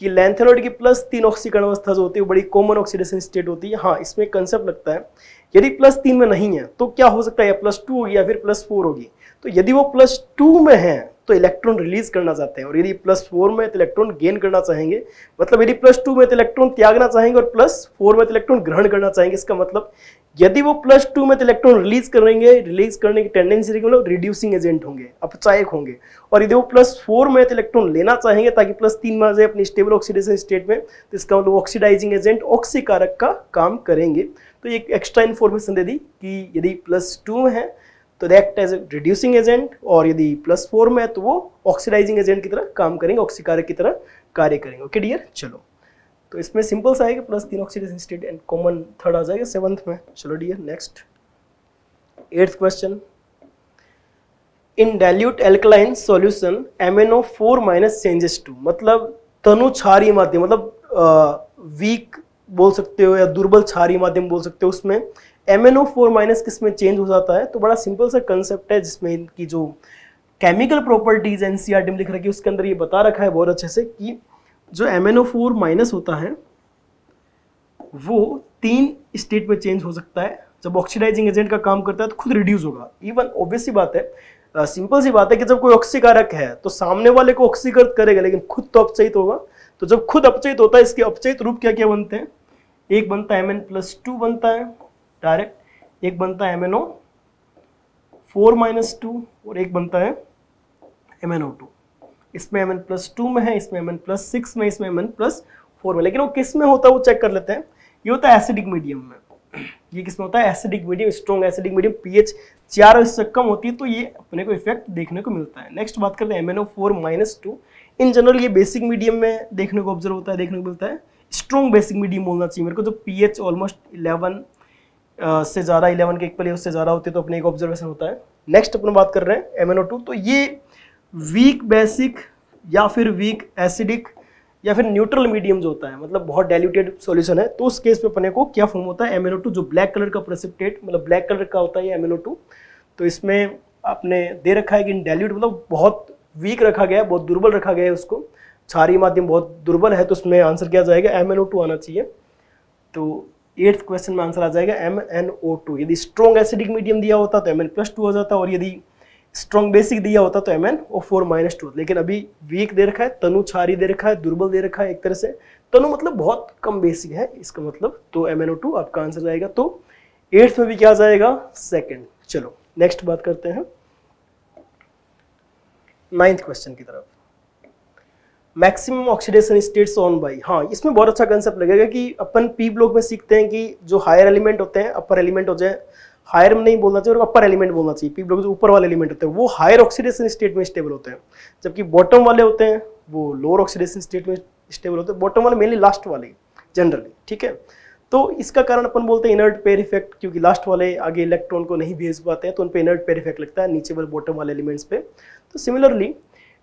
कि लेंथेनॉइड की प्लस तीन ऑक्सीकरण अवस्था जो होती है, वो बड़ी कॉमन ऑक्सीडेशन स्टेट होती है। हाँ इसमें कंसेप्ट लगता है, यदि प्लस तीन में नहीं है तो क्या हो सकता है प्लस टू होगी या फिर प्लस फोर होगी? तो यदि वो प्लस टू में है तो इलेक्ट्रॉन रिलीज़ करना चाहते हैं। और यदि प्लस फोर में तो इलेक्ट्रॉन गेन करना चाहेंगे। मतलब यदि प्लस टू में तो इलेक्ट्रॉन त्यागना चाहेंगे, और प्लस फोर में तो इलेक्ट्रॉन ग्रहण करना चाहेंगे। इसका मतलब यदि वो प्लस टू में तो इलेक्ट्रॉन रिलीज़ करेंगे रिलीज़ करने की टेंडेंसी रहेगी मतलब रिड्यूसिंग एजेंट होंगे अपचायक होंगे। और यदि वो प्लस फोर में तो इलेक्ट्रॉन लेना चाहेंगे ताकि प्लस तीन में आ जाए अपनी स्टेबल ऑक्सीडेशन स्टेट में तो इसका मतलब ऑक्सीडाइजिंग एजेंट ऑक्सीकारक का काम करेंगे। तो एक एक्स्ट्रा इन्फॉर्मेशन दे दी कि यदि प्लस टू में है तो एक्ट एज रिड्यूसिंग एजेंट और यदि प्लस फोर में है तो वो ऑक्सीडाइजिंग एजेंट की तरह काम करेंगे ऑक्सीकारक की तरह कार्य करेंगे। ओके डियर चलो। तो इसमें सिंपल सा आएगा प्लस तीन oxidation state and common third आ जाएगा सेवंथ में। चलो dear next eighth question in dilute alkaline solution MnO4 minus changes to मतलब तनु क्षारी माध्यम मतलब वीक बोल सकते हो या दुर्बल क्षारी माध्यम बोल सकते हो उसमें। MnO4 माइनस किसमें चेंज हो जाता है? तो बड़ा सिंपल सा कंसेप्ट है जिसमें इनकी जो केमिकल प्रॉपर्टीज़ एनसीईआरटी में लिख रखी है, उसके अंदर ये बता रखा है बहुत अच्छे से कि जो M N O four minus होता है, वो तीन स्टेट में चेंज हो सकता है। जब ऑक्सीडाइजिंग एजेंट का काम करता है तो खुद रिड्यूस होगा। इवन ऑब्वियस सी बात है सिंपल सी बात है कि जब कोई ऑक्सीकारक है तो सामने वाले को ऑक्सीकृत करेगा, लेकिन खुद तो अपचयित होगा। तो जब खुद अपचयित होता है, इसके अपचयित रूप क्या क्या बनते हैं? एक बनता है एम एन प्लस टू बनता है डायरेक्ट एक बनता है M N O four minus two और एक बनता है एम एन ओ टू इसमें एम एन प्लस टू में है, इसमें एम एन प्लस सिक्स में, इसमें एम एन प्लस फोर में। लेकिन वो किसमें होता है वो चेक कर लेते हैं। ये होता है एसिडिक मीडियम में। ये किसमें होता है? Acidic medium strong acidic medium pH चार इससे कम होती है तो ये अपने को इफ़ेक्ट देखने को मिलता है। नेक्स्ट बात करते हैं M N O four minus two in general ये बेसिक मीडियम में देखने को ऑब्ज़र्व होता है, देखने को मिलता है। स्ट्रॉन्ग बेसिक मीडियम बोलना चाहिए मेरे को, जो पी एच ऑलमोस्ट इलेवन से ज़्यादा इलेवन के एक इक्वल उससे ज़्यादा होती है तो अपने एक ऑब्जर्वेशन होता है। नेक्स्ट अपन बात कर रहे हैं एम एन ओ टू तो ये वीक बेसिक या फिर वीक एसिडिक या फिर न्यूट्रल मीडियम जो होता है मतलब बहुत डाइल्यूटेड सॉल्यूशन है तो उस केस में अपने को क्या फॉर्म होता है? एम जो ब्लैक कलर का प्रेसिपिटेट मतलब ब्लैक कलर का होता है एम तो इसमें आपने दे रखा है कि इन डाइल्यूट मतलब बहुत वीक रखा गया है, बहुत दुर्बल रखा गया है उसको। क्षारीय माध्यम बहुत दुर्बल है तो उसमें आंसर क्या जाएगा एम आना चाहिए। तो एट्थ क्वेश्चन में आंसर आ जाएगा एम यदि स्ट्रॉन्ग एसिडिक मीडियम दिया होता तो एम प्लस टू हो जाता, और यदि स्ट्रॉन्ग बेसिक दिया होता तो M N O four minus two लेकिन अभी वीक दे रखा है, तनु छारी दे रखा है, दुर्बल दे रखा है एक तरह से। तनु मतलब बहुत कम बेसिक है, इसका मतलब तो एम एन ओ टू आपका आंसर जाएगा। तो एट्थ में भी क्या जाएगा? सेकेंड चलो नेक्स्ट बात करते हैं। नाइन्थ क्वेश्चन की तरफ़। Maximum oxidation states on by हाँ इसमें बहुत अच्छा कंसेप्ट लगेगा कि अपन पी ब्लॉक में सीखते हैं कि जो हायर एलिमेंट होते हैं अपर एलिमेंट हो जाए हायर में नहीं बोलना चाहिए और अपर एलिमेंट बोलना चाहिए। पी ब्लॉक जो ऊपर वाले एलिमेंट होते हैं, वो हायर ऑक्सीडेशन स्टेट में स्टेबल होते हैं। जबकि बॉटम वाले होते हैं, वो लोअर ऑक्सीडेशन स्टेट में स्टेबल होते हैं। बॉटम वाले मेनली लास्ट वाले जनरली ठीक है? तो इसका कारण अपन बोलते हैं इनर्ट पेयर इफ़ेक्ट क्योंकि लास्ट वाले आगे इलेक्ट्रॉन को नहीं भेज पाते हैं तो उन पर इनर्ट पेयर इफ़ेक्ट लगता है, नीचे वाले बॉटम वाले एलिमेंट्स पे। तो सिमिलरली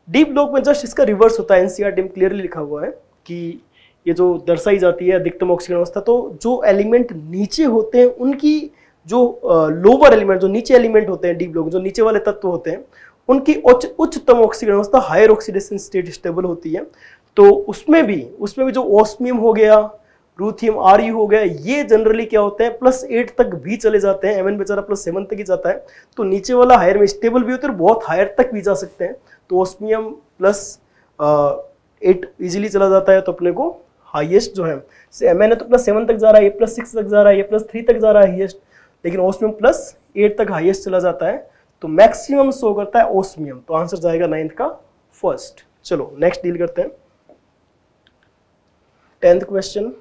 डीप ब्लॉक में जस्ट इसका रिवर्स होता है एनसीआर में क्लियरली लिखा हुआ है कि ये जो दर्शाई जाती है अधिकतम ऑक्सीजन अवस्था तो जो एलिमेंट नीचे होते हैं, उनकी जो लोअर एलिमेंट जो नीचे एलिमेंट होते हैं डीप ब्लॉक जो नीचे वाले तत्व होते हैं, उनकी उच्च, उच्चतम ऑक्सीजन अवस्था हायर ऑक्सीडेशन स्टेट स्टेबल होती है। तो उसमें भी उसमें भी जो ऑस्मियम हो गया रूथियम आर यू हो गया, ये जनरली क्या होते हैं प्लस एट तक भी चले जाते हैं। एम बेचारा प्लस सेवन तक ही जाता है। तो नीचे वाला हायर में स्टेबल भी होते हैं बहुत हायर तक भी जा सकते हैं। तो ऑस्मियम प्लस एट इजीली चला जाता है। तो अपने को हाईएस्ट जो है एम एन तो प्लस सेवन तक जा रहा है ये प्लस सिक्स तक जा रहा है ये प्लस थ्री तक जा रहा है हाइएस्ट लेकिन ओस्मियम प्लस एट तक हाईएस्ट चला जाता है तो मैक्सिमम शो करता है ओस्मियम। तो आंसर जाएगा नाइन्थ का फ़र्स्ट चलो नेक्स्ट डील करते हैं। टेंथ क्वेश्चन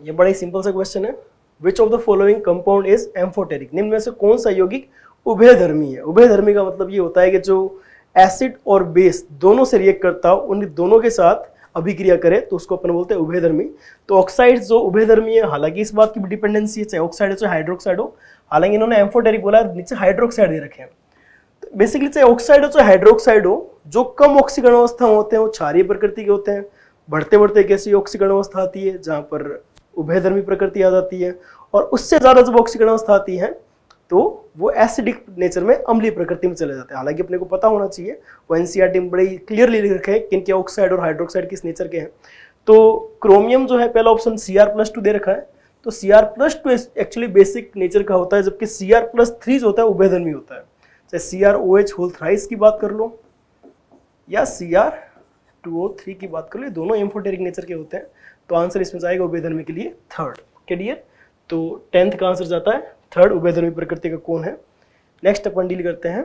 ये बड़ा ही सिंपल सा क्वेश्चन है। Which of the following compound is amphoteric निम्न में से कौन सा यौगिक उभयधर्मी है? उभयधर्मी का मतलब ये होता है कि जो एसिड और बेस दोनों से रिएक्ट करता हो उन दोनों के साथ अभिक्रिया करे तो उसको अपन बोलते हैं उभयधर्मी। तो ऑक्साइड जो उभयधर्मी है, हालाँकि इस बात की डिपेंडेंसी है, चाहे ऑक्साइड हो, चाहे हाइड्रोक्साइड हो, हालाँकि इन्होंने एम्फोटेरिक बोला, नीचे हाइड्रोक्साइड दे रखे हैं। तो बेसिकली चाहे ऑक्साइड हो, चाहे हाइड्रोक्साइड हो, जो कम ऑक्सीकरण अवस्था होते हैं, वो क्षारीय प्रकृति के होते हैं। बढ़ते बढ़ते एक ऐसी ऑक्सीकरण अवस्था आती है, जहाँ पर उभयधर्मी प्रकृति आ जाती है, और उससे ज़्यादा जब ऑक्सीकरण अवस्था आती है तो वो एसिडिक नेचर में अम्लीय प्रकृति में चले जाते हैं। हालाँकि अपने को पता होना चाहिए, वो एनसीआर टीम बड़े क्लियरली लिख रखे हैं किन के ऑक्साइड और हाइड्रोक्साइड किस नेचर के हैं। तो क्रोमियम जो है, पहला option C R plus two दे रखा है। तो C R plus two actually basic nature का होता है, जबकि सी आर प्लस थ्री जो होता है उभयधर्मी होता है। चाहे C R O H whole thrice की बात कर लो, या C R two O three की बात कर लो दोनों एम्फोटेरिक नेचर के होते हैं। तो आंसर इसमें जाएगा उभयधर्मी के लिए थर्ड के डियर तो टेंथ का आंसर जाता है थर्ड उभयधर्मी प्रकृति का कौन है। नेक्स्ट अपन डील करते हैं।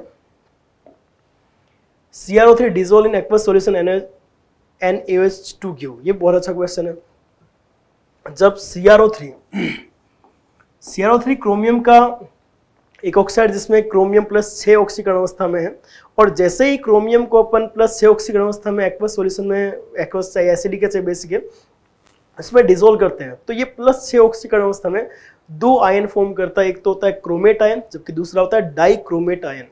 C R O three dissolve in aqueous solution N N H two Q ये बहुत अच्छा क्वेश्चन है। जब C R O three C R O three chromium का एक ऑक्साइड जिसमें क्रोमियम प्लस छः ऑक्सीकरण अवस्था में है, और जैसे ही क्रोमियम को अपन प्लस छः ऑक्सीकरण अवस्था में एक्वस सॉल्यूशन में एक्वस चाहे एसिडिक है चाहे बेसिक है इसमें डिजोल्व करते हैं। तो ये प्लस छः ऑक्सीकरण अवस्था में दो आयन फॉर्म करता है, एक तो होता है क्रोमेट आयन जबकि दूसरा होता है डाइक्रोमेट आयन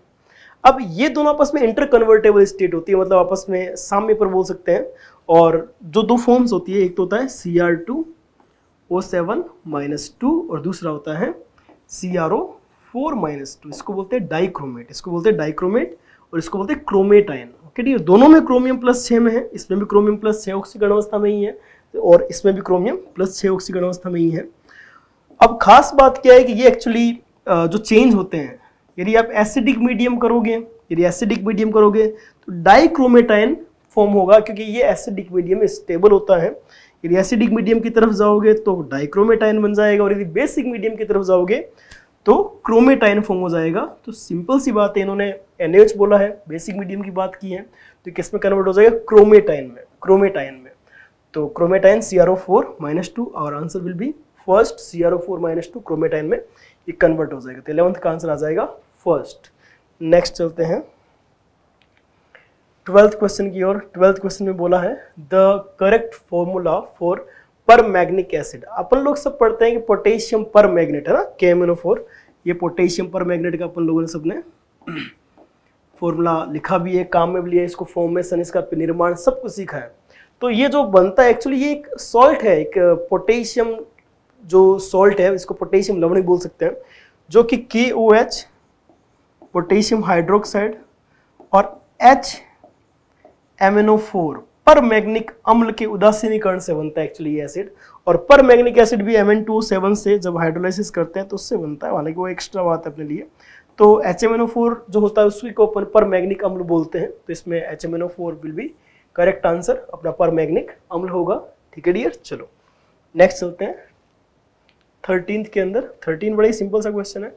अब ये दोनों आपस में इंटर कन्वर्टेबल स्टेट होती है मतलब आपस में साम्य पर बोल सकते हैं, और जो दो फॉर्म्स होती है, एक तो होता है C R two O seven minus two और दूसरा होता है C R O four minus two इसको बोलते हैं डाइक्रोमेट इसको बोलते हैं डाइक्रोमेट और इसको बोलते हैं क्रोमेट आयन ओके ठीक है? दोनों में क्रोमियम प्लस छः में है, इसमें भी क्रोमियम प्लस छः ऑक्सीकरण अवस्था में ही है, और इसमें भी क्रोमियम प्लस छः ऑक्सीकरण अवस्था में ही है. अब खास बात क्या है कि ये एक्चुअली जो चेंज होते हैं, यदि आप एसिडिक मीडियम करोगे, यदि एसिडिक मीडियम करोगे तो डाइक्रोमेटाइन फॉर्म होगा, क्योंकि ये एसिडिक मीडियम स्टेबल होता है। यदि एसिडिक मीडियम की तरफ़ जाओगे तो डाइक्रोमेटाइन बन जाएगा, और यदि बेसिक मीडियम की तरफ़ जाओगे तो क्रोमेटाइन फॉर्म हो जाएगा। तो सिंपल सी बात है, इन्होंने एनएच बोला है बेसिक मीडियम की बात की है तो किसमें कन्वर्ट हो जाएगा? क्रोमेटाइन में क्रोमेटाइन में। तो chromate ion C R O four minus two और answer will be first C R O four minus two chromate ion में ये कन्वर्ट हो जाएगा। तो इलेवंथ का आंसर आ जाएगा फ़र्स्ट नेक्स्ट चलते हैं। ट्वेल्थ क्वेश्चन की ओर ट्वेल्थ क्वेश्चन में बोला है the correct formula for permanganic acid अपन लोग सब पढ़ते हैं कि पोटेशियम पर मैग्नेट है ना? के फोर ये पोटेशियम पर मैग्नेट का अपन लोगों ने सबने फॉर्मूला लिखा भी है, काम में भी लिया इसको फॉर्मेशन इसका निर्माण, सब कुछ सीखा है। तो ये जो बनता है एक्चुअली ये एक सॉल्ट है, एक पोटेशियम जो सॉल्ट है, इसको पोटेशियम लवण बोल सकते हैं, जो कि K O H potassium hydroxide और H M N O four permanganic अम्ल के उदासीनीकरण से बनता है एक्चुअली ये एसिड और पर मैग्निक एसिड भी एम एन टू सेवन से जब हाइड्रोलाइसिस करते हैं तो उससे बनता है, हालाँकि वो एक्स्ट्रा बात है अपने लिए। तो H M N O four जो होता है उसी को अपन पर मैग्निक अम्ल बोलते हैं तो इसमें H M N O four will भी करेक्ट आंसर अपना पर मैग्निक अम्ल होगा। ठीक है डियर चलो नेक्स्ट चलते हैं। थर्टींथ के अंदर थर्टीन बड़ा ही सिंपल सा क्वेश्चन है।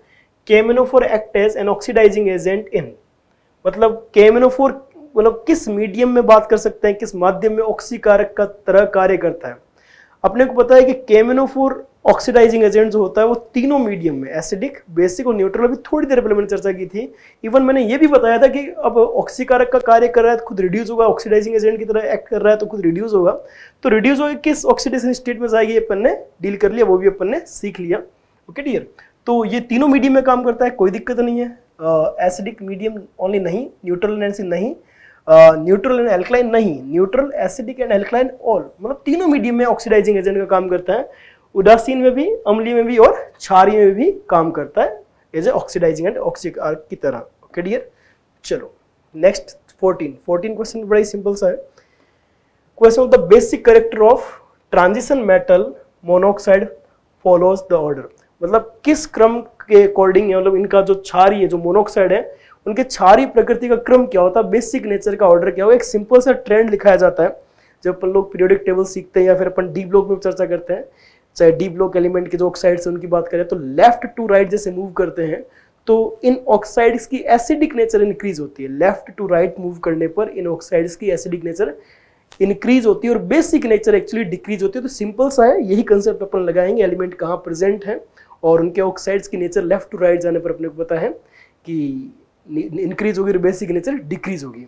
K M N O four act as an oxidizing agent in मतलब K M N O four मतलब किस मीडियम में बात कर सकते हैं, किस माध्यम में ऑक्सीकारक का तरह कार्य करता है? अपने को पता है कि केमिनोफोर ऑक्सीडाइजिंग एजेंट जो होता है वो तीनों मीडियम में एसिडिक बेसिक और न्यूट्रल अभी थोड़ी देर पहले मैंने चर्चा की थी। इवन मैंने ये भी बताया था कि अब ऑक्सीकारक का कार्य कर रहा है तो खुद रिड्यूस होगा ऑक्सीडाइजिंग एजेंट की तरह एक्ट कर रहा है तो खुद रिड्यूस होगा। तो रिड्यूस होगा किस ऑक्सीडेशन स्टेट में जाएगी अपन ने डील कर लिया, वो भी अपन ने सीख लिया। ओके डियर तो ये तीनों मीडियम में काम करता है, कोई दिक्कत नहीं है। एसिडिक मीडियम ओनली नहीं न्यूट्रल नहीं। न्यूट्रल एंड एल्कलाइन नहीं neutral acidic and alkaline all मतलब तीनों मीडियम में ऑक्सीडाइजिंग एजेंट का काम करता है। उदासीन में भी, अम्लीय में भी और क्षारीय में भी काम करता है। एज ए ऑक्सीडाइजिंग एंड ऑक्सीकार की तरह। ओके डियर चलो नेक्स्ट 14 14 क्वेश्चन बड़ा ही सिंपल सा है question of the basic character of transition metal monoxide follows the order मतलब किस क्रम के अकॉर्डिंग है मतलब इनका जो क्षारी है जो मोनोऑक्साइड है, उनके क्षारी प्रकृति का क्रम क्या होता है? बेसिक नेचर का ऑर्डर क्या हो? एक सिंपल सा ट्रेंड लिखाया जाता है, जब अपन लोग पीरियोडिक टेबल सीखते हैं या फिर अपन डी ब्लॉक में चर्चा करते हैं। चाहे डी ब्लॉक एलिमेंट के जो ऑक्साइड्स उनकी बात करें तो लेफ़्ट टू राइट जैसे मूव करते हैं तो इन ऑक्साइड्स की एसिडिक नेचर इंक्रीज होती है। लेफ़्ट टू राइट मूव करने पर इन ऑक्साइड्स की एसिडिक नेचर इंक्रीज होती है और बेसिक नेचर एक्चुअली डिक्रीज होती है। तो सिंपल सा है, यही कंसेप्ट अपन लगाएँगे एलिमेंट कहाँ प्रेजेंट है और उनके ऑक्साइड्स की नेचर लेफ़्ट टू राइट जाने पर अपने को पता है कि इंक्रीज होगी और बेसिक नेचर डिक्रीज होगी।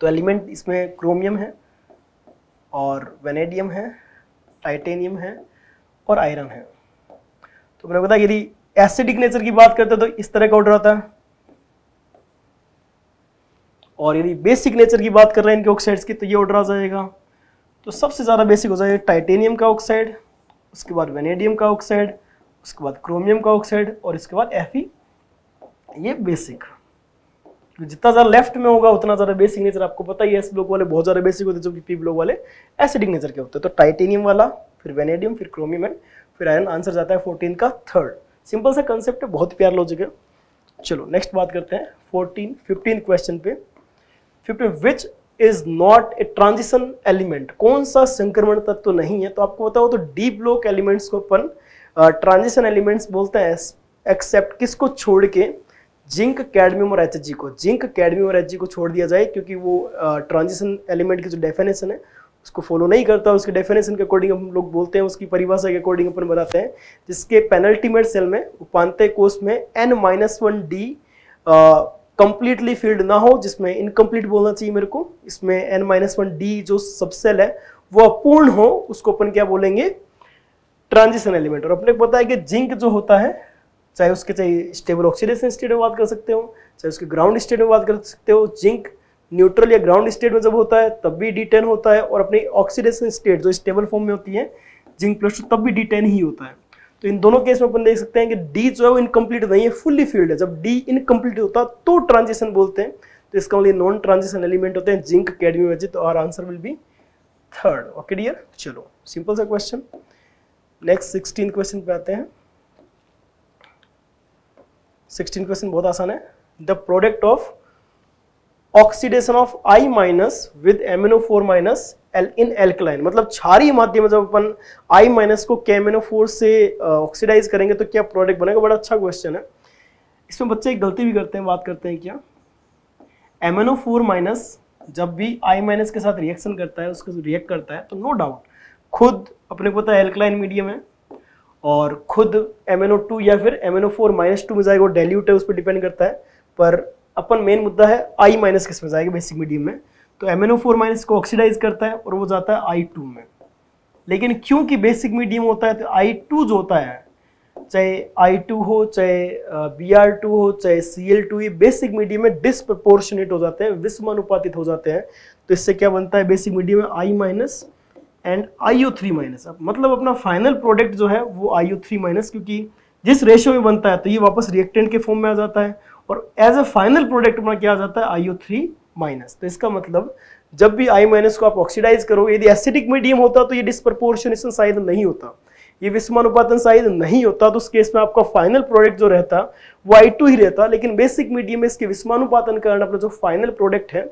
तो एलिमेंट इसमें क्रोमियम है और वेनेडियम है टाइटेनियम है और आयरन है। तो मैंने बताया, यदि एसिडिक नेचर की बात करते हैं तो इस तरह का ऑर्डर आता है। और यदि बेसिक नेचर की बात कर रहे हैं इनके ऑक्साइड्स की तो ये ऑर्डर आ जाएगा। तो सबसे ज़्यादा बेसिक हो जाएगा टाइटेनियम का ऑक्साइड उसके बाद वेनेडियम का ऑक्साइड उसके बाद क्रोमियम का ऑक्साइड और इसके बाद एफ़ ये बेसिक जितना ज़्यादा लेफ़्ट में होगा, उतना ज़्यादा बेसिक नेचर आपको पता ही है एस ब्लॉक वाले बहुत ज़्यादा बेसिक होते हैं, जबकि पी ब्लॉक वाले एसिडिक नेचर के होते हैं। तो टाइटेनियम वाला, फिर वेनेडियम फिर क्रोमियम एंड फिर आयरन आंसर जाता है फोर्टीन का थर्ड सिंपल सा कंसेप्ट है, बहुत प्यार लॉजिक है। चलो नेक्स्ट बात करते हैं फोर्टीन फिफ्टीन क्वेश्चन पे। Fifteen which is not a transition element कौन सा संक्रमण तत्व तो नहीं है? तो आपको बताओ तो डी ब्लॉक एलिमेंट्स को अपन ट्रांजिशन एलिमेंट्स बोलते हैं एक्सेप्ट किसको छोड़ के जिंक कैडमियम और एच को। जिंक कैडमियम और एच को छोड़ दिया जाए, क्योंकि वो ट्रांजिशन एलिमेंट की जो डेफिनेशन है, उसको फॉलो नहीं करता। उसके डेफिनेशन के अकॉर्डिंग हम लोग बोलते हैं, उसकी परिभाषा के अकॉर्डिंग अपन बनाते हैं, जिसके पेनल्टीमेट सेल में, उपांत्य कोष में N minus one D completely filled ना हो, जिसमें इनकम्प्लीट बोलना चाहिए मेरे को, इसमें एन माइनस वन डी जो सबसेल है, वो अपूर्ण हो, उसको अपन क्या बोलेंगे? ट्रांजिशन एलिमेंट और अपने को पता है कि जिंक जो होता है चाहे उसके चाहे स्टेबल ऑक्सीडेशन स्टेट में बात कर सकते हो, चाहे उसके ग्राउंड स्टेट में बात कर सकते हो जिंक न्यूट्रल या ग्राउंड स्टेट में जब होता है, तब भी डी टेन होता है और अपनी ऑक्सीडेशन स्टेट जो स्टेबल फॉर्म में होती है जिंक प्लस टू तब भी डी टेन ही होता है। तो इन दोनों केस में अपन देख सकते हैं कि डी जो है वो इनकम्प्लीट नहीं है फुल्ली फ़ील्ड है। जब डी इनकम्प्लीट होता तो ट्रांजिशन बोलते हैं। तो इसका मतलब नॉन ट्रांजिशन एलिमेंट होते हैं जिंक कैडमी वजह तो our answer will be third okay dear चलो सिंपल सा क्वेश्चन नेक्स्ट सिक्सटीन क्वेश्चन पे आते हैं। सिक्सटीन क्वेश्चन बहुत आसान है। The product of oxidation of I minus with M N O four minus L in alkaline मतलब क्षारीय माध्यम में जब अपन आई माइनस को K M N O four से ऑक्सीडाइज uh, करेंगे तो क्या प्रोडक्ट बनेगा? बड़ा अच्छा क्वेश्चन है। इसमें बच्चे एक गलती भी करते हैं बात करते हैं क्या? एमिनो फोर माइनस जब भी आई माइनस के साथ रिएक्शन करता है उसको रिएक्ट करता है तो नो no डाउट खुद अपने को पता है एल्कलाइन मीडियम है। और खुद एम एन ओ टू या फिर M N O four minus two में जाएगा, वो डेल्यूट है, उस पर डिपेंड करता है। पर अपन मेन मुद्दा है आई माइनस किसमें जाएगा बेसिक मीडियम में। तो M N O four minus को ऑक्सीडाइज करता है और वो जाता है आई टू में। लेकिन क्योंकि बेसिक मीडियम होता है तो आई टू जो होता है, चाहे आई टू हो, चाहे बी आर टू हो, चाहे सी एल टू ये बेसिक मीडियम में डिसप्रपोर्शनेट हो जाते हैं, विषमानुपातित हो जाते हैं। तो इससे क्या बनता है बेसिक मीडियम में I minus and I O three minus अब मतलब अपना फाइनल प्रोडक्ट जो है वो आई ओ थ्री माइनस क्योंकि जिस रेशियो में बनता है तो ये वापस रिएक्टेंट के फॉर्म में आ जाता है और एज अ फाइनल प्रोडक्ट अपना क्या आ जाता है? आई ओ थ्री माइनस तो इसका मतलब जब भी आई माइनस को आप ऑक्सीडाइज करो यदि एसिडिक मीडियम होता तो ये डिस्प्रपोर्शनेशन शायद नहीं होता। ये विस्मानुपातन शायद नहीं होता तो उस केस में आपका फाइनल प्रोडक्ट जो रहता वो आई टू ही रहता, लेकिन बेसिक मीडियम में इसके विषमानुपातन के कारण अपना जो फाइनल प्रोडक्ट है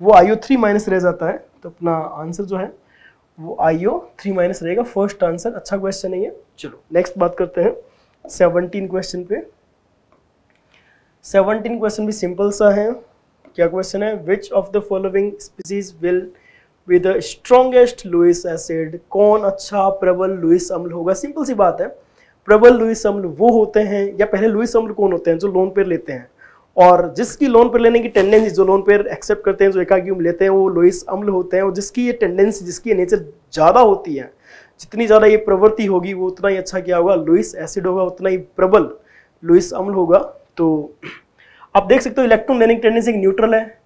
वो आई ओ थ्री माइनस रह जाता है। तो अपना आंसर जो है वो आई ओ थ्री माइनस रहेगा। फ़र्स्ट आंसर अच्छा क्वेश्चन है ये। चलो। नेक्स्ट बात करते हैं। सेवनटीन क्वेश्चन पे। सेवनटीन क्वेश्चन भी सिंपल सा है। क्या क्वेश्चन है? Which of the following species will with the strongest Lewis acid कौन अच्छा प्रबल लुइस अम्ल होगा? सिंपल सी बात है। प्रबल लुइस अम्ल वो होते हैं या पहले लुइस अम्ल कौन होते हैं जो लोन पर लेते हैं? और जिसकी लोन पर लेने की टेंडेंसी जो लोन पर एक्सेप्ट करते हैं, जो एकाग्यूम लेते हैं, वो लोइस अम्ल होते हैं, और जिसकी ये टेंडेंसी जिसकी नेचर ज़्यादा होती है, जितनी ज़्यादा ये प्रवृत्ति होगी, वो उतना ही अच्छा क्या होगा? लुइस एसिड होगा, उतना ही प्रबल लुइस अम्ल होगा। तो आप देख सकते हो इलेक्ट्रॉन लेने की टेंडेंसी एक न्यूट्रल है,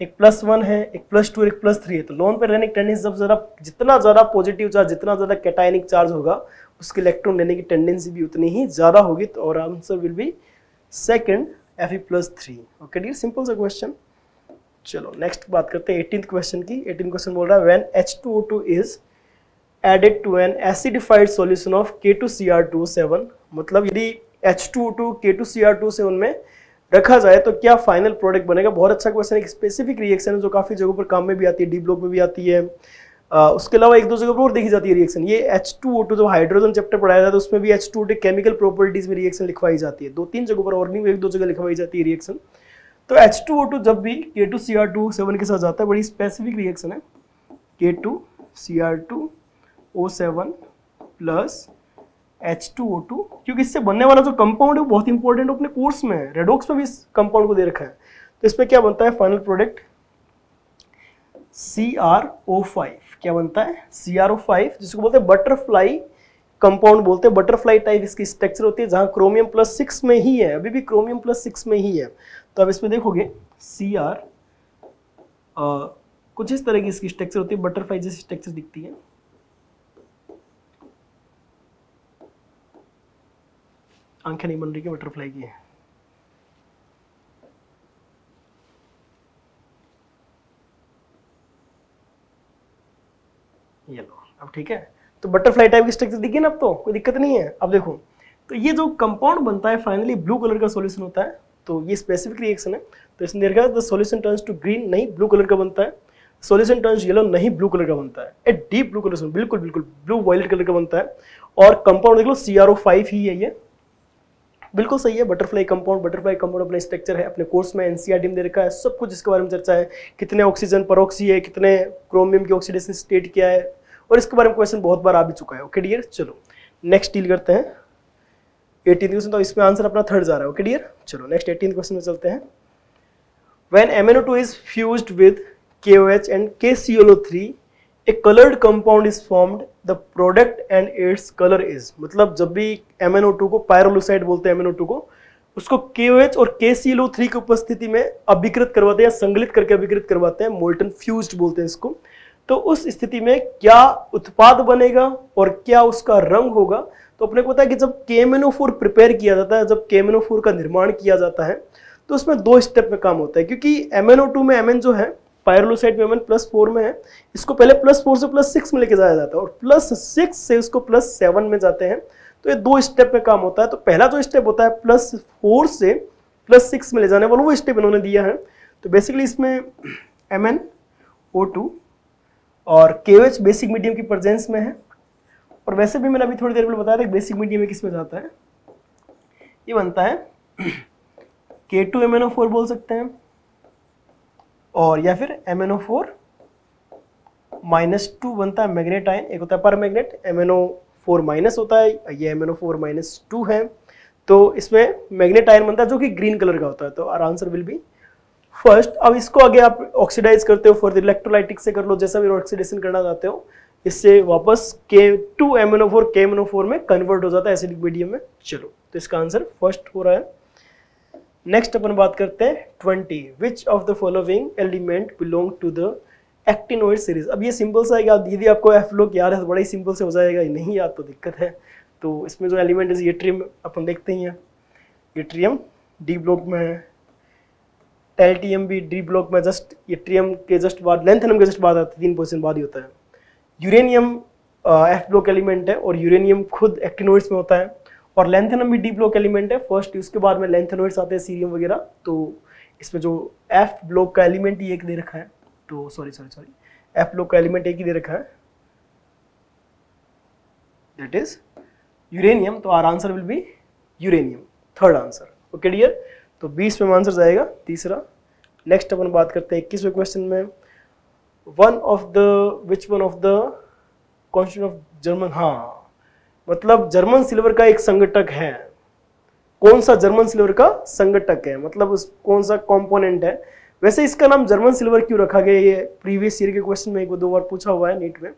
एक प्लस वन है, एक प्लस टू एक प्लस थ्री है। तो लोन पर रहने की टेंडेंसी जब ज़्यादा जितना ज़्यादा पॉजिटिव चार्ज जितना ज़्यादा कैटाइनिक चार्ज होगा, उसके इलेक्ट्रॉन लेने की टेंडेंसी भी उतनी ही ज़्यादा होगी। तो और answer will be second F E plus three okay dear simple सा क्वेश्चन चलो नेक्स्ट बात करते हैं एटीन क्वेश्चन की। एटीन क्वेश्चन बोल रहा है when H two O two is added to an acidified solution of K two C R two seven मतलब यदि H two O two K two C R two seven में रखा जाए तो क्या फाइनल प्रोडक्ट बनेगा? बहुत अच्छा क्वेश्चन एक स्पेसिफिक रिएक्शन है जो काफ़ी जगहों पर काम में भी आती है डी ब्लॉक में भी आती है। उसके अलावा एक दो जगह पर और देखी जाती है रिएक्शन ये एच टू ओ टू जो हाइड्रोजन चैप्टर पढ़ाया जाता है उसमें भी एच टू केमिकल प्रॉपर्टीज़ में रिएक्शन लिखवाई जाती है। दो तीन जगहों पर और नहीं एक दो जगह लिखवाई जाती है रिएक्शन तो एच टू ओ टू जब भी K two C R two seven के साथ जाता है, बड़ी स्पेसिफिक रिएक्शन है। K two C R two O seven plus H two O two क्योंकि इससे बनने वाला जो कंपाउंड है, वो बहुत इंपॉर्टेंट अपने कोर्स में है। रेडोक्स में भी इस कंपाउंड को दे रखा है। तो इसमें क्या बनता है? Final product C R O five क्या बनता है? सी आर ओ फाइव जिसको बोलते हैं बटरफ्लाई कंपाउंड बोलते हैं बटरफ्लाई टाइप इसकी स्ट्रक्चर होती है जहाँ क्रोमियम प्लस सिक्स में ही है, अभी भी क्रोमियम प्लस सिक्स में ही है। तो अब इसमें देखोगे सी आर कुछ इस तरह की इसकी स्ट्रक्चर होती है बटरफ्लाई जैसी स्ट्रक्चर दिखती है। आँखें नहीं बन रही है बटरफ्लाई की? है ये लो। अब ठीक है। तो बटरफ्लाई टाइप की स्ट्रक्चर दिखी ना अब तो कोई दिक्कत नहीं है। अब देखो तो ये जो कंपाउंड बनता है फाइनली ब्लू कलर का सोल्यूशन होता है। तो ये स्पेसिफिक रिएक्शन है। तो इसने देखा the solution turns to green नहीं ब्लू कलर का बनता है। सोल्यूशन टर्न्स येलो नहीं ब्लू कलर का बनता है। ए डीप ब्लू कलर बिल्कुल बिल्कुल ब्लू वायलेट कलर का बनता है। और कंपाउंड देख लो सी ही है ये। बिल्कुल सही है बटरफ्लाई कंपाउंड बटरफ्लाई कंपाउंड अपना स्ट्रक्चर है, अपने कोर्स में एनसीआरटी में दे रखा है, सब कुछ इसके बारे में चर्चा है, कितने ऑक्सीजन परोक्सी है, कितने क्रोमियम की ऑक्सीडेशन स्टेट क्या है, और इसके बारे में क्वेश्चन बहुत बार आ भी चुका है ओके डियर चलो नेक्स्ट डील करते हैं एटीन क्वेश्चन तो इसमें आंसर अपना थर्ड जा रहा है ओके डियर चलो नेक्स्ट एटीन क्वेश्चन में चलते हैं। When MnO2 is fused with KOH and KClO3 a coloured compound is formed the product and its colour is मतलब जब भी MnO2 को पायरोलोसाइड बोलते हैं MnO2 को, उसको KOH और KClO3 की उपस्थिति में अभिकृत करवाते हैं संगलित करके अभिकृत करवाते हैं मोल्टन फ्यूज बोलते हैं इसको तो उस स्थिति में क्या उत्पाद बनेगा और क्या उसका रंग होगा? तो अपने को पता है कि जब KMNO4 प्रिपेयर किया जाता है, जब KMNO4 का निर्माण किया जाता है तो उसमें दो स्टेप में काम होता है, क्योंकि MnO2 में Mn जो है पायरोलोसाइड में Mn प्लस फोर में है, इसको पहले प्लस फोर से प्लस सिक्स में लेके जाया जाता है और प्लस सिक्स से उसको प्लस सेवन में जाते हैं। तो ये दो स्टेप में काम होता है। तो पहला जो स्टेप होता है प्लस फोर से प्लस सिक्स में ले जाने वाला, वो स्टेप इन्होंने दिया है। तो बेसिकली इसमें एम एन ओ टू और के एच बेसिक मीडियम की प्रजेंस में है। और वैसे भी मैंने अभी थोड़ी देर पहले बताया था बेसिक मीडियम में किसमें जाता है। ये बनता है K two M N O four बोल सकते हैं। और या फिर M N O four minus two बनता है मैग्नेट आयन एक होता है permanganate M N O four minus होता है, ये M N O four minus two है। तो इसमें मैग्नेट आयन बनता है जो कि ग्रीन कलर का होता है। तो our answer will be first अब इसको आगे आप ऑक्सीडाइज करते हो फॉर इलेक्ट्रोलाइटिक से कर लो, जैसा भी ऑक्सीडेशन करना चाहते हो, इससे वापस K two M N O four K M N O four में कन्वर्ट हो जाता है एसिडिक मीडियम में। चलो तो इसका आंसर फ़र्स्ट हो रहा है। नेक्स्ट अपन बात करते हैं twenty which of the following element belong to the actinoid series अब ये सिंपल सा है यदि आपको एफ़ लोग याद है तो बड़ा ही सिंपल से हो जाएगा। नहीं याद तो दिक्कत है। तो इसमें जो एलिमेंट है येट्रियम अपन देखते ही हैं येट्रियम डी ब्लॉक में है। टेल्टियम भी डी ब्लॉक में जस्ट येट्रियम के जस्ट बाद लेंथनम के जस्ट बाद तीन परसेंट बाद ही होता है। यूरेनियम एफ़ ब्लॉक एलिमेंट है और यूरेनियम खुद एक्टिनोइड्स में होता है। और लेंथेनम भी डी ब्लॉक एलिमेंट है फ़र्स्ट उसके बाद में लेंथेनोइड्स आते हैं सीरियम वगैरह तो इसमें जो एफ़ ब्लॉक का एलिमेंट ही एक दे रखा है तो sorry sorry sorry F block का एलिमेंट एक ही दे रखा है दैट इज़ यूरेनियम तो our answer will be uranium third answer okay dear तो बीस में आंसर जाएगा, तीसरा नेक्स्ट अपन बात करते हैं इक्कीसवें क्वेश्चन में one of the which one of the constitution of German हाँ मतलब जर्मन सिल्वर का एक संगठक है। कौन सा जर्मन सिल्वर का संगठक है? मतलब उस कौन सा कंपोनेंट है? वैसे इसका नाम जर्मन सिल्वर क्यों रखा गया? ये प्रीवियस ईयर के क्वेश्चन में एक दो बार पूछा हुआ है नीट में।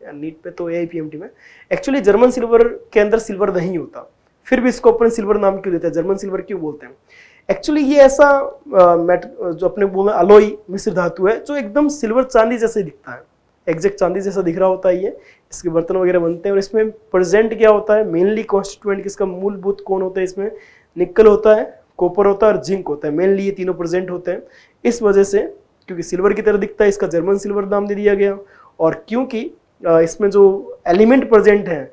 नीट पे तो ए में। एक्चुअली जर्मन सिल्वर के अंदर सिल्वर नहीं होता। फिर भी इसको अपन सिल्वर नाम क्यों देते हैं? जर्मन सिल्वर क्यों बोलते हैं? एक्चुअली ये ऐसा मेट, जो अपने बोल अलोई मिश्र धातु है, जो एकदम सिल्वर चांदी जैसे दिखता है। एग्जैक्ट चांदी जैसा दिख रहा होता है ये, इसके बर्तन वगैरह बनते हैं और इसमें प्रेजेंट क्या होता है? मेनली कॉन्स्टिट्यूएंट किसका? मूलभूत कौन होता है इसमें? निकल होता है कॉपर होता है और जिंक होता है। मेनली ये तीनों प्रेजेंट होते हैं। इस वजह से, क्योंकि सिल्वर की तरह दिखता है, इसका जर्मन सिल्वर नाम दे दिया गया। और क्योंकि इसमें जो एलिमेंट प्रेजेंट है,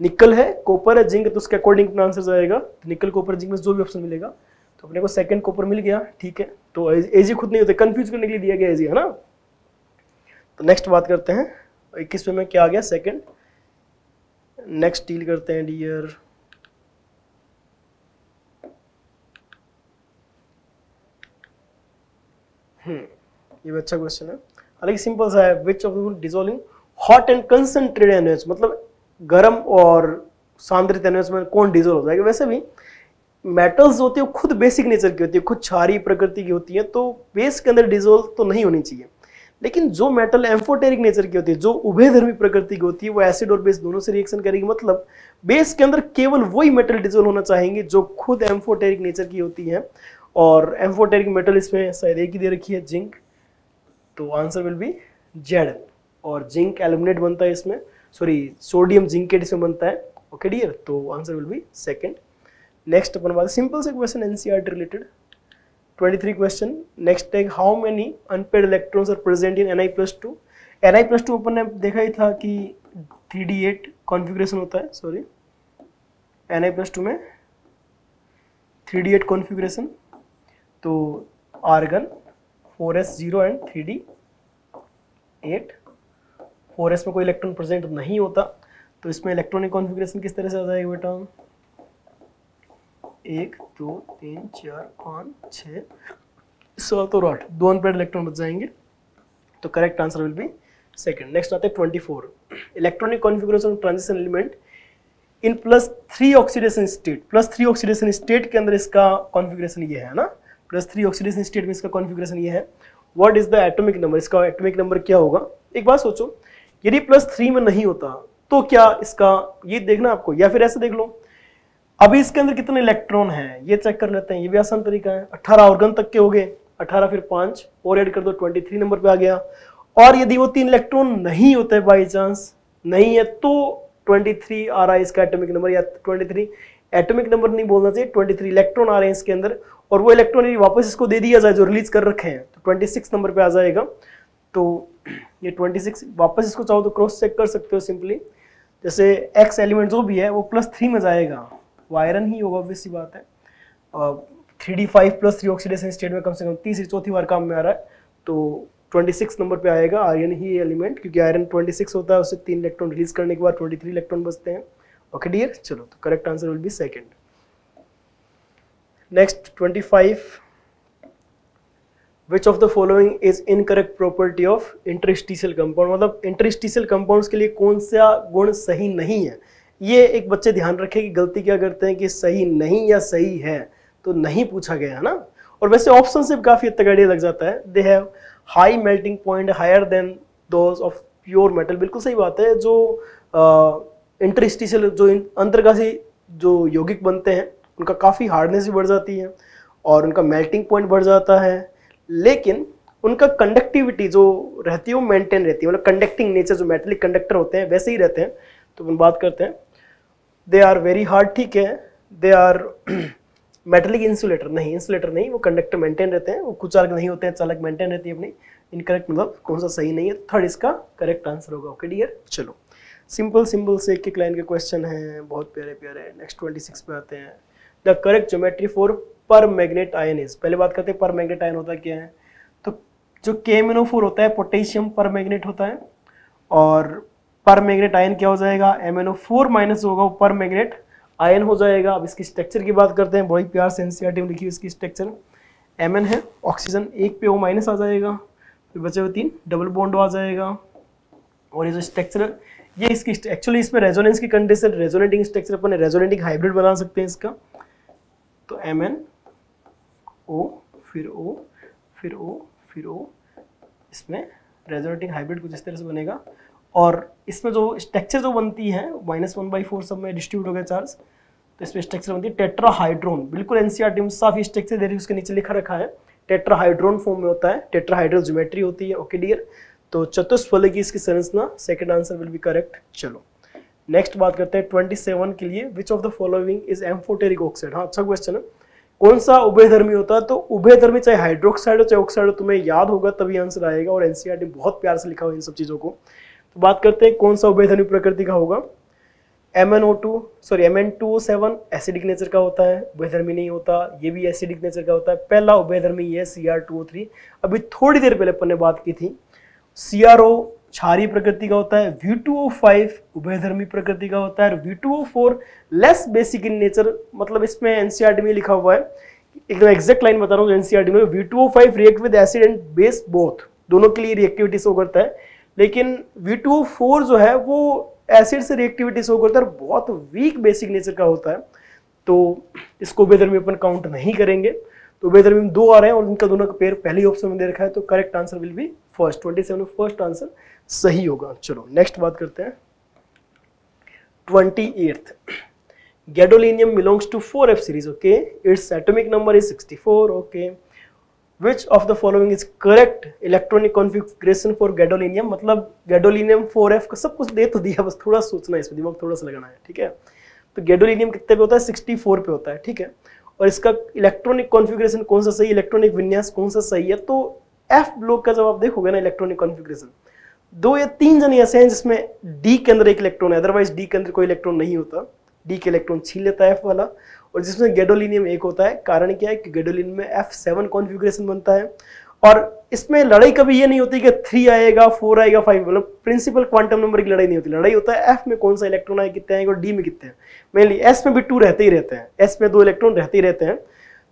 निकल है कॉपर है जिंक तो उसके अकॉर्डिंग अपना आंसर जाएगा निकल कॉपर जिंक में जो भी ऑप्शन मिलेगा तो अपने को सेकंड कॉपर मिल गया, ठीक है? तो एजी खुद नहीं होते कंफ्यूज करने के लिए दिया गया एजी है ना? तो नेक्स्ट बात करते हैं। इक्कीसवें में क्या आ गया? सेकंड नेक्स्ट डील करते हैं डियर हम्म ये भी अच्छा क्वेश्चन है। हालाँकि सिंपल सा है। Which of dissolving hot and concentrated energy मतलब गर्म और सांद्रित एनर्जी में कौन डिजोल्व हो जाएगा? वैसे भी मेटल्स होती है खुद बेसिक नेचर की होती है। खुद क्षारी प्रकृति की होती है। तो बेस के अंदर डिजोल्व तो नहीं होनी चाहिए। लेकिन जो मेटल एम्फोटेरिक नेचर की होती है, जो उभयधर्मी प्रकृति की होती है, वो एसिड और बेस दोनों से रिएक्शन करेगी। मतलब बेस के अंदर केवल वही मेटल डिजोल्व होना चाहेंगे जो खुद एम्फोटेरिक नेचर की होती है। और एम्फोटेरिक मेटल इसमें शायद एक ही दे रखी है जिंक तो आंसर विल बी जेड और जिंक एल्यूमिनेट बनता है इसमें। सॉरी सोडियम जिंकेट इसमें बनता है। ओके डियर तो answer will be second next अपन बात सिंपल से question NCR related 23 question. Next take how many unpaired electrons are present in Ni plus 2 Ni plus 2 अपन ने देखा ही था कि 3d8 कॉन्फ़िगरेशन होता है सॉरी Ni plus 2 में 3d8 कॉन्फ़िगरेशन तो argon 4s0 and 3d8 4s में कोई इलेक्ट्रॉन प्रेजेंट नहीं होता तो इसमें इलेक्ट्रॉनिक कॉन्फ़िगरेशन किस तरह से आ जाएगा बेटा? एक, दो, तीन, चार, पाँच छः सात और आठ। दो अनपेड इलेक्ट्रॉन बच जाएँगे। तो correct answer will be second next आते हैं twenty four electronic configuration transition element in plus three oxidation state plus three oxidation state के अंदर इसका कॉन्फ़िगरेशन ये है ना? प्लस थ्री ऑक्सीडेशन स्टेट में इसका कॉन्फ़िगरेशन ये है। What is the atomic number इसका एटॉमिक नंबर क्या होगा? एक बात सोचो, यदि प्लस थ्री में नहीं होता तो क्या इसका ये देखना आपको? या फिर ऐसे देख लो अभी इसके अंदर कितने इलेक्ट्रॉन हैं? ये चेक कर लेते हैं। ये भी आसान तरीका है। अट्ठारह ऑर्गन तक के हो गए। अठारह फिर पाँच। और ऐड कर दो ट्वेंटी थ्री नंबर पे आ गया। और यदि वो तीन इलेक्ट्रॉन नहीं होते बाई चांस नहीं है तो ट्वेंटी थ्री आ रहा है इसका एटॉमिक नंबर या ट्वेंटी थ्री एटॉमिक नंबर नहीं बोलना चाहिए। ट्वेंटी थ्री इलेक्ट्रॉन आ रहे हैं इसके अंदर। और वो इलेक्ट्रॉन यदि वापस इसको दे दिया जाए, जो रिलीज़ कर रखे हैं तो ट्वेंटी सिक्स नंबर पे आ जाएगा। तो ये ट्वेंटी सिक्स वापस इसको चाहो तो क्रॉस चेक कर सकते हो सिंपली जैसे एक्स एलिमेंट जो भी है, वो प्लस थ्री में जाएगा। वो आयरन ही होगा ऑब्वियस बात है। Three D five plus three oxidation state में कम से कम तीसरी चौथी बार काम में आ रहा है तो ट्वेंटी सिक्स नंबर पे आएगा आयरन ही एलिमेंट क्योंकि आयरन ट्वेंटी सिक्स होता है, उससे तीन इलेक्ट्रॉन रिलीज़ करने के बाद ट्वेंटी थ्री इलेक्ट्रॉन बचते हैं। ओके डियर चलो तो correct answer will be second next twenty five which of the following is incorrect property of interstitial compound मतलब इंटरस्टिशियल कंपाउंड्स के लिए कौन सा गुण सही नहीं है? ये एक बच्चे ध्यान रखे कि गलती क्या करते हैं कि सही नहीं या सही है तो नहीं पूछा गया, है ना? और वैसे ऑप्शन से काफ़ी आइडिया लग जाता है। They have high melting point higher than those of pure metal बिल्कुल सही बात है, जो इंटरस्टिशियल जो अंतर्गासी जो यौगिक बनते हैं, उनका काफ़ी हार्डनेस भी बढ़ जाती है और उनका मेल्टिंग पॉइंट बढ़ जाता है। लेकिन उनका कंडक्टिविटी जो रहती है, वो मेंटेन रहती है। मतलब कंडक्टिंग नेचर जो मेटलिक कंडक्टर होते हैं, वैसे ही रहते हैं। तो हम बात करते हैं। दे आर वेरी हार्ड ठीक है? दे आर मेटलिक इंसुलेटर नहीं इंसुलेटर नहीं, वो कंडक्टर मेंटेन रहते हैं। वो कुछ चालक नहीं होते हैं, चालक मेंटेन रहती है अपनी। इनकरेक्ट मतलब कौन सा सही नहीं है। थर्ड इसका करेक्ट आंसर होगा। ओके डियर चलो। सिंपल सिंपल से एक एक लाइन के क्वेश्चन हैं। बहुत प्यारे प्यारे। नेक्स्ट ट्वेंटी सिक्स पे आते हैं। The correct geometry for permanganate ion is पहले बात करते हैं पर मैग्नेट आयन होता क्या है? तो जो के होता है पोटेशियम पर मैग्नेट होता है। और पर मैग्नेट आयन क्या हो जाएगा? M N O four minus होगा पर मैग्नेट आयन हो जाएगा। अब इसकी स्ट्रक्चर की बात करते हैं। बड़ी प्यार से एनसीआरटी में लिखी इसकी स्ट्रक्चर एम एन है ऑक्सीजन एक पे ओ माइनस आ जाएगा। फिर बचे हुए तीन डबल बॉन्ड आ जाएगा। और ये जो स्ट्रक्चर ये इसकी एक्चुअली इसमें रेजोनेंस की कंडीशन रेजोनेटिंग स्ट्रक्चर अपन रेजोनेटिंग हाइब्रिड बना सकते हैं इसका। तो एम एन ओ फिर ओ फिर ओ फिर ओ इसमें रेजोनेटिंग हाइब्रिड कुछ इस तरह से बनेगा। और इसमें जो स्ट्रक्चर जो बनती है माइनस वन बाई फोर सब में डिस्ट्रीब्यूट हो गया चार्ज तो इसमें स्ट्रक्चर बनती है टेट्राहाइड्रोन बिल्कुल एनसीआरटी में साफ़ स्ट्रक्चर दे रही है, उसके नीचे लिखा रखा है। टेट्राहाइड्रोन फॉर्म में होता है टेट्राहाइड्रल ज्योमेट्री होती है ओके डियर तो चतुष्फल की इसकी संरचना second answer will be correct चलो नेक्स्ट बात करते हैं ट्वेंटी सेवन के लिए which of the following is amphoteric oxide हाँ अच्छा क्वेश्चन है। कौन सा उभयधर्मी होता है? तो उभयधर्मी चाहे हाइड्रोक्साइड हो, चाहे ऑक्साइड हो, तुम्हें याद होगा तभी आंसर आएगा, और एनसीआरटी बहुत प्यार से लिखा हुआ इन सब चीज़ों को। तो बात करते हैं कौन सा उभयधर्मी प्रकृति का होगा। M N O two sorry M N two O seven acidic nature का होता है, उभयधर्मी नहीं होता, ये भी एसिडिक नेचर का होता है। पहला उभयधर्मी ये C R two O three अभी थोड़ी देर पहले अपन ने बात की थी सी आर ओ क्षारी प्रकृति का होता है वी टू ओ फाइव उभयधर्मी प्रकृति का होता है V two O four less basic in nature मतलब इसमें एनसीआरटी में लिखा हुआ है। एकदम एग्जैक्ट लाइन बता रहा हूँ एनसीआरटी में V two O five react with acid and base both दोनों के लिए रिएक्टिविटी शो करता है। लेकिन V2O4 जो है, वो एसिड से रिएक्टिविटी शो करता है बहुत वीक बेसिक नेचर का होता है। तो इसको बेदरमी अपन काउंट नहीं करेंगे। तो बेदरमी में दो आ रहे हैं और इनका दोनों का पेयर पहले ऑप्शन में दे रखा है तो correct answer will be first twenty seven first answer सही होगा। चलो नेक्स्ट बात करते हैं। Twenty eighth gadolinium belongs to four F series okay its atomic number is sixty four okay which of the following is correct electronic configuration for gadolinium मतलब gadolinium four F का सब कुछ दे तो दिया, बस थोड़ा सोचना है इसमें, दिमाग थोड़ा सा लगाना है, ठीक है? तो गैडोलिनियम कितने पे होता है? सिक्सटी फोर पे होता है, ठीक है? और इसका इलेक्ट्रॉनिक कॉन्फ़िगरेशन कौन सा सही इलेक्ट्रॉनिक विन्यास कौन सा सही है? तो एफ़ ब्लॉक का जब आप देखोगे ना इलेक्ट्रॉनिक कॉन्फ़िगरेशन दो या तीन जन ऐसे हैं जिसमें डी के अंदर एक इलेक्ट्रॉन है अदरवाइज़ डी के अंदर कोई इलेक्ट्रॉन नहीं होता। डी के इलेक्ट्रॉन छीन लेता है एफ़ वाला और जिसमें गेडोलिनियम एक होता है। कारण क्या है कि गेडोलिनियम में एफ़ सेवन कॉन्फ़िगरेशन बनता है। और इसमें लड़ाई कभी ये नहीं होती कि थ्री आएगा फोर आएगा फाइव मतलब प्रिंसिपल क्वांटम नंबर की लड़ाई नहीं होती। लड़ाई होता है एफ़ में कौन सा इलेक्ट्रॉन आए, कितने आएँगे और डी में कितने हैं। मेनली एस में भी टू रहते ही रहते हैं। एस में दो इलेक्ट्रॉन रहते ही रहते हैं।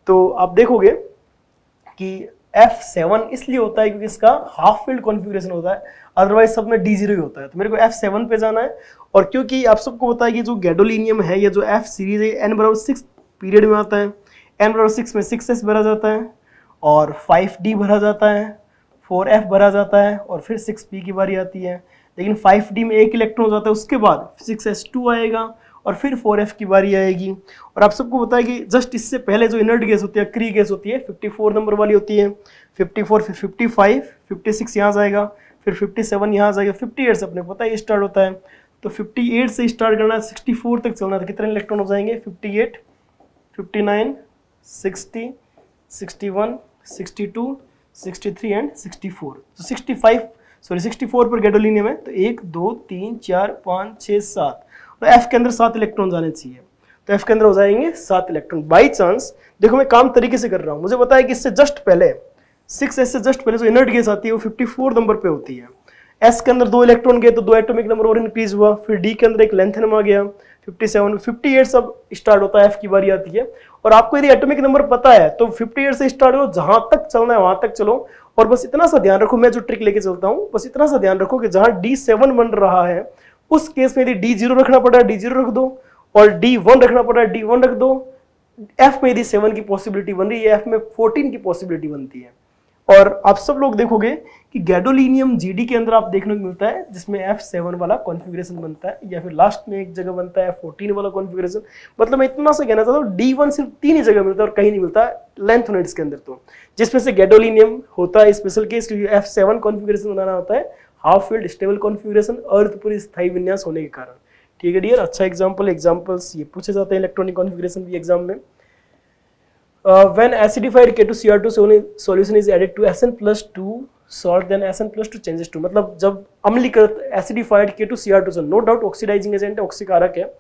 तो आप देखोगे कि एफ़ सेवन इसलिए होता है क्योंकि इसका हाफ़ फ़ील्ड कॉन्फ़िगरेशन होता है। अदरवाइज़ सब में डी ज़ीरो ही होता है। तो मेरे को एफ़ सेवन पे जाना है और क्योंकि आप सबको पता है कि जो गैडोलिनियम है या जो एफ़ सीरीज़ है एन बराबर सिक्स पीरियड में आता है। एन बराबर सिक्स में सिक्स एस भरा जाता है और फाइव डी भरा जाता है फोर एफ़ भरा जाता है और फिर सिक्स पी की बारी आती है। लेकिन फाइव डी में एक इलेक्ट्रॉन हो जाता है, उसके बाद सिक्स एस टू आएगा और फिर फोर एफ़ की बारी आएगी। और आप सबको पता है कि जस्ट इससे पहले जो इनर्ट गैस होती है क्री गैस होती है फिफ्टी फोर नंबर वाली होती है। Fifty four fifty five fifty six यहाँ जाएगा फिर फिफ्टी सेवन यहाँ आ जाएगा फिफ्टी एट से अपने पता है स्टार्ट होता है। तो फिफ्टी एट से स्टार्ट करना है सिक्सटी फोर तक चलना है तो कितने इलेक्ट्रॉन हो जाएँगे? Fifty eight fifty nine sixty sixty one sixty two sixty three and sixty four तो sixty five sorry sixty four पर गैडोलिनियम है तो एक, दो, तीन, चार, पाँच छः सात। और एफ़ के अंदर सात इलेक्ट्रॉन जाने चाहिए। तो एफ़ के अंदर हो जाएँगे सात इलेक्ट्रॉन बाई चांस देखो मैं काम तरीके से कर रहा हूँ। मुझे है कि इससे जस्ट पहले सिक्स एस से जस्ट पहले जो इनर्ट गैस आती है, वो फिफ्टी फोर नंबर पे होती है। एस के अंदर दो इलेक्ट्रॉन गए तो दो एटॉमिक नंबर और इंक्रीज हुआ। फिर डी के अंदर एक लेंथनम आ गया 57 58 सब स्टार्ट होता है एफ़ की बारी आती है। और आपको यदि एटॉमिक नंबर पता है तो 58 से स्टार्ट हो जहाँ तक चलना है, वहाँ तक चलो। और बस इतना सा ध्यान रखो, मैं जो ट्रिक लेके चलता हूँ, बस इतना सा ध्यान रखो कि जहाँ डी सेवन बन रहा है, उस केस में यदि डी ज़ीरो रखना पड़ा डी ज़ीरो रख दो। और डी वन रखना पड़ा डी वन रख दो। एफ़ में यदि सेवन की पॉसिबिलिटी बन रही है एफ़ में फोर्टीन की पॉसिबिलिटी बनती है। और आप सब लोग देखोगे कि गैडोलिनियम जीडी के अंदर आप देखने को मिलता है, जिसमें एफ़ सेवन वाला कॉन्फ़िगरेशन बनता है, या फिर लास्ट में एक जगह बनता है फोर्टीन वाला कॉन्फ़िगरेशन मतलब मैं इतना सा कहना चाहता हूँ डी वन सिर्फ़ तीन ही जगह मिलता है और कहीं नहीं मिलता लेंथ यूनिट्स के अंदर तो। जिसमें से गैडोलिनियम होता है स्पेशल केस क्योंकि एफ़ सेवन कॉन्फ़िगरेशन बनाना होता है हाफ़ फ़ील्ड स्टेबल कॉन्फ़िगरेशन अर्थ पर स्थायी विन्यास होने के कारण। ठीक है डियर अच्छा एग्ज़ाम्पल एग्जाम्पल्स ये पूछे जाते हैं इलेक्ट्रॉनिक कॉन्फ़िगरेशन भी एग्ज़ाम में। Uh, when acidified K2Cr2 solution is added to Sn plus 2 salt then Sn plus 2 changes to मतलब जब अम्लीकृत एसिडिफाइड K2Cr2 से नो डाउट ऑक्सीडाइजिंग एजेंट ऑक्सीकारक है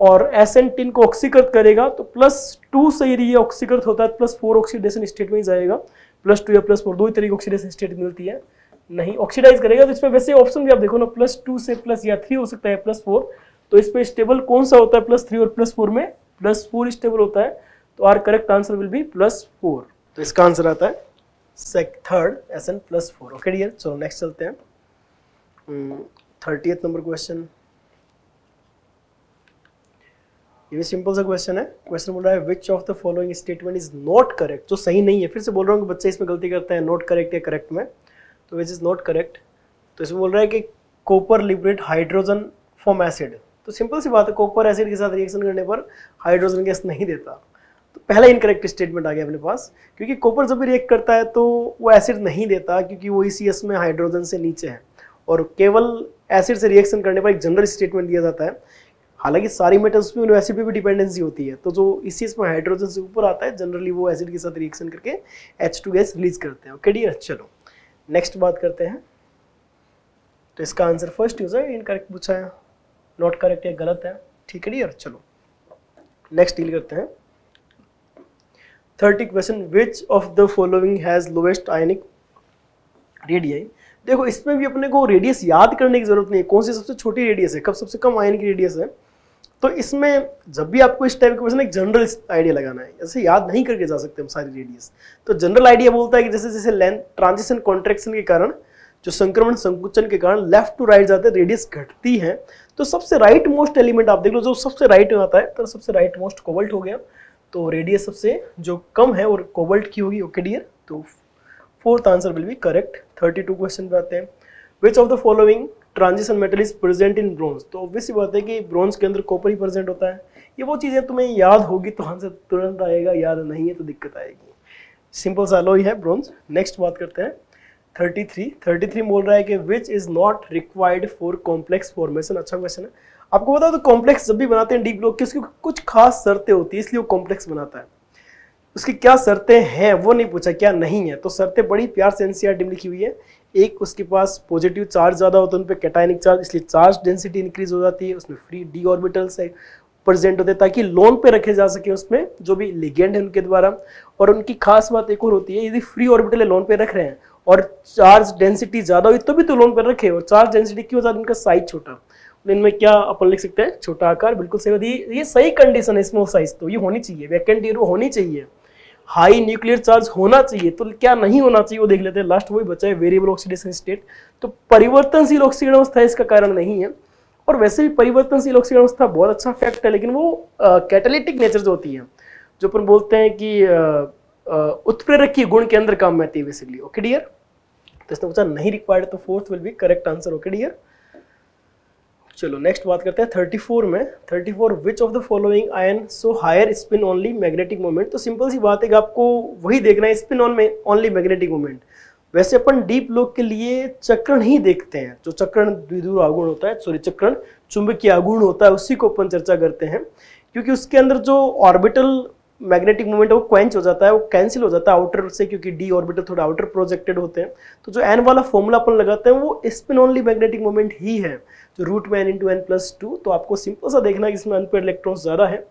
और SN10 को ऑक्सीकृत करेगा तो प्लस टू से ये ऑक्सीकृत होता है प्लस फोर ऑक्सीडेशन स्टेट में ही जाएगा प्लस टू या प्लस फोर दो ही तरीके ऑक्सीडेशन स्टेट मिलती है नहीं ऑक्सीडाइज करेगा तो इसमें वैसे ऑप्शन भी आप देखो ना प्लस टू से प्लस या थ्री हो सकता है प्लस फोर तो इसमें स्टेबल कौन सा होता है प्लस थ्री और प्लस फोर में प्लस फोर स्टेबल होता है तो our correct answer will be plus four तो इसका आंसर आता है सेक third S N plus four okay dear चलो नेक्स्ट चलते हैं. थर्टी नंबर क्वेश्चन ये भी सिंपल सा क्वेश्चन है. क्वेश्चन बोल रहा है which of the following statement is not correct जो सही नहीं है, फिर से बोल रहा हूँ बच्चे इसमें गलती करते हैं नॉट करेक्ट या करेक्ट में. तो विच इज़ नॉट करेक्ट तो इसमें बोल रहा है कि copper liberate hydrogen form acid तो सिंपल सी बात है कोपर एसिड के साथ रिएक्शन करने पर हाइड्रोजन गैस नहीं देता. तो पहला इनकरेक्ट स्टेटमेंट आ गया अपने पास, क्योंकि कॉपर जब भी रिएक्ट करता है तो वो एसिड नहीं देता, क्योंकि वो e में हाइड्रोजन से नीचे है। और केवल एसिड से रिएक्शन करने पर एक जनरल स्टेटमेंट दिया जाता है। हालाँकि सारी मेटल्स में एसिड पे भी डिपेंडेंसी होती है। तो जो इसी में हाइड्रोजन से ऊपर आता है जनरली वो एसिड के साथ रिएक्शन करके एच टू गैस रिलीज़ करते हैं। ओके डियर चलो नेक्स्ट बात करते हैं। तो इसका आंसर फ़र्स्ट यूज़ है इनकरेक्ट पूछा है। नॉट करेक्ट या गलत है। ठीक है डियर चलो नेक्स्ट डील करते हैं। Thirty question which of the following has lowest ionic radii देखो, इसमें भी अपने को रेडियस याद करने की ज़रूरत नहीं है। कौन सी सबसे छोटी रेडियस है? कब सबसे कम आयनिक रेडियस है? तो इसमें जब भी आपको इस टाइप का क्वेश्चन एक जनरल आइडिया लगाना है। ऐसे याद नहीं करके जा सकते हम सारी रेडियस तो जनरल आइडिया बोलता है कि जैसे जैसे लेंथ ट्रांजिशन कॉन्ट्रेक्शन के कारण, जो संक्रमण, संकुचन के कारण लेफ़्ट टू राइट जाते हैं रेडियस घटती है। तो सबसे राइट मोस्ट एलिमेंट आप देख लो, जो सबसे राइट आता है तो सबसे राइट मोस्ट कोवल्ट हो गया। तो रेडियस सबसे जो कम है और कोबल्ट की होगी ओके डियर तो fourth answer will be correct thirty two question पे आते हैं। Which of the following transition metal is present in bronze तो ऑब्वियस बात है कि ब्रॉन्ज के अंदर कॉपर ही प्रेजेंट होता है। ये वो चीज़ें तुम्हें याद होगी तो आंसर तुरंत आएगा, याद नहीं है तो दिक्कत आएगी। सिंपल सा लो ही है ब्रॉन्ज नेक्स्ट बात करते हैं। थर्टी थ्री थर्टी थ्री बोल रहा है कि which is not required for complex formation अच्छा क्वेश्चन है। आपको बता तो कॉम्प्लेक्स जब भी बनाते हैं डी ब्लॉक की, उसकी कुछ खास शर्तें होती है, इसलिए वो कॉम्प्लेक्स बनाता है। उसकी क्या शर्तें हैं, वो नहीं पूछा, क्या नहीं है। तो शर्तें बड़ी प्यार से एनसीआर टीम लिखी हुई है। एक, उसके पास पॉजिटिव चार्ज ज़्यादा होता है, उन पर कैटाइनिक चार्ज इसलिए चार्ज डेंसिटी इंक्रीज हो जाती है, उसमें फ्री डी ऑर्बिटल्स है प्रेजेंट होते ताकि लोन पे रखे जा सके उसमें, जो भी लिगेंड है उनके द्वारा। और उनकी खास बात एक और होती है, यदि फ्री ऑर्बिटल है लोन पे रख रहे हैं, और चार्ज डेंसिटी ज़्यादा हुई तो भी तो लोन पर रखे, और चार्ज डेंसिटी क्यों ज़्यादा उनका साइज़ छोटा। इनमें क्या अपन लिख सकते हैं? छोटा आकार, बिल्कुल सही ये सही कंडीशन है स्मॉल साइज़ तो ये होनी चाहिए वैकेंट ईयर होनी चाहिए। हाई न्यूक्लियर चार्ज होना चाहिए तो क्या नहीं होना चाहिए, वो देख लेते हैं। लास्ट वही बचा है वेरिएबल ऑक्सीडेशन स्टेट तो परिवर्तनशील ऑक्सीजन अवस्था इसका कारण नहीं है। और वैसे भी परिवर्तनशील ऑक्सीजन अवस्था बहुत अच्छा फैक्ट है, लेकिन वो कैटेलिटिक नेचर जो होती है, जो अपन बोलते हैं कि उत्प्रेरक की गुण के अंदर काम में आती है बेसिकली ओके डियर तो इसने पूछा, नहीं रिक्वायर्ड तो fourth will be correct answer okay dear चलो नेक्स्ट बात करते हैं 34 में। 34 four which of the following ion so higher spin only magnetic moment तो सिंपल सी बात है कि आपको वही देखना है स्पिन ऑन में ओनली मैग्नेटिक मोमेंट वैसे अपन डीप लोक के लिए चक्रण ही देखते हैं। जो चक्रण द्विध्रुव आगुण होता है सॉरी चक्रण चुंबकीय आगुण होता है, उसी को अपन चर्चा करते हैं। क्योंकि उसके अंदर जो ऑर्बिटल मैग्नेटिक मूवमेंट है, वो क्वेंच हो जाता है, वो कैंसिल हो जाता है आउटर से, क्योंकि डी ऑर्बिटल थोड़ा आउटर प्रोजेक्टेड होते हैं। तो जो एन वाला फॉर्मूला अपन लगाते हैं, वो स्पिन ओनली मैग्नेटिक मूवमेंट ही है। जो रूट में n into n plus two तो आपको सिंपल सा देखना है कि इसमें अनपेड इलेक्ट्रॉन ज़्यादा है।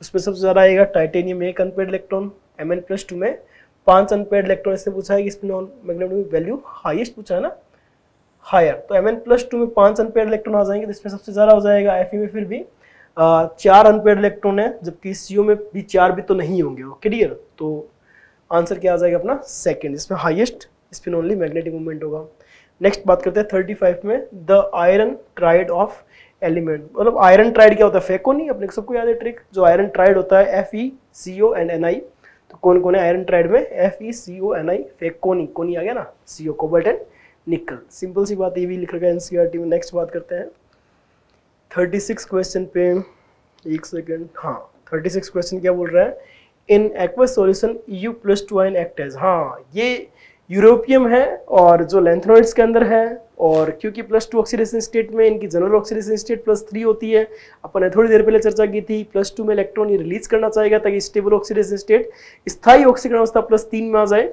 उसमें सबसे ज़्यादा आएगा टाइटेनियम एक unpaired electron M N plus two में। पाँच अनपेड इलेक्ट्रॉन इसने पूछा है कि इसमें नॉन मैग्नेटिक वैल्यू हाईएस्ट पूछा है ना? हायर तो एम एन प्लस टू में पाँच अनपेड इलेक्ट्रॉन आ जाएँगे तो इसमें सबसे ज़्यादा हो जाएगा एफ़ में फिर भी चार अनपेड इलेक्ट्रॉन है, जबकि सी में भी चार भी तो नहीं होंगे ओके डियर तो आंसर क्या आ जाएगा अपना? सेकेंड इसमें highest spin only magnetic movement होगा। नेक्स्ट बात करते हैं थर्टी फाइव में the iron triad of element मतलब आयरन ट्राइड क्या होता है? फेको नहीं अपने सबको याद है ट्रिक जो आयरन ट्राइड होता है F E C O and N I तो कौन कौन है आयरन ट्राइड में? F E C O N I फेकोनी कोनी। आ गया ना? C O cobalt and nickel simple सी बात ये भी लिख रखा है एनसीईआरटी में। नेक्स्ट बात करते हैं। थर्टी सिक्स क्वेश्चन पे, एक सेकेंड हाँ थर्टी सिक्स क्वेश्चन क्या बोल रहा है? In aqueous solution U plus two ion act as हाँ ये यूरोपियम है और जो लेंथनोइड्स के अंदर है, और क्योंकि प्लस टू ऑक्सीडेशन स्टेट में इनकी general oxidation state plus three होती है, अपन ने थोड़ी देर पहले चर्चा की थी प्लस टू में इलेक्ट्रॉन ये रिलीज़ करना चाहेगा ताकि स्टेबल ऑक्सीडेशन स्टेट स्थायी ऑक्सीजन अवस्था प्लस तीन में आ जाए।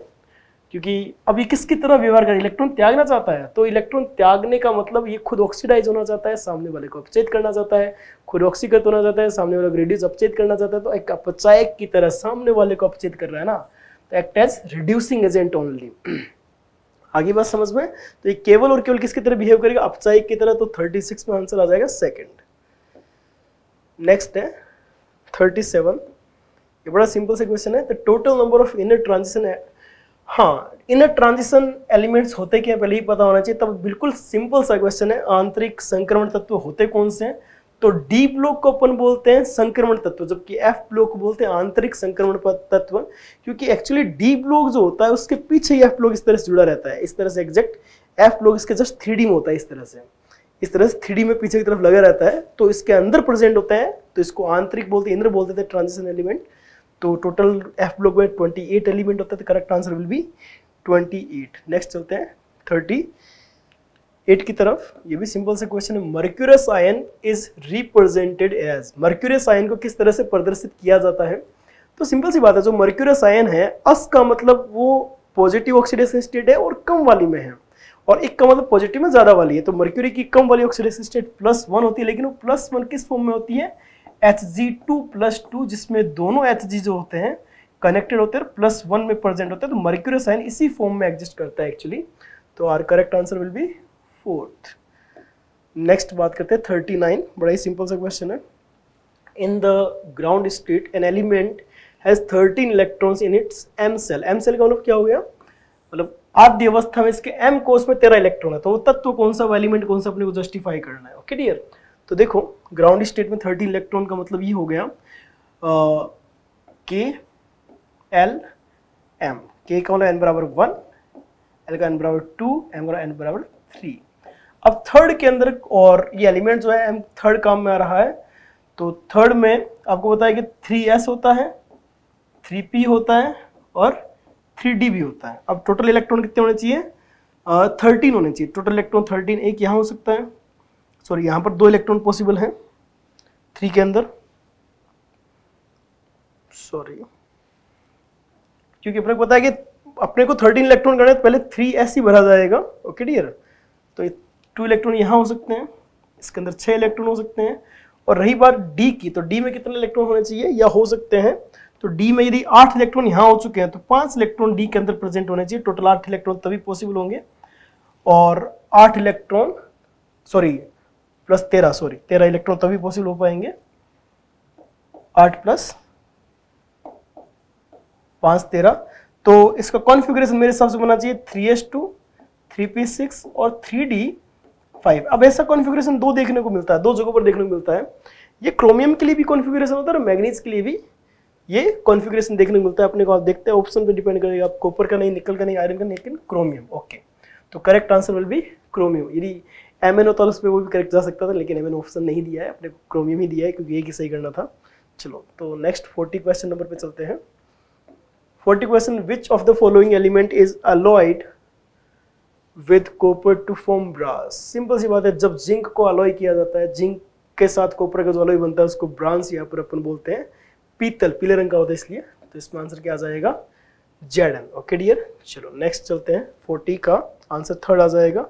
क्योंकि अब ये किसकी तरह व्यवहार कर? इलेक्ट्रॉन त्यागना चाहता है तो इलेक्ट्रॉन त्यागने का मतलब ये खुद ऑक्सीडाइज होना चाहता है, सामने वाले को अपचेत करना चाहता है, खुद ऑक्सीकृत होना चाहता है, सामने वाले को रेड्यूस अपचेत करना चाहता है तो एक अपचायक की तरह सामने वाले को अपचेत कर रहा है ना। Act as reducing agent only आगे बात समझ में? तो ये केवल और केवल किसकी तरह बिहेव करेगा? अपचायक की तरह तो 36 में आंसर आ जाएगा सेकंड नेक्स्ट है 37 ये बड़ा सिंपल सा क्वेश्चन है। The total number of inner transition है हाँ इनर ट्रांजिशन एलिमेंट्स होते क्या पहले ही पता होना चाहिए। तब बिल्कुल सिंपल सा क्वेश्चन है। आंतरिक संक्रमण तत्व होते कौन से हैं? तो डी ब्लॉक को अपन बोलते हैं संक्रमण तत्व, जबकि एफ़ ब्लॉक को बोलते हैं आंतरिक संक्रमण तत्व, क्योंकि एक्चुअली डी ब्लॉक जो होता है, उसके पीछे एफ़ ब्लॉक इस तरह से जुड़ा रहता है। इस तरह से एग्जैक्ट एफ़ ब्लॉक इसके जस्ट थ्री में होता है, इस तरह से। इस तरह से थ्री में पीछे की तरफ़ लगा रहता है तो इसके अंदर प्रेजेंट होता है तो इसको आंतरिक बोलते इंद्र बोलते थे ट्रांजिशन एलिमेंट तो टोटल एफ़ ब्लॉक में ट्वेंटी एट एलिमेंट होता है तो correct answer will be twenty eight next चलते हैं थर्टी एट की तरफ़, ये भी सिंपल से क्वेश्चन है. Mercurous ion is represented as mercurous ion को किस तरह से प्रदर्शित किया जाता है? तो सिंपल सी बात है, जो मर्क्यूरस आयन है, अस का मतलब वो पॉजिटिव ऑक्सीडेशन स्टेट है और कम वाली में है. और एक का मतलब पॉजिटिव में ज़्यादा वाली है. तो मर्क्यूरी की कम वाली ऑक्सीडेशन स्टेट प्लस वन होती है, लेकिन वो प्लस वन किस फॉर्म में होती है? H G two plus two जिसमें दोनों एच जी जो होते हैं कनेक्टेड होते हैं प्लस वन में प्रेजेंट होते हैं. तो मर्क्यूरस आयन इसी फॉर्म में एग्जिस्ट करता है एक्चुअली तो our correct answer will be fourth. Next बात करते हैं थर्टी नाइन बड़ा ही सिंपल सा क्वेश्चन है। In the ground state an element has thirteen electrons in its M shell M shell का मतलब क्या हो गया? मतलब आद्य अवस्था में इसके एम कोष में तेरह इलेक्ट्रॉन है। तो वो तत्व कौन सा एलिमेंट कौन सा अपने को जस्टिफाई करना है? ओके डियर तो देखो ग्राउंड स्टेट में थर्टीन इलेक्ट्रॉन का मतलब ये हो गया के एल एम के का मतलब एन बराबर वन एल का एन बराबर टू एम का एन बराबर थ्री अब थर्ड के अंदर और ये एलिमेंट जो है एम थर्ड काम में आ रहा है। तो थर्ड में आपको पता है कि थ्री एस होता है थ्री पी होता है और थ्री डी भी होता है। अब टोटल इलेक्ट्रॉन कितने होने चाहिए? थर्टीन होने चाहिए। टोटल इलेक्ट्रॉन थर्टीन एक यहाँ हो सकता है। सॉरी यहाँ पर दो इलेक्ट्रॉन पॉसिबल हैं। थ्री के अंदर। सॉरी क्योंकि अपने को पता है कि अपने को थर्टीन इलेक्ट्रॉन करना तो पहले थ्री एस ही भरा जाएगा। ओके डियर तो टू इलेक्ट्रॉन यहाँ हो सकते हैं, इसके अंदर छः इलेक्ट्रॉन हो सकते हैं, और रही बात डी की तो डी में कितने इलेक्ट्रॉन होने चाहिए? या हो सकते हैं तो डी में यदि आठ इलेक्ट्रॉन यहाँ हो चुके हैं तो पाँच इलेक्ट्रॉन डी के अंदर प्रेजेंट होने चाहिए, टोटल आठ इलेक्ट्रॉन तभी पॉसिबल होंगे, और आठ इलेक्ट्रॉन सॉरी प्लस तेरह सॉरी तेरह इलेक्ट्रॉन तभी पॉसिबल हो पाएँगे, आठ प्लस पाँच, तेरह तो इसका कॉन्फ़िगरेशन मेरे हिसाब से बना चाहिए three S two three P six और थ्री डी फाइव अब ऐसा कॉन्फ़िगरेशन दो देखने को मिलता है, दो जगहों पर देखने को मिलता है। ये क्रोमियम के लिए भी कॉन्फ़िगरेशन होता है और मैग्नीज के लिए भी ये कॉन्फ़िगरेशन देखने को मिलता है। अपने को आप देखते हैं ऑप्शन पे डिपेंड करेगा आप कॉपर का नहीं, निकल का नहीं आयरन का नहीं, लेकिन क्रोमियम ओके तो correct answer will be chromium यदि एम एन होता उस पर वो भी करेक्ट जा सकता था, लेकिन एम एन ऑप्शन नहीं दिया है, अपने क्रोमियम ही दिया है, क्योंकि एक ही सही करना था। चलो तो नेक्स्ट फोर्टी क्वेश्चन नंबर पर चलते हैं। Forty question which of the following element is alloyed with copper to form brass simple सी बात है, जब जिंक को अलॉय किया जाता है, जिंक के साथ कॉपर का जो अलॉय बनता है, उसको ब्रांस यहाँ पर अपन बोलते हैं पीतल, पीले रंग का होता है इसलिए तो इसमें आंसर क्या आ जाएगा? जेड एन ओके डियर चलो नेक्स्ट चलते हैं फोर्टी का आंसर थर्ड आ जाएगा।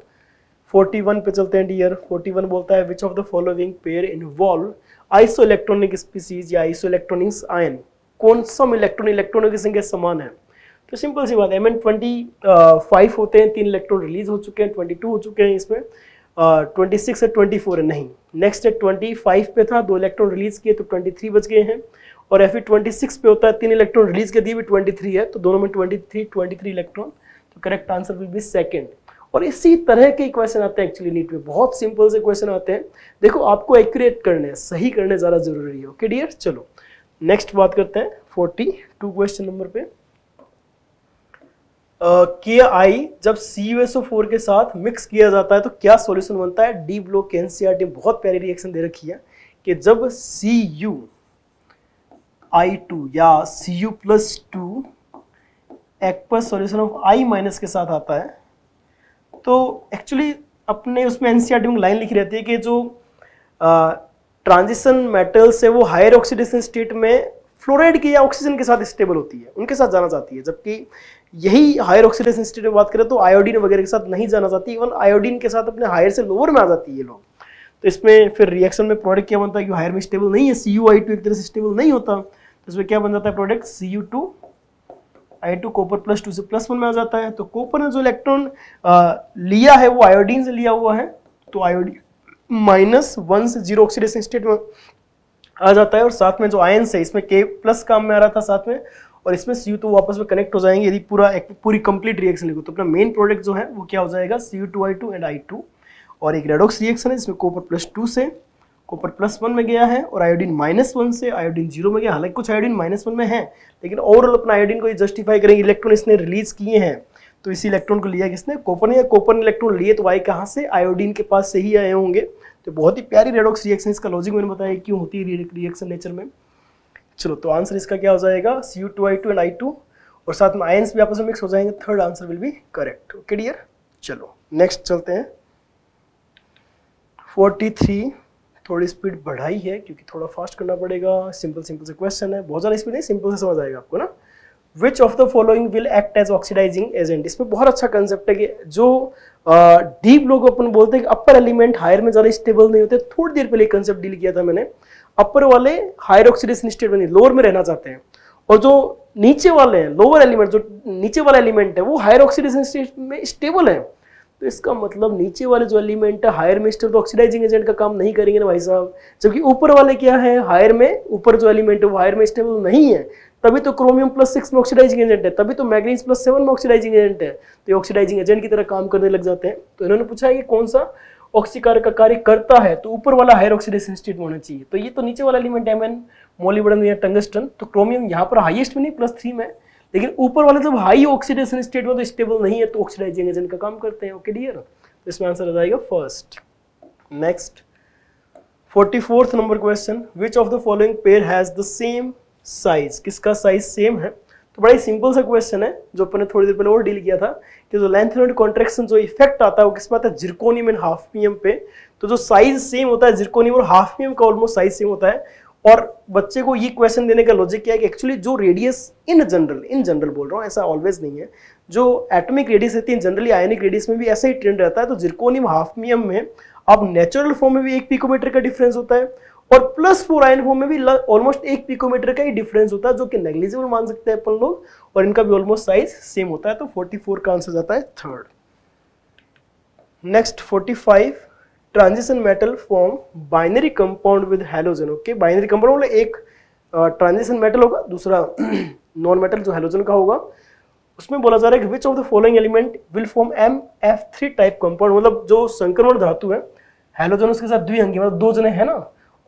फोर्टी वन पे चलते हैं डियर फोर्टी वन बोलता है which of the following pair involve isoelectronic species या आइसो इलेक्ट्रॉनिक्स आयन कौन सा इलेक्ट्रॉन इलेक्ट्रॉनों की समान है? तो सिंपल सी बात है एम एन ट्वेंटी फाइव होते हैं, तीन इलेक्ट्रॉन रिलीज़ हो चुके हैं ट्वेंटी टू हो चुके हैं इसमें ट्वेंटी सिक्स है ट्वेंटी फोर है, नहीं। नेक्स्ट है ट्वेंटी फाइव पे था, दो इलेक्ट्रॉन रिलीज़ किए तो ट्वेंटी थ्री बच गए हैं। और एफ़ ट्वेंटी सिक्स पे होता है, तीन इलेक्ट्रॉन रिलीज़ के दिए भी ट्वेंटी थ्री है तो दोनों में twenty three twenty three electron तो correct answer will be second और इसी तरह के क्वेश्चन आते हैं एक्चुअली नीट में बहुत सिंपल से क्वेश्चन आते हैं। देखो, आपको एक्यूरेट करने सही करने ज़्यादा ज़रूरी है ओके डियर चलो नेक्स्ट बात करते हैं फोर्टी टू क्वेश्चन नंबर पे। के आई जब सी फोर के साथ मिक्स किया जाता है तो क्या सॉल्यूशन बनता है? डी ब्लॉक के एनसीआर टी बहुत प्यारी रिएक्शन दे रखी है कि जब सी यू आई टू या C U plus two aqueous solution of I minus के साथ आता है तो एक्चुअली अपने उसमें एनसीआर में लाइन लिखी रहती है कि जो ट्रांजिशन मेटल्स है, वो हायर ऑक्सीडेशन स्टेट में फ्लोराइड के या ऑक्सीजन के साथ स्टेबल होती है, उनके साथ जाना चाहती है, जबकि यही हायर ऑक्सीडेशन स्टेट में बात करें तो आयोडीन वगैरह के साथ नहीं जाना चाहती इवन आयोडीन के साथ अपने हायर से लोअर में आ जाती है लोग। तो इसमें फिर रिएक्शन में प्रोडक्ट क्या बनता है कि हायर में स्टेबल नहीं है सी यू आई टू एक तरह से स्टेबल नहीं होता। तो इसमें क्या बन जाता है product C U two I two copper plus two से प्लस वन में आ जाता है। तो कॉपर ने जो इलेक्ट्रॉन लिया है, वो आयोडीन से लिया हुआ है तो आयोडीन माइनस वन से ज़ीरो ऑक्सीडेशन स्टेट में आ जाता है और साथ में जो आयन है, इसमें के प्लस काम में आ रहा था साथ में। और इसमें सी तो वापस में कनेक्ट हो जाएँगे यदि पूरा एक पूरी कंप्लीट रिएक्शन लिखो तो अपना मेन प्रोडक्ट जो है, वो क्या हो जाएगा? C U two I two and I two और एक रेडॉक्स रिएक्शन है, जिसमें कॉपर प्लस टू से कॉपर प्लस वन में गया है और आयोडीन माइनस वन से आयोडीन ज़ीरो में गया हालाँकि कुछ आयोडीन माइनस वन में है, लेकिन ओवरऑल अपना आयोडीन को जस्टिफाई करेंगे। इलेक्ट्रॉन इसने रिलीज़ किए हैं। तो इसी इलेक्ट्रॉन को लिया किसने? कॉपर ने। या कॉपर इलेक्ट्रॉन लिए तो आई कहाँ से? आयोडीन के पास से ही आए होंगे। तो बहुत ही प्यारी रेडॉक्स रिएक्शन इसका लॉजिक मैंने बताया क्यों होती है रिएक्शन नेचर में। चलो तो आंसर इसका क्या हो जाएगा? C U two I two and I two और साथ में आयंस भी आपस में मिक्स हो जाएँगे। Third answer will be correct okay dear चलो नेक्स्ट चलते हैं। 43 थोड़ी स्पीड बढ़ाई है क्योंकि थोड़ा फास्ट करना पड़ेगा। सिंपल सिंपल से क्वेश्चन है। बहुत ज़्यादा स्पीड नहीं सिंपल से समझ आएगा आपको ना। Which of the following will act as oxidising agent इसमें बहुत अच्छा कंसेप्ट है कि जो डीप लोग अपन बोलते हैं कि अपर एलिमेंट हायर में ज़्यादा स्टेबल नहीं होते। थोड़ी देर पहले कंसेप्ट डील किया था मैंने। अपर वाले हायर ऑक्सीडेशन स्टेट में लोअर में रहना चाहते हैं। और जो नीचे वाले हैं लोअर एलिमेंट जो नीचे वाला एलिमेंट है, वो हायर ऑक्सीडेशन स्टेट में स्टेबल है। तो इसका मतलब नीचे वाले जो एलिमेंट है हायर में स्टेबल तो ऑक्सीडाइजिंग एजेंट का काम नहीं करेंगे ना भाई साहब। जबकि ऊपर वाले क्या है हायर में ऊपर जो एलिमेंट है, वो हायर में स्टेबल नहीं है। तभी तो क्रोमियम प्लस सिक्स में ऑक्सीडाइजिंग एजेंट है, तभी तो मैग्नीज प्लस सेवन में ऑक्सीडाइजिंग एजेंट है। तो ये ऑक्सीडाइजिंग एजेंट की तरह काम करने लग जाते हैं। तो इन्होंने पूछा है कि कौन सा ऑक्सीकार का कार्य करता है तो ऊपर वाला हायर ऑक्सीडेशन स्टेट होना चाहिए तो ये तो नीचे वाला एलिमेंट है मैन मोलिबडन या टंगस्टन तो क्रोमियम यहाँ पर हाईएस्ट में नहीं प्लस थ्री में लेकिन ऊपर वाले जब हाई ऑक्सीडेशन स्टेट में तो स्टेबल नहीं है तो ऑक्सीडाइजिंग एजेंट का काम करते हैं ओके डियर तो इसमें आंसर आ जाएगा first next forty fourth number question which of the following pair has the same size किसका साइज़ सेम है? तो बड़ा ही सिंपल सा क्वेश्चन है, जो अपन थोड़ी देर पहले और डील किया था। कि जो लेंथ एंड कॉन्ट्रेक्शन जो इफ़ेक्ट आता है वो किस पे आता है? जिरकोनियम एंड हाफ़ पीएम पे। तो जो साइज़ सेम होता है जिरकोनियम और हाफ़ पीएम का ऑलमोस्ट साइज़ सेम होता है। और बच्चे को ये क्वेश्चन देने का लॉजिक क्या है कि एक्चुअली जो radius in general in general बोल रहा हूँ, ऐसा ऑलवेज नहीं है। जो एटॉमिक रेडियस रहती है जनरली आयनिक रेडियस में भी ऐसा ही ट्रेंड रहता है। तो जिरकोनियम हाफ़ पीएम में अब नेचुरल फॉर्म में भी एक पिकोमीटर का डिफरेंस होता है। और प्लस फोर आयन फॉर्म में भी ऑलमोस्ट एक पिकोमीटर का ही डिफरेंस होता है, जो कि नेग्लिजिबल मान सकते हैं अपन लोग, और इनका भी ऑलमोस्ट साइज़ सेम होता है तो 44 का आंसर जाता है third next 45 transition metal form binary compound with halogen okay binary compound मतलब एक ट्रांजिशन मेटल होगा, दूसरा <clears throat> नॉन मेटल जो हेलोजन का होगा, उसमें बोला जा रहा है कि which of the following element will form M F three type compound मतलब जो संक्रमण धातु है हेलोजन उसके साथ द्विअंगी मतलब दो जने हैं ना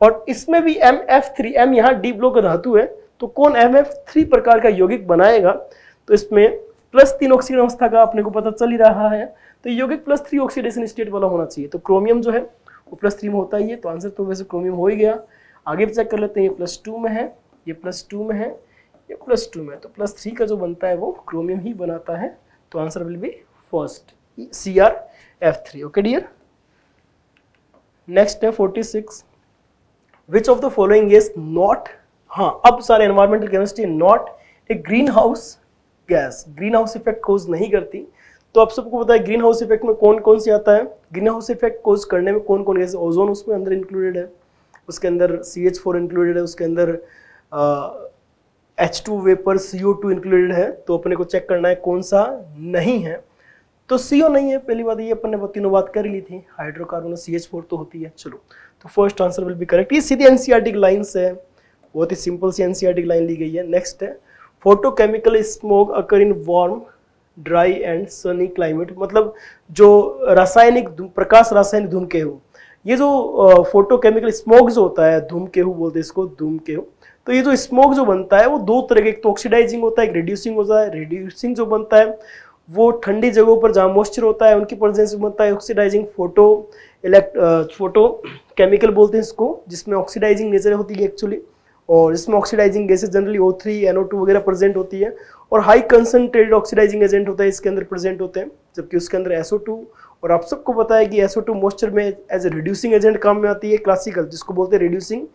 और इसमें भी एम एफ़ थ्री एम यहाँ डी का धातु है तो कौन एम एफ़ थ्री प्रकार का यौगिक बनाएगा? तो इसमें प्लस तीन ऑक्सीजन अवस्था का अपने को पता चल ही रहा है तो यौगिक प्लस थ्री ऑक्सीडेशन स्टेट वाला होना चाहिए। तो क्रोमियम जो है, वो प्लस थ्री में होता ही है तो आंसर तो वैसे क्रोमियम हो ही गया। आगे भी चेक कर लेते हैं, ये प्लस टू में है, ये प्लस टू में है, ये प्लस टू में है। तो प्लस थ्री का जो बनता है, वो क्रोमियम ही बनाता है तो answer will be first C R F three okay dear next है forty six which of the following is not हाँ अब सारे environmental chemistry not a greenhouse gas greenhouse effect cause नहीं करती तो आप सबको पता है ग्रीन हाउस इफ़ेक्ट में कौन कौन सी आता है? ग्रीन हाउस इफ़ेक्ट कोज करने में कौन कौन जैसे ओजोन उसमें अंदर इंक्लूडेड है। उसके अंदर सी एच फोर इंक्लूडेड है, उसके अंदर H two vapour C O two included है। तो अपने को चेक करना है कौन सा नहीं है। तो सी ओ नहीं है, पहली बात ये अपन ने तीनों बात कर ली थी। हाइड्रोकार्बन सी एच फोर तो होती है। चलो। तो first answer will be correct. ये सीधी एनसीआरटिक लाइन्स है। बहुत ही सिंपल सी एनसीआरटिक लाइन ली गई है। नेक्स्ट है photochemical smog occur in warm dry and sunny climate मतलब जो रासायनिक प्रकाश रासायनिक धूमकेहू ये जो फोटोकेमिकल स्मोक जो होता है धूमकेहू बोलते हैं इसको धूमकेहू तो ये जो स्मोक जो बनता है, वो दो तरह के, एक तो ऑक्सीडाइजिंग होता है, एक रिड्यूसिंग होता है। रिड्यूसिंग जो बनता है, वो ठंडी जगहों पर जहाँ मॉइस्चर होता है, उनकी प्रेजेंस में बनता है oxidising photo elect photochemical बोलते हैं इसको, जिसमें ऑक्सीडाइजिंग नेचर होती है एक्चुअली और इसमें oxidising gases generally O three NO two वगैरह प्रेजेंट होती है, और हाई कंसनट्रेटेड ऑक्सीडाइजिंग एजेंट होता है, इसके अंदर प्रेजेंट होते हैं, जबकि उसके अंदर एसओ टू और आप सबको पता है कि एसओ टू मॉइस्चर में एज ए रिड्यूसिंग एजेंट काम में आती है क्लासिकल जिसको बोलते हैं रिड्यूसिंग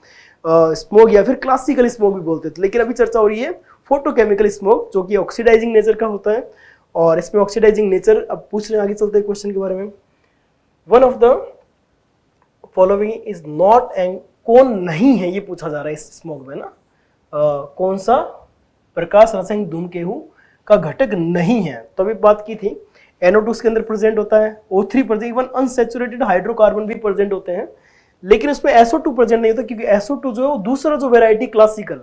स्मोक या फिर क्लासिकल स्मोक भी बोलते थे लेकिन अभी चर्चा हो रही है फोटोकेमिकल स्मोक जो कि ऑक्सीडाइजिंग नेचर का होता है, और इसमें ऑक्सीडाइजिंग नेचर अब पूछ रहे हैं आगे चलते हैं क्वेश्चन के बारे में। One of the following is not and कौन नहीं है, ये पूछा जा रहा है इस स्मोक में ना। कौन सा? प्रकाश रासायनिक धूमकेहू का घटक नहीं है। तो अभी बात की थी एनओ के अंदर प्रेजेंट होता है O three present even unsaturated hydrocarbon भी प्रेजेंट होते हैं। लेकिन उसमें एसओ टू प्रेजेंट नहीं होता, क्योंकि एसओ टू जो है, वो दूसरा जो वेराइटी क्लासिकल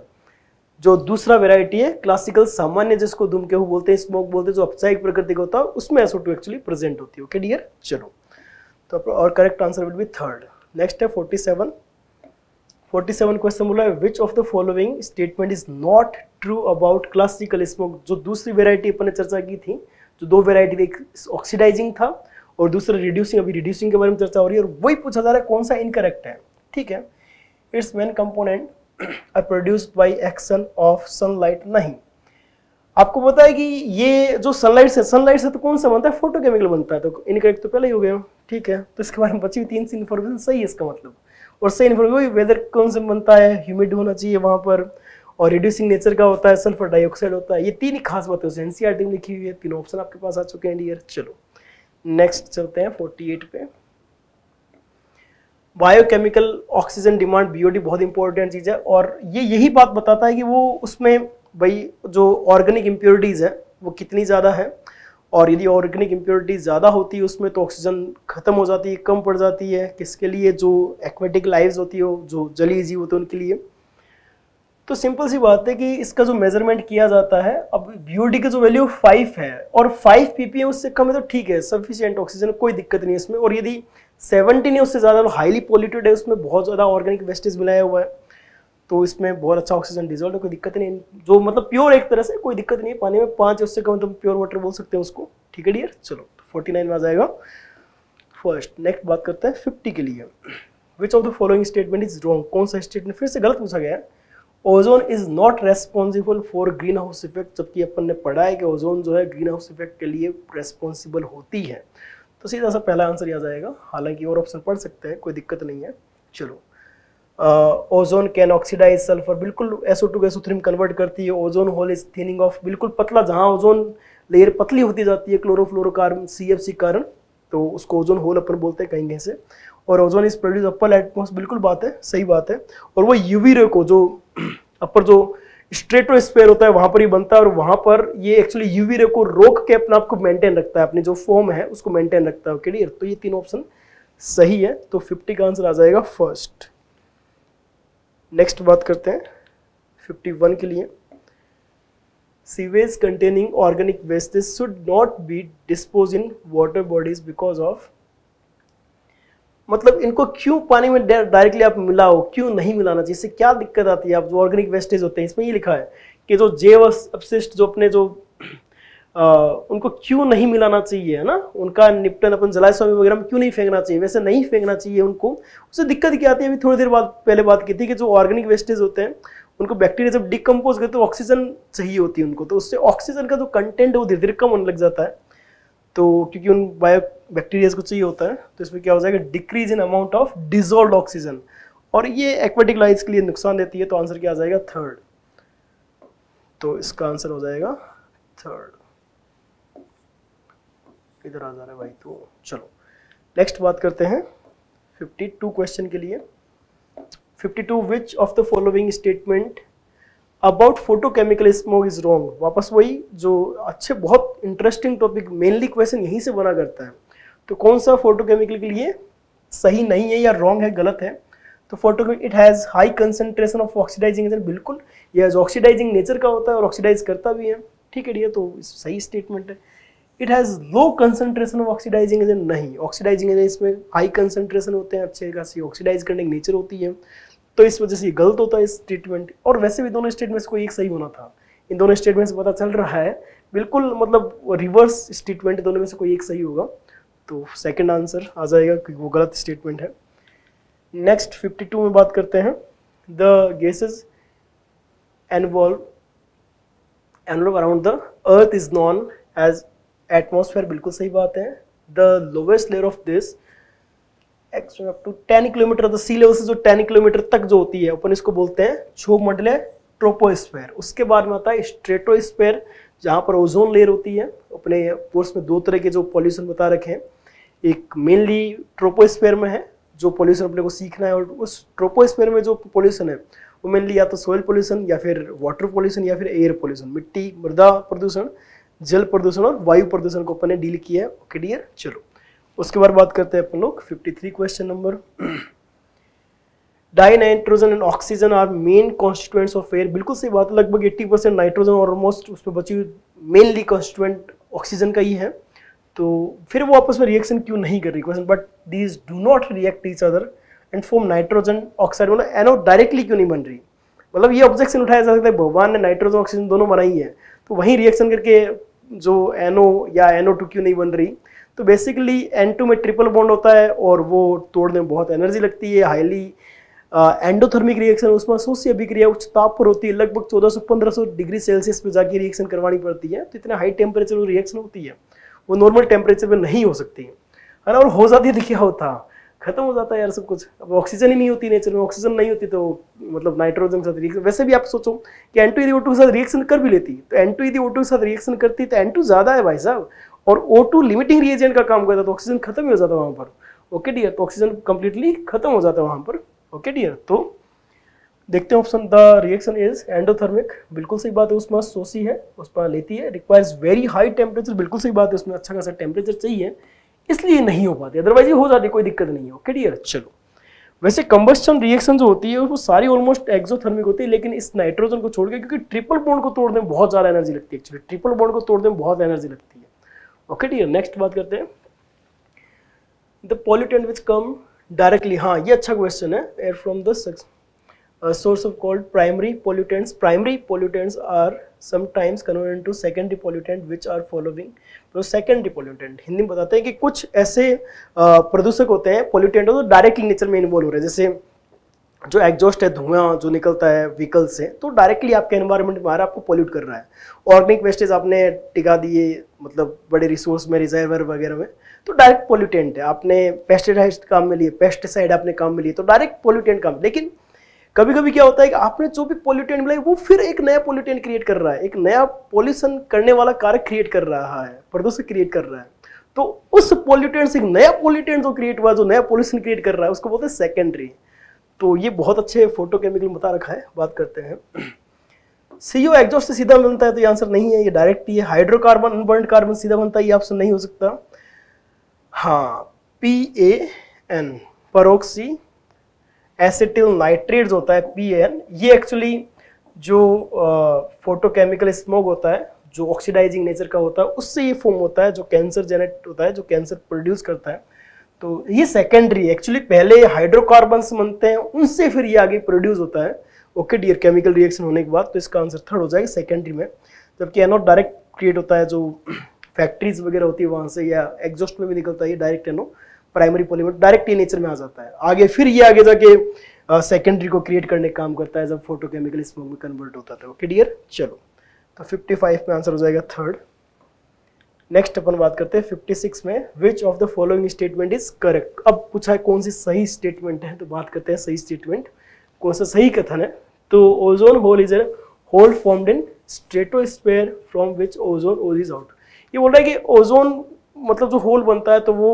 जो दूसरा वेराइटी है क्लासिकल सामान्य जिसको धूमकेहू बोलते हैं स्मोक बोलते हैं, जो औपचारिक प्रकृति का होता है, उसमें एसओ टू एक्चुअली प्रेजेंट होती है। ओके डियर चलो। तो और correct answer will be third next है फोर्टी सेवन 47 क्वेश्चन बोला है which of the following statement is not true about classical smog जो दूसरी वेराइटी अपन ने चर्चा की थी, जो दो वेराइटी एक ऑक्सीडाइजिंग था, और दूसरा रिड्यूसिंग अभी रिड्यूसिंग के बारे में चर्चा हो रही है, और वही पूछा जा रहा है कौन सा इनकरेक्ट है। ठीक है? It's main component are produced by action of sunlight नहीं। आपको पता है कि ये जो सनलाइट से सनलाइट से तो कौन सा बनता है? फोटोकेमिकल बनता है। तो इनकरेक्ट तो पहले ही हो गया। ठीक है? तो इसके बारे में बची हुई तीन सी इन्फॉर्मेशन सही है इसका मतलब। और सही इन्फॉर्मेशन वेदर कौन से बनता है? ह्यूमिड होना चाहिए वहाँ पर। और रिड्यूसिंग नेचर का होता है सल्फ़र डाइऑक्साइड होता है। ये तीन ही खास बातें उसे एनसीईआरटी में लिखी हुई है। तीनों ऑप्शन आपके पास आ चुके हैं डियर चलो। नेक्स्ट चलते हैं 48 पे। बायोकेमिकल ऑक्सीजन डिमांड बीओडी बहुत इंपॉर्टेंट चीज़ है। और ये यही बात बताता है कि वो उसमें भाई, जो ऑर्गेनिक इम्प्योरिटीज़ है, वो कितनी ज़्यादा है? और यदि ऑर्गेनिक इम्प्योरिटी ज़्यादा होती है, उसमें तो ऑक्सीजन ख़त्म हो जाती है, कम पड़ जाती है। किसके लिए? जो एक्वेटिक लाइव्स होती है, जो जलीय जीव होते हैं, उनके लिए। तो सिंपल सी बात है कि इसका जो मेज़रमेंट किया जाता है, अब बीओडी का जो वैल्यू फाइव है, और फाइव पी पीपीएम उससे कम है तो ठीक है सफिशियंट ऑक्सीजन कोई दिक्कत नहीं है इसमें। और यदि सेवनटीन है, उससे ज़्यादा हाईली पोल्यूटेड है, उसमें बहुत ज़्यादा ऑर्गेनिक वेस्टेज मिलाया हुआ है। तो इसमें बहुत अच्छा ऑक्सीजन डिजोल्व है, कोई दिक्कत नहीं जो मतलब प्योर एक तरह से कोई दिक्कत नहीं है, पानी में पाँच उससे कम मतलब प्योर वाटर बोल सकते हैं उसको। ठीक है डियर चलो फोर्टी नाइन में आ जाएगा। फ़र्स्ट नेक्स्ट बात करते हैं फिफ्टी के लिए। Which of the following statement is wrong कौन सा स्टेटमेंट फिर से गलत पूछा गया है। Ozone is not responsible for greenhouse effect जबकि अपन ने पढ़ा है कि ओजोन जो है ग्रीन हाउस इफ़ेक्ट के लिए रेस्पॉन्सिबल होती है। तो सीधा सा पहला आंसर आ जाएगा। हालाँकि और ऑप्शन पढ़ सकते हैं, कोई दिक्कत नहीं है। चलो ओजोन कैन ऑक्सीडाइज सल्फ़र, बिल्कुल एसओ टू एसओ थ्री में कन्वर्ट करती है, ozone hole is thinning of, बिल्कुल पतला, जहाँ ओजोन लेयर पतली होती जाती है क्लोरोफ्लोरोकार्बन सी एफ़ सी कारण तो उसको ओजोन होल अपन बोलते हैं कहीं से और ozone is produce upper atmos, बिल्कुल बात है, सही बात है। और वो यूवी रे को जो <clears throat> अपर जो स्ट्रेटोस्फेयर होता है, वहाँ पर ही बनता है, और वहाँ पर ये एक्चुअली यूवी रे को रोक के अपने आप को मेंटेन रखता है, अपनी जो फॉर्म है, उसको मेंटेन रखता है क्लियर तो ये तीन ऑप्शन सही है तो 50 का आंसर आ जाएगा फ़र्स्ट नेक्स्ट बात करते हैं 51 के लिए। Sewage containing organic wastage should not be dispose in water bodies because of मतलब इनको क्यों पानी में डायरेक्टली आप मिलाओ, क्यों नहीं मिलाना चाहिए? इससे क्या दिक्कत आती है? आप जो ऑर्गेनिक वेस्टेज होते हैं, इसमें ये लिखा है कि जो जैव अपशिष्ट जो अपने जो आ, उनको क्यों नहीं मिलाना चाहिए है ना? उनका निपटन अपन जलाय स्वामी वगैरह में क्यों नहीं फेंकना चाहिए? वैसे नहीं फेंकना चाहिए उनको। उससे दिक्कत क्या आती है? अभी थोड़ी देर बाद पहले बात की थी कि जो ऑर्गेनिक वेस्टेज होते हैं उनको बैक्टीरिया जब डिकम्पोज करते तो ऑक्सीजन चाहिए होती है उनको। तो उससे ऑक्सीजन का जो कंटेंट है वो धीरे धीरे कम होने लग जाता है। तो क्योंकि उन बायो बैक्टीरियाज को चाहिए होता है तो इसमें क्या हो जाएगा? Decrease in amount of dissolve oxygen और ये एक्वेटिक लाइफ के लिए नुकसान देती है तो आंसर क्या आ जाएगा? थर्ड तो इसका आंसर हो जाएगा थर्ड इधर आ जा रहा है भाई तो चलो। नेक्स्ट बात करते हैं 52 क्वेश्चन के लिए। 52 which of the following statement about photochemical smog is wrong वापस वही जो अच्छे, बहुत इंटरेस्टिंग टॉपिक मेनली क्वेश्चन यहीं से बना करता है। तो कौन सा फोटोकेमिकल के लिए सही नहीं है या रॉन्ग है, गलत है? तो photo it has high concentration of oxidising agent बिल्कुल, ये ऑक्सीडाइजिंग नेचर का होता है और ऑक्सीडाइज करता भी है। ठीक है ये तो सही स्टेटमेंट है। It has low concentration of oxidising agent नहीं। ऑक्सीडाइजिंग एजेंट इसमें हाई कंसेंट्रेशन होते हैं, अच्छे खासी ऑक्सीडाइज करने की नेचर होती है। तो इस वजह से ये गलत होता है इस स्टेटमेंट और वैसे भी दोनों स्टेटमेंट्स को एक सही होना था। इन दोनों स्टेटमेंट से पता चल रहा है, बिल्कुल मतलब रिवर्स स्टेटमेंट दोनों में से कोई एक सही होगा। तो सेकंड आंसर आ जाएगा क्योंकि वो गलत स्टेटमेंट है। नेक्स्ट 52 में बात करते हैं। The gases involve involve around the earth is known as atmosphere बिल्कुल सही बात है। The lowest layer of this up to ten kilometre the sea level से जो टेन किलोमीटर तक जो होती है अपन इसको बोलते हैं, क्षोभ मंडल ट्रोपोस्फेयर उसके बाद में आता है स्ट्रेटोस्फेयर जहाँ पर ओजोन लेयर होती है। अपने कोर्स में दो तरह के जो पॉल्यूशन बता रखे हैं। एक मेनली ट्रोपोस्फेयर में है, जो पॉल्यूशन अपने को सीखना है, और उस ट्रोपोस्फेयर में जो पॉल्यूशन है, वो मेनली या तो सोयल पॉल्यूशन या फिर वाटर पॉल्यूशन या फिर एयर पॉल्यूशन मिट्टी, मृदा प्रदूषण जल प्रदूषण और वायु प्रदूषण को अपन ने डील किया है। ओके डियर चलो। उसके बाद बात करते हैं अपन लोग। 53 question number dinitrogen and oxygen are main constituents of air बिल्कुल सही बात लगभग 80 परसेंट नाइट्रोजन और ऑलमोस्ट उसमें बची हुई मेनली कॉन्स्टिट्यूएंट ऑक्सीजन का ही है। तो फिर वो आपस में रिएक्शन क्यों नहीं कर रही? Question but these do not react each other and form nitrogen oxide मतलब एनो डायरेक्टली क्यों नहीं बन रही? मतलब ये ऑब्जेक्शन उठाया जा सकता है। भगवान ने नाइट्रोजन ऑक्सीजन दोनों बनाई है। तो वहीं रिएक्शन करके जो एनो या एनो टू क्यों नहीं बन रही तो बेसिकली एन टू में ट्रिपल बॉन्ड होता है और वो तोड़ने में बहुत एनर्जी लगती है हाईली एंडोथर्मिक रिएक्शन उसमें सोसी अभिक्रिया उच्च ताप पर होती है, लगभग 1400-1500 डिग्री सेल्सियस पे जाके रिएक्शन करवानी पड़ती है तो इतना हाई टेम्परेचर रिएक्शन होती है, वो नॉर्मल टेम्परेचर पे नहीं हो सकती है। ना और हो जाती है क्या होता। खत्म हो जाता है यार सब कुछ। अब ऑक्सीजन ही नहीं होती नेचर में ऑक्सीजन नहीं होती तो मतलब नाइट्रोजन के साथ रिएक्शन वैसे भी आप सोचो कि एन टू यदि के साथ रिएक्शन कर भी लेती। तो एन टू यदि के साथ रिएक्शन करती तो एन ज़्यादा है भाई साहब। और ओ टू लिमिटिंग रिएजेंट का काम करता तो ऑक्सीजन खत्म ही हो जाता वहाँ पर। ओके डियर तो ऑक्सीजन कंप्लीटली खत्म हो जाता है वहाँ पर। ओके डियर तो देखते हैं option the reaction is endothermic बिल्कुल सही बात है, उसमें सोसी है उस पर लेती है। रिक्वायर्स वेरी हाई टेम्परेचर बिल्कुल सही बात है, उसमें अच्छा खासा टेम्परेचर चाहिए। इसलिए नहीं हो पाती अदरवाइज़ ये हो जाती, कोई दिक्कत नहीं है ओके डियर चलो। वैसे कंबस्टन रिएक्शन जो होती है, वो सारी ऑलमोस्ट एक्सोथर्मिक होती है, लेकिन इस नाइट्रोजन को छोड़ के क्योंकि ट्रिपल बॉन्ड को तोड़ने में बहुत ज़्यादा एनर्जी लगती है एक्चुअली ट्रिपल बॉन्ड को तोड़ने में बहुत एनर्जी लगती है। ओके डियर नेक्स्ट बात करते हैं। The pollutant which come directly हाँ ये अच्छा क्वेश्चन है air from the source of called primary pollutants. Primary pollutants are sometimes converted into secondary pollutant, which are following तो secondary pollutant. हिंदी में बताते हैं कि कुछ ऐसे प्रदूषक होते हैं पोल्यूटेंट जो डायरेक्टली नेचर में इन्वॉल्व हो रहे हैं। जैसे जो एग्जॉस्ट है, धुआँ, जो निकलता है व्हीकल से तो डायरेक्टली आपके एनवायरनमेंट में आ रहा है आपको पोल्यूट कर रहा है। ऑर्गेनिक वेस्टेज आपने टिका दिए मतलब बड़े रिसोर्स में रिजर्वर वगैरह में तो डायरेक्ट पोल्यूटेंट है। आपने पेस्टिसाइड काम में लिए पेस्टिसाइड आपने काम में लिए तो डायरेक्ट पोल्यूटेंट काम। लेकिन कभी कभी क्या होता है कि आपने जो भी पोल्यूटेंट मिलाई वो फिर एक नया पोल्यूटेंट क्रिएट कर रहा है, एक नया पोल्यूशन करने वाला कारक क्रिएट कर रहा है प्रदूषण क्रिएट कर रहा है। तो उस पोल्यूटेंट से नया पोल्यूटेंट जो क्रिएट हुआ, जो नया पोल्यूशन क्रिएट कर रहा है, उसको बोलते हैं सेकेंडरी तो ये बहुत अच्छे फोटोकेमिकल बता रखा है, बात करते हैं। सीओ एग्जॉस्ट से सीधा बनता है तो ये आंसर नहीं है, ये डायरेक्ट है हाइड्रोकार्बन अनबर्न कार्बन सीधा बनता है, ये ऑप्शन नहीं हो सकता। हाँ P A N peroxy acetyl nitrate होता है पी एन ये एक्चुअली जो फोटोकेमिकल स्मोक होता है, जो ऑक्सीडाइजिंग नेचर का होता है, उससे ये फॉर्म होता है, जो कैंसर जेनेट होता है, जो कैंसर प्रोड्यूस करता है। तो ये सेकेंडरी एक्चुअली पहले हाइड्रोकार्बन बनते हैं, उनसे फिर ये आगे प्रोड्यूस होता है। ओके डियर केमिकल रिएक्शन होने के बाद तो इसका आंसर थर्ड हो जाएगा सेकेंडरी में। जबकि एनोड डायरेक्ट क्रिएट होता है, जो फैक्ट्रीज वगैरह होती है, वहाँ से या एग्जॉस्ट में भी निकलता है, ये direct NO primary polymer direct ये नेचर में आ जाता है। आगे फिर ये आगे जाके सेकेंडरी को क्रिएट करने का काम करता है, जब फोटोकेमिकल स्मोक में कन्वर्ट होता था ओके डियर चलो। तो 55 में आंसर हो जाएगा थर्ड नेक्स्ट अपन बात करते हैं 56 में which of the following statement is correct अब पूछा है कौन सी सही स्टेटमेंट है तो बात करते हैं सही स्टेटमेंट कौन सा सही कथन है? तो ozone hole is a hole formed in stratosphere from which ozone ooze is out ये बोल रहा है कि ओजोन मतलब जो होल बनता है तो वो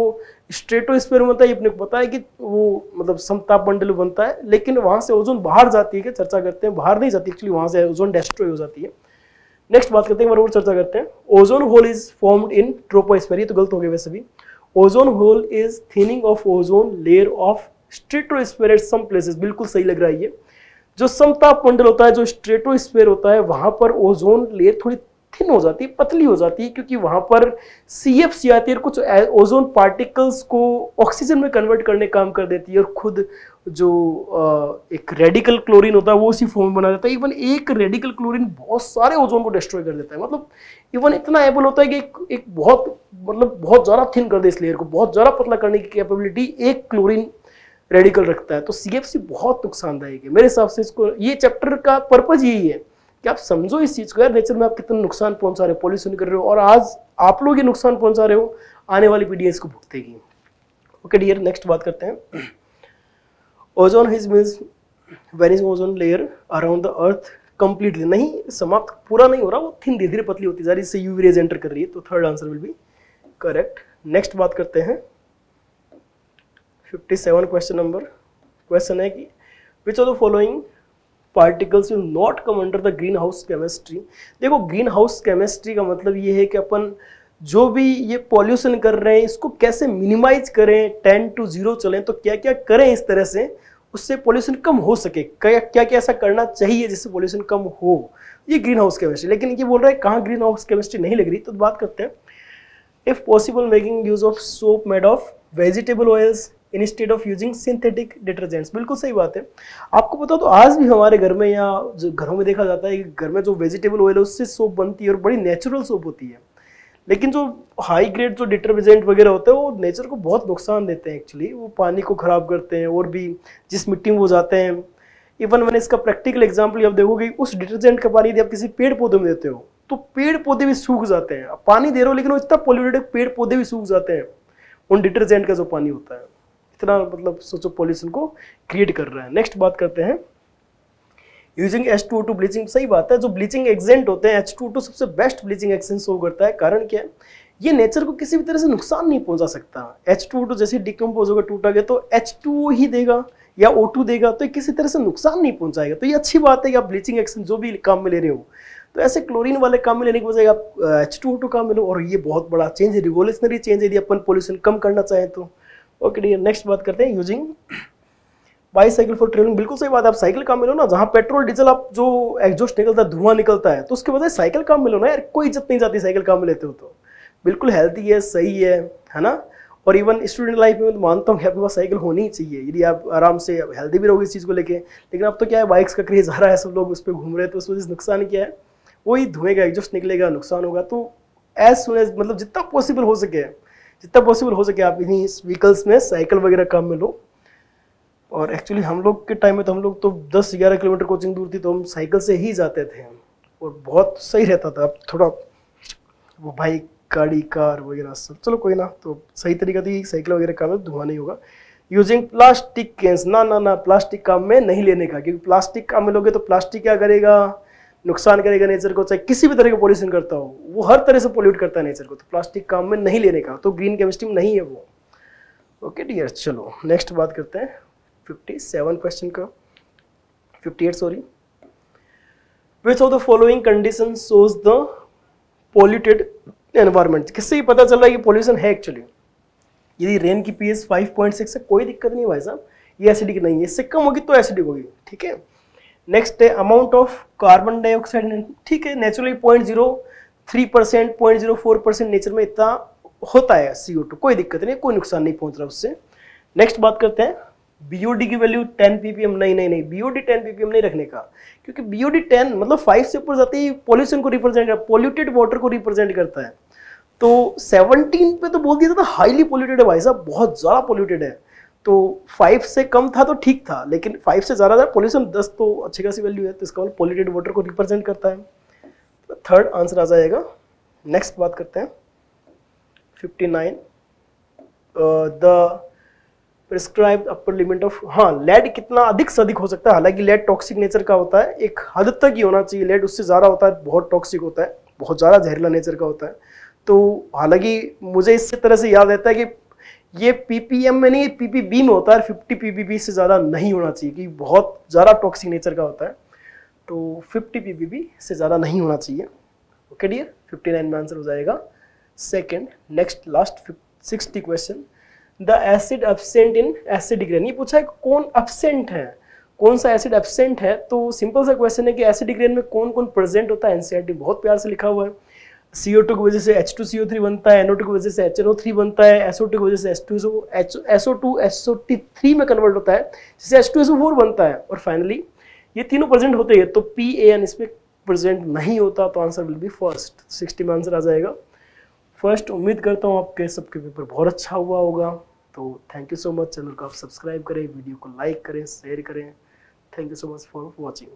स्ट्रेटोस्फेयर में बनता है अपने को पता है कि वो मतलब समताप मंडल बनता है, लेकिन वहाँ से ओजोन बाहर जाती है क्या चर्चा करते हैं, बाहर नहीं जाती एक्चुअली वहाँ से ओजोन डेस्ट्रॉय हो जाती है। नेक्स्ट बात करते हैं और चर्चा करते हैं। Ozone hole is formed in troposphere ये तो गलत हो गया वैसे भी। Ozone hole is thinning of ozone layer of stratosphere at some places बिल्कुल सही लग रहा है ये। जो समताप मंडल होता है, जो स्ट्रेटोस्फेयर होता है, वहाँ पर ओजोन लेयर थोड़ी थिन हो जाती है पतली हो जाती है क्योंकि वहाँ पर सी एफ़ सी आती है कुछ ओजोन पार्टिकल्स को ऑक्सीजन में कन्वर्ट करने काम कर देती है और खुद जो एक रेडिकल क्लोरीन होता है वो उसी फॉर्म में बना देता है। इवन एक रेडिकल क्लोरीन बहुत सारे ओजोन को डिस्ट्रॉय कर देता है। मतलब इवन इतना एबल होता है कि एक, एक बहुत मतलब बहुत ज़्यादा थिन कर दे इस लेयर को। बहुत ज़्यादा पतला करने की कैपेबिलिटी एक क्लोरीन रेडिकल रखता है। तो सीएफसी बहुत नुकसानदायक है। मेरे हिसाब से इसको ये चैप्टर का पर्पज यही है। कि आप समझो इस चीज़ को, यार, नेचर में आप कितना नुकसान पहुँचा रहे हो पॉल्यूशन कर रहे हो, और आज आप लोग ये नुकसान पहुँचा रहे हो, आने वाली पीढ़ी इसको भुगतेगी ओके डियर नेक्स्ट बात करते हैं। Ozone his means vanish ozone layer around the earth completely नहीं, समाप्त पूरा नहीं हो रहा, वो थिन धीरे धीरे पतली होती जा रही है इससे यूवी रेज एंटर कर रही है तो third answer will be correct next बात करते हैं। 57 क्वेश्चन नंबर क्वेश्चन है कि which of the following particles will not come under the greenhouse chemistry देखो ग्रीन हाउस केमिस्ट्री का मतलब ये है कि अपन जो भी ये पॉल्यूशन कर रहे हैं, इसको कैसे मिनिमाइज करें टेन टू ज़ीरो चलें तो क्या क्या करें इस तरह से, उससे पॉल्यूशन कम हो सके। क्या क्या क्या ऐसा करना चाहिए जिससे पॉल्यूशन कम हो? ये ग्रीन हाउस केमिस्ट्री लेकिन ये बोल रहा है, कहाँ ग्रीन हाउस केमिस्ट्री नहीं लग रही? तो बात करते हैं। If possible making use of soap made of vegetable oils instead of using synthetic detergents बिल्कुल सही बात है। आपको पता तो आज भी हमारे घर में या जो घरों में देखा जाता है कि घर में जो वेजिटेबल ऑयल है, उससे सोप बनती है और बड़ी नेचुरल सोप होती है। लेकिन जो हाई ग्रेड जो डिटर्जेंट वगैरह होते हैं, वो नेचर को बहुत नुकसान देते हैं एक्चुअली वो पानी को ख़राब करते हैं और भी जिस मिट्टी में वो जाते हैं। इवन मैंने इसका प्रैक्टिकल एग्ज़ाम्पल आप देखोगे, उस डिटर्जेंट का पानी यदि आप किसी पेड़ पौधे में देते हो तो पेड़ पौधे भी सूख जाते हैं। पानी दे रहे हो, लेकिन वो इतना पोल्यूटेड पेड़ पौधे भी सूख जाते हैं, उन डिटर्जेंट का जो पानी होता है। इतना मतलब सोचो पॉल्यूशन को क्रिएट कर रहा है। नेक्स्ट बात करते हैं। Using H two two bleaching सही बात है, जो ब्लीचिंग एजेंट होते हैं एच टू टू सबसे बेस्ट ब्लीचिंग एक्सेंट शो करता है। कारण क्या है? ये नेचर को किसी भी तरह से नुकसान नहीं पहुँचा सकता। एच टू टू जैसे डिकम्पोज होगा टूटा गया तो एच टू ही देगा या ओ टू देगा तो किसी तरह से नुकसान नहीं पहुंचाएगा। तो ये अच्छी बात है कि आप ब्लीचिंग एक्शन जो भी काम में ले रहे हो तो ऐसे क्लोरीन वाले काम में लेने की बजाय आप एच टू ओ टू काम में लो, और ये बहुत बड़ा चेंज है रिवोल्यूशनरी चेंज है, यदि अपन पोल्यूशन कम करना चाहें तो। ओके डियर नेक्स्ट बात करते हैं यूजिंग बाईसाइकिल फॉर ट्रेवलिंग बिल्कुल सही बात आप साइकिल काम मिलो ना, जहाँ पेट्रोल डीजल आप जो एग्जॉस्ट निकलता है, धुआँ निकलता है तो उसके वजह साइकिल काम मिलो ना यार, कोई इज़्ज़त नहीं जाती साइकिल काम में लेते हो तो। बिल्कुल हेल्थी है, सही है है ना? और इवन स्टूडेंट लाइफ में तो मानता हूँ कि आपके पास साइकिल होनी ही चाहिए, यदि आप आराम से हेल्दी भी रहोगे इस चीज़ को लेके। लेकिन अब तो क्या है बाइक्स का क्रेज आ रहा है, सब लोग उस पर घूम रहे तो उस वजह से नुकसान क्या है? वही धुएँ का एग्जॉस्ट निकलेगा, नुकसान होगा तो एज सुन एज मतलब जितना पॉसिबल हो सके जितना पॉसिबल हो सके आप इन्हीं व्हीकल्स में साइकिल वगैरह काम में लो। और एक्चुअली हम लोग के टाइम में तो हम लोग तो 10-11 किलोमीटर कोचिंग दूर थी तो हम साइकिल से ही जाते थे और बहुत सही रहता था। अब थोड़ा वो बाइक गाड़ी कार वगैरह सब। चलो कोई ना तो सही तरीका थी साइकिल वगैरह काम में धुआँ नहीं होगा। यूजिंग प्लास्टिक कैंस ना ना ना प्लास्टिक काम में नहीं लेने का, क्योंकि प्लास्टिक काम में लोगे तो प्लास्टिक क्या करेगा? नुकसान करेगा नेचर को, चाहे किसी भी तरह का पॉल्यूशन करता हो, वो हर तरह से पोल्यूट करता है नेचर को। तो प्लास्टिक काम में नहीं लेने का तो ग्रीन केमिस्ट्री में नहीं है वो। ओके डियर चलो नेक्स्ट बात करते हैं। फिफ्टी सेवन क्वेश्चन का। Fifty eight sorry which of the following condition shows the polluted environment किससे ही पता चल रहा है कि पोल्यूशन है एक्चुअली यदि रेन की P H five point six है, कोई दिक्कत नहीं भाई साहब। ये एसिडिक नहीं है, इससे कम होगी तो एसिडिक होगी, ठीक है? नेक्स्ट है अमाउंट ऑफ़ कार्बन डाइऑक्साइड ठीक है naturally point zero three percent point zero four percent nature में इतना होता है सी कोई दिक्कत नहीं कोई नुकसान नहीं पहुँच रहा उससे। नेक्स्ट बात करते हैं बीओडी की वैल्यू 10 पीपीएम नहीं नहीं नहीं बीओडी 10 पीपीएम नहीं रखने का। क्योंकि बीओडी 10 मतलब 5 से ऊपर जाते ही पॉल्यूशन को रिप्रेजेंट पॉल्यूटेड वाटर को रिप्रेजेंट करता है। तो 17 पे तो बोल दिया था हाईली पॉल्यूटेड है भाई साहब, बहुत ज़्यादा पॉल्यूटेड है। तो फाइव से कम था तो ठीक था, लेकिन फाइव से ज़्यादा था पॉल्यूशन 10 तो अच्छी खासी वैल्यू है तो इसका मतलब वाटर को रिप्रेजेंट करता है। तो थर्ड आंसर आ जाएगा। नेक्स्ट बात करते हैं। 59 the prescribe upper limit of हाँ लेड कितना अधिक से अधिक हो सकता है। हालाँकि लेड टॉक्सिक नेचर का होता है, एक हद तक ही होना चाहिए। लेड उससे ज़्यादा होता है, बहुत टॉक्सिक होता है, बहुत ज़्यादा जहरीला नेचर का होता है। तो हालाँकि मुझे इस तरह से याद रहता है कि ये पीपीएम में नहीं पीपीबी में होता है फिफ्टी पीपीबी से ज़्यादा नहीं होना चाहिए कि बहुत ज़्यादा टॉक्सिक नेचर का होता है। तो फिफ्टी पीपीबी से ज़्यादा नहीं होना चाहिए। ओके डियर फिफ्टी नाइन में आंसर हो जाएगा। Second next last sixty question the acid absent in acidic rain ये पूछा है कौन एबसेंट है? कौन सा एसिड एबसेंट है? तो सिंपल सा क्वेश्चन है कि एसिडिक रेन में कौन कौन प्रेजेंट होता है? एनसीआरटी e बहुत प्यार से लिखा हुआ है। CO2 की वजह से H2CO3 बनता है NO2 की वजह से HNO3 बनता है SO2 की वजह से H2SO SO2 SO3 में कन्वर्ट होता है, जिससे H2SO4 बनता है। और फाइनली ये तीनों प्रेजेंट होते हैं तो पी ए एन इसमें प्रेजेंट नहीं होता तो answer will be first sixty में आंसर आ जाएगा। फ़र्स्ट उम्मीद करता हूँ आपके सबके पेपर बहुत अच्छा हुआ होगा। तो thank you so much channel को आप सब्सक्राइब करें, वीडियो को लाइक करें शेयर करें। Thank you so much for watching